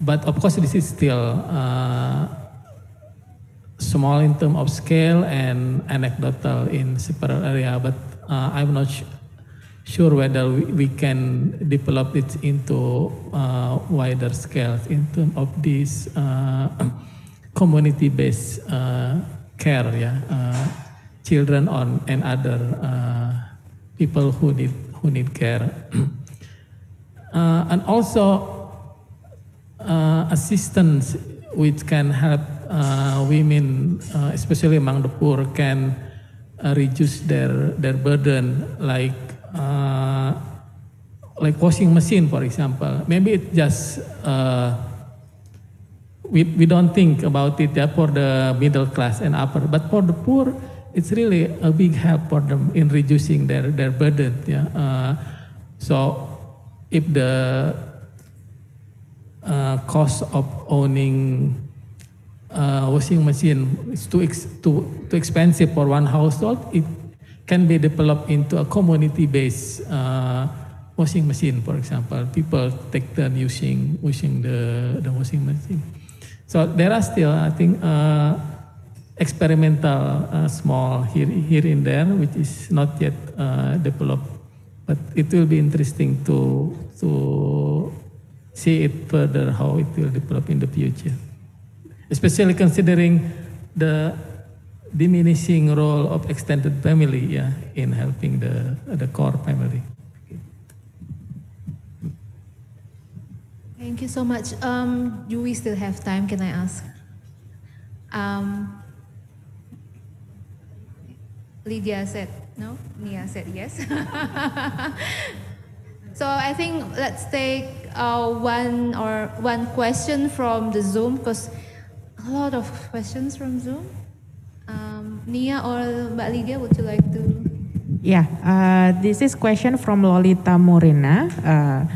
but of course this is still uh, small in terms of scale and anecdotal in several area but uh, I'm not sure whether we, we can develop it into uh, wider scale in terms of this uh, community-based uh, care, yeah, uh, children on and other uh, people who need who need care, uh, and also assistance which can help women, especially among the poor, can reduce their their burden, like uh, like washing machine, for example. Maybe it just uh, we we don't think about it yeah, for the middle class and upper, but for the poor, it's really a big help for them in reducing their their burden. Yeah. Uh, so if the uh, cost of owning uh, washing machine is too, ex too, too expensive for one household, it can be developed into a community-based uh, washing machine, for example. People take turn using using the, the washing machine. So there are still, I think, uh, experimental uh, small here here and there, which is not yet uh, developed, but it will be interesting to to see it further how it will develop in the future, especially considering the diminishing role of extended family yeah, in helping the, the core family. Thank you so much. Um, do we still have time? Can I ask? Um, Lydia said no. Nia said yes. so I think let's take uh, one or one question from the Zoom because a lot of questions from Zoom. Um, Nia or Lydia, would you like to? Yeah, uh, this is question from Lolita Morena. Uh,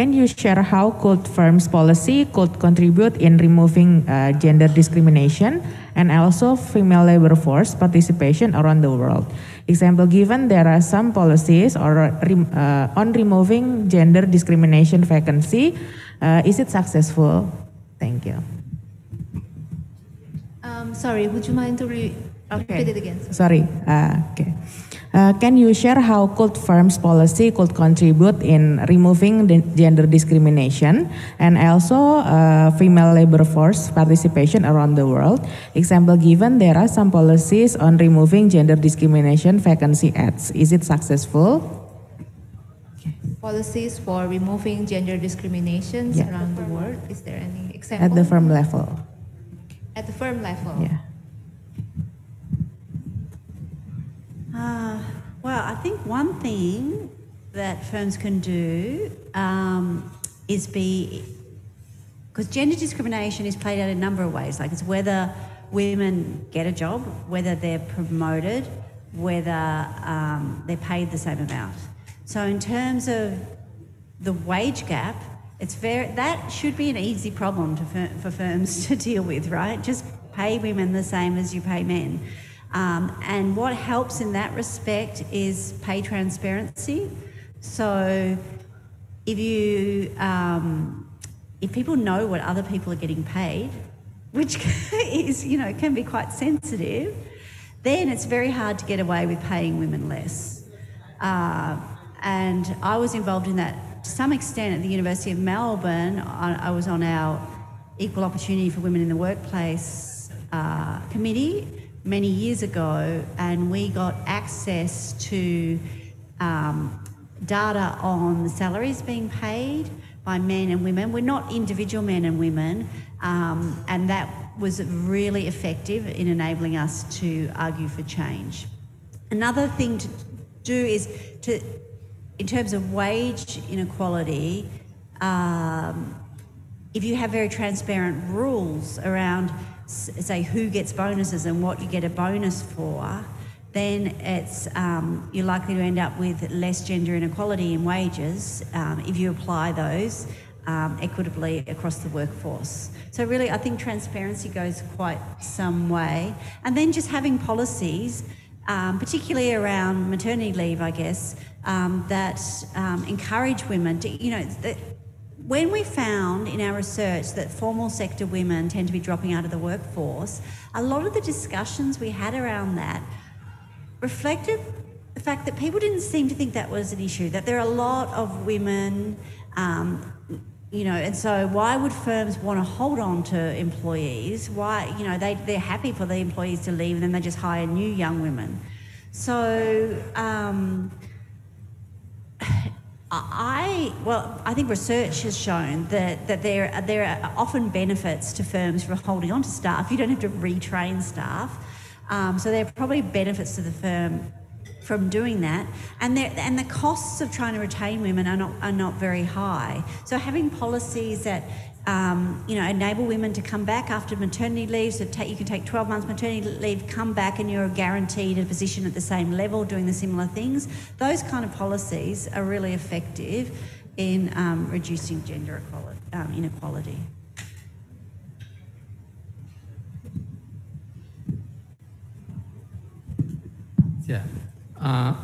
can you share how could firms policy could contribute in removing uh, gender discrimination and also female labor force participation around the world? Example given, there are some policies or uh, on removing gender discrimination vacancy. Uh, is it successful? Thank you. Um, sorry, would you mind to re okay. repeat it again? Sorry. Uh, okay. Uh, can you share how could firms policy could contribute in removing gender discrimination and also uh, female labor force participation around the world? Example given, there are some policies on removing gender discrimination vacancy ads. Is it successful? Policies for removing gender discriminations yeah. around the world. Is there any example? At the firm level. At the firm level? Yeah. Uh, well, I think one thing that firms can do um, is be, because gender discrimination is played out in a number of ways. Like it's whether women get a job, whether they're promoted, whether um, they're paid the same amount. So in terms of the wage gap, it's very that should be an easy problem to, for firms to deal with, right? Just pay women the same as you pay men. Um, and what helps in that respect is pay transparency. So if you um, if people know what other people are getting paid, which is you know can be quite sensitive, then it's very hard to get away with paying women less. Uh, and I was involved in that to some extent at the University of Melbourne, I, I was on our Equal Opportunity for Women in the Workplace uh, committee many years ago, and we got access to um, data on the salaries being paid by men and women. We're not individual men and women, um, and that was really effective in enabling us to argue for change. Another thing to do is to, in terms of wage inequality, um, if you have very transparent rules around, say, who gets bonuses and what you get a bonus for, then it's um, you're likely to end up with less gender inequality in wages um, if you apply those um, equitably across the workforce. So really, I think transparency goes quite some way, and then just having policies, um, particularly around maternity leave, I guess, um, that um, encourage women to, you know, when we found in our research that formal sector women tend to be dropping out of the workforce, a lot of the discussions we had around that reflected the fact that people didn't seem to think that was an issue, that there are a lot of women, um, you know, and so why would firms want to hold on to employees? Why, you know, they, they're happy for the employees to leave and then they just hire new young women. So, um, I well, I think research has shown that, that there there are often benefits to firms for holding on to staff. You don't have to retrain staff. Um, so there are probably benefits to the firm from doing that, and and the costs of trying to retain women are not are not very high. So having policies that um, you know enable women to come back after maternity leave, so take, you can take 12 months maternity leave, come back, and you're guaranteed a position at the same level doing the similar things. Those kind of policies are really effective in um, reducing gender equality, um, inequality. Yeah. Uh,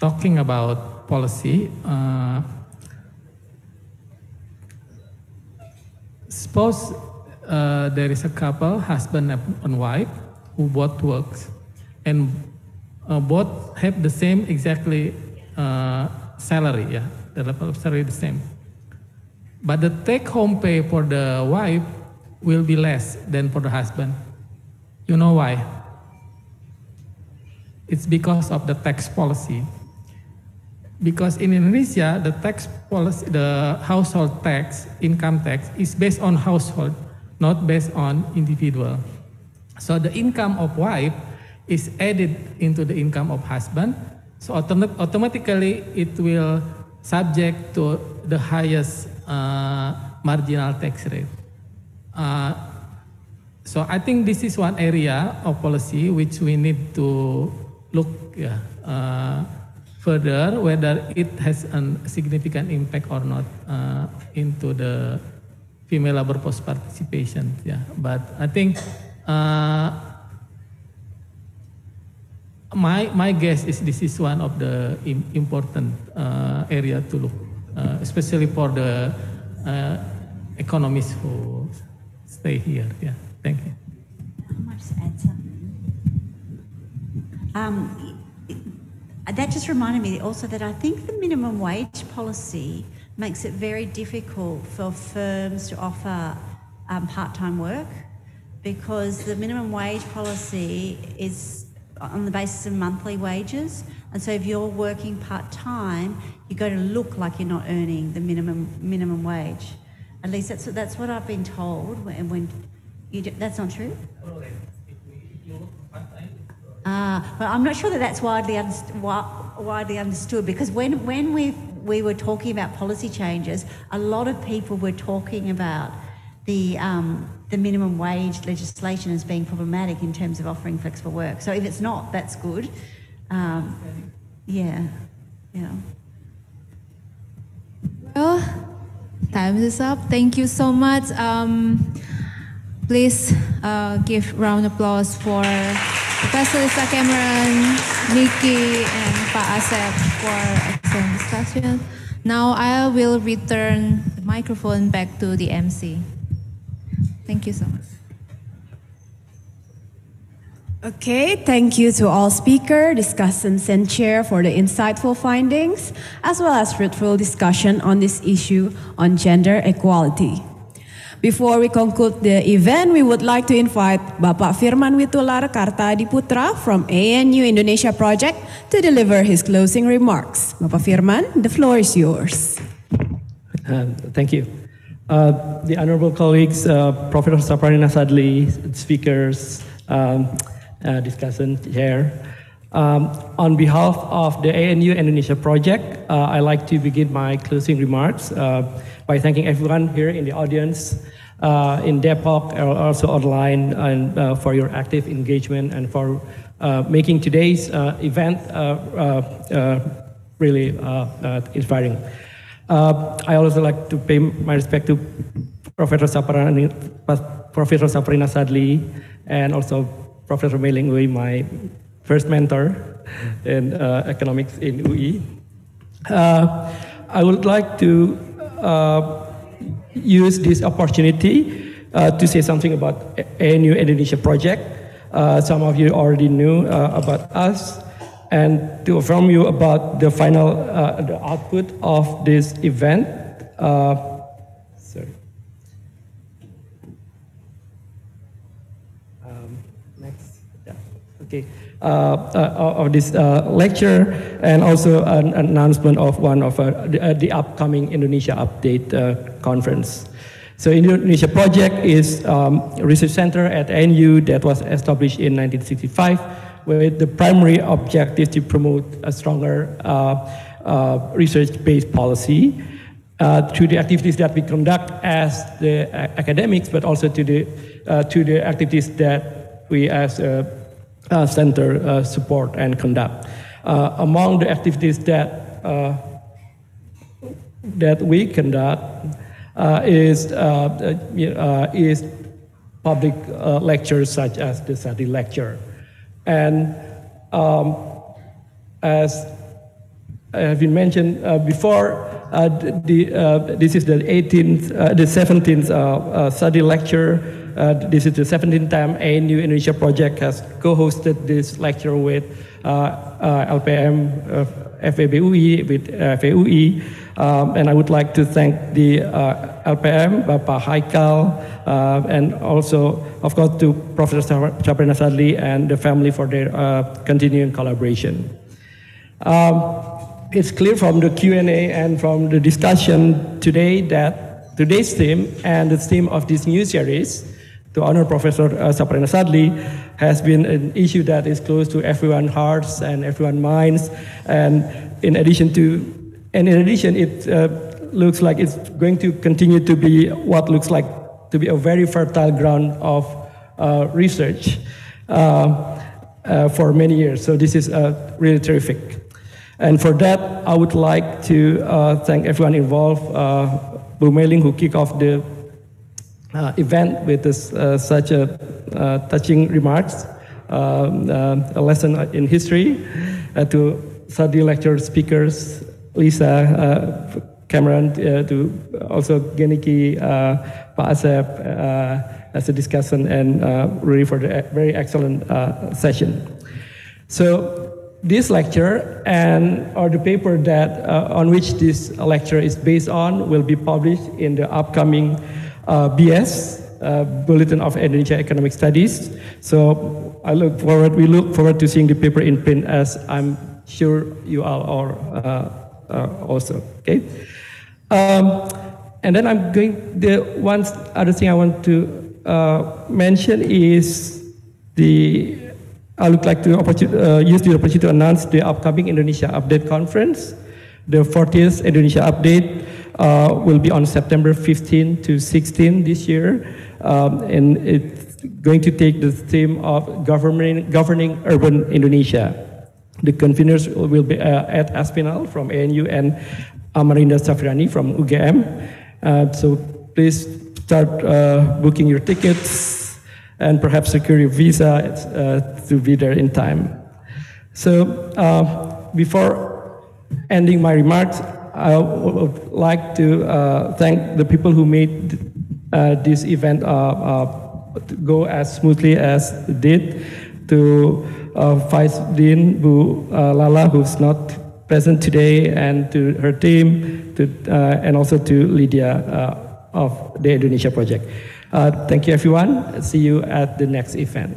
talking about policy, uh, suppose uh, there is a couple, husband and wife, who both works, and uh, both have the same exactly uh, salary, yeah, the level of salary the same. But the take-home pay for the wife will be less than for the husband. You know why? It's because of the tax policy. Because in Indonesia, the tax policy, the household tax, income tax, is based on household, not based on individual. So the income of wife is added into the income of husband. So autom automatically it will subject to the highest uh, marginal tax rate. Uh, so I think this is one area of policy which we need to look yeah, uh, further whether it has a significant impact or not uh, into the female labor force participation. Yeah, but I think uh, my my guess is this is one of the important uh, area to look, uh, especially for the uh, economists who stay here. Yeah, thank you. Um, that just reminded me also that I think the minimum wage policy makes it very difficult for firms to offer um, part-time work because the minimum wage policy is on the basis of monthly wages. And so if you're working part-time, you're going to look like you're not earning the minimum minimum wage. At least that's, that's what I've been told. When, when you do, that's not true? Uh, but I'm not sure that that's widely, widely understood because when, when we, we were talking about policy changes, a lot of people were talking about the, um, the minimum wage legislation as being problematic in terms of offering flexible work. So if it's not, that's good. Um, yeah, yeah. Well, time is up. Thank you so much. Um, please uh, give round applause for Professor Lisa Cameron, Nikki, and Pa Asep for excellent discussion. Now I will return the microphone back to the MC. Thank you so much. Okay, thank you to all speakers, discussants, and chair for the insightful findings, as well as fruitful discussion on this issue on gender equality. Before we conclude the event, we would like to invite Bapak Firman Witular Kartadiputra from ANU Indonesia Project to deliver his closing remarks. Bapak Firman, the floor is yours. Uh, thank you. Uh, the honorable colleagues, uh, Professor Saparina Sadli, speakers, um, uh, discussant chair. Um, on behalf of the ANU Indonesia project, uh, I'd like to begin my closing remarks uh, by thanking everyone here in the audience, uh, in Depok, also online, and uh, for your active engagement and for uh, making today's uh, event really inspiring. I also like to pay my respect to Professor Saparinah, Professor Saparinah Sadli, and also Professor Mayling Oey, my first mentor in uh, economics in UI. Uh, I would like to uh, use this opportunity uh, to say something about ANU Indonesia project. Uh, some of you already knew uh, about us and to inform you about the final the output of this event. sorry. Um, next. Yeah. Okay. Uh, uh, of this uh, lecture and also an announcement of one of the, the, upcoming Indonesia Update conference. So Indonesia Project is um, a research center at NU that was established in 1965 with the primary objective to promote a stronger uh, uh, research-based policy uh, through the activities that we conduct as the academics, but also to the, to the activities that we as center uh, support and conduct. Uh, among the activities that that we conduct is is public lectures such as the Sadli lecture, and um, as I have been mentioned before, uh, the, uh, this is the 18th, uh, the 17th Sadli lecture. Uh, this is the 17th time ANU Indonesia project has co-hosted this lecture with uh, uh, LPEM, FEBUI, with FEUI. Um, and I would like to thank the LPEM, Bapak Chaikal, and also, of course, to Professor Saparinah Sadli and the family for their continuing collaboration. Um, it's clear from the Q&A and from the discussion today that today's theme and the theme of this new series, to honor Professor uh, Sadli, has been an issue that is close to everyone's hearts and everyone's minds. And in addition to, and in addition, it uh, looks like it's going to continue to be what looks like to be a very fertile ground of uh, research uh, uh, for many years. So this is uh, really terrific. And for that, I would like to thank everyone involved, Bu Mayling, who kicked off the event with this, uh, such a uh, touching remarks, um, uh, a lesson in history, uh, to Sadli lecture speakers, Lisa, Cameron, to also Geniki, Pak Asep, as a discussion, and really for the very excellent session. So this lecture and or the paper that uh, on which this lecture is based on will be published in the upcoming uh, BS uh, Bulletin of Indonesia Economic Studies. So I look forward. We look forward to seeing the paper in print, as I'm sure you all are uh, uh, also. Okay. Um, and then I'm going. The one other thing I want to uh, mention is the I would like to uh, use the opportunity to announce the upcoming Indonesia Update Conference. The 40th Indonesia Update uh, will be on September 15 to 16 this year, um, and it's going to take the theme of governing, governing urban Indonesia. The conveners will be uh, Ed Aspinall from ANU and Amalinda Savirani from UGM. Uh, so please start uh, booking your tickets and perhaps secure your visa uh, to be there in time. So uh, before ending my remarks, I would like to uh, thank the people who made uh, this event uh, uh, go as smoothly as it did, to Vice Dean Bu Lala, who's not present today, and to her team, to, and also to Lydia of the Indonesia Project. Uh, thank you, everyone. See you at the next event.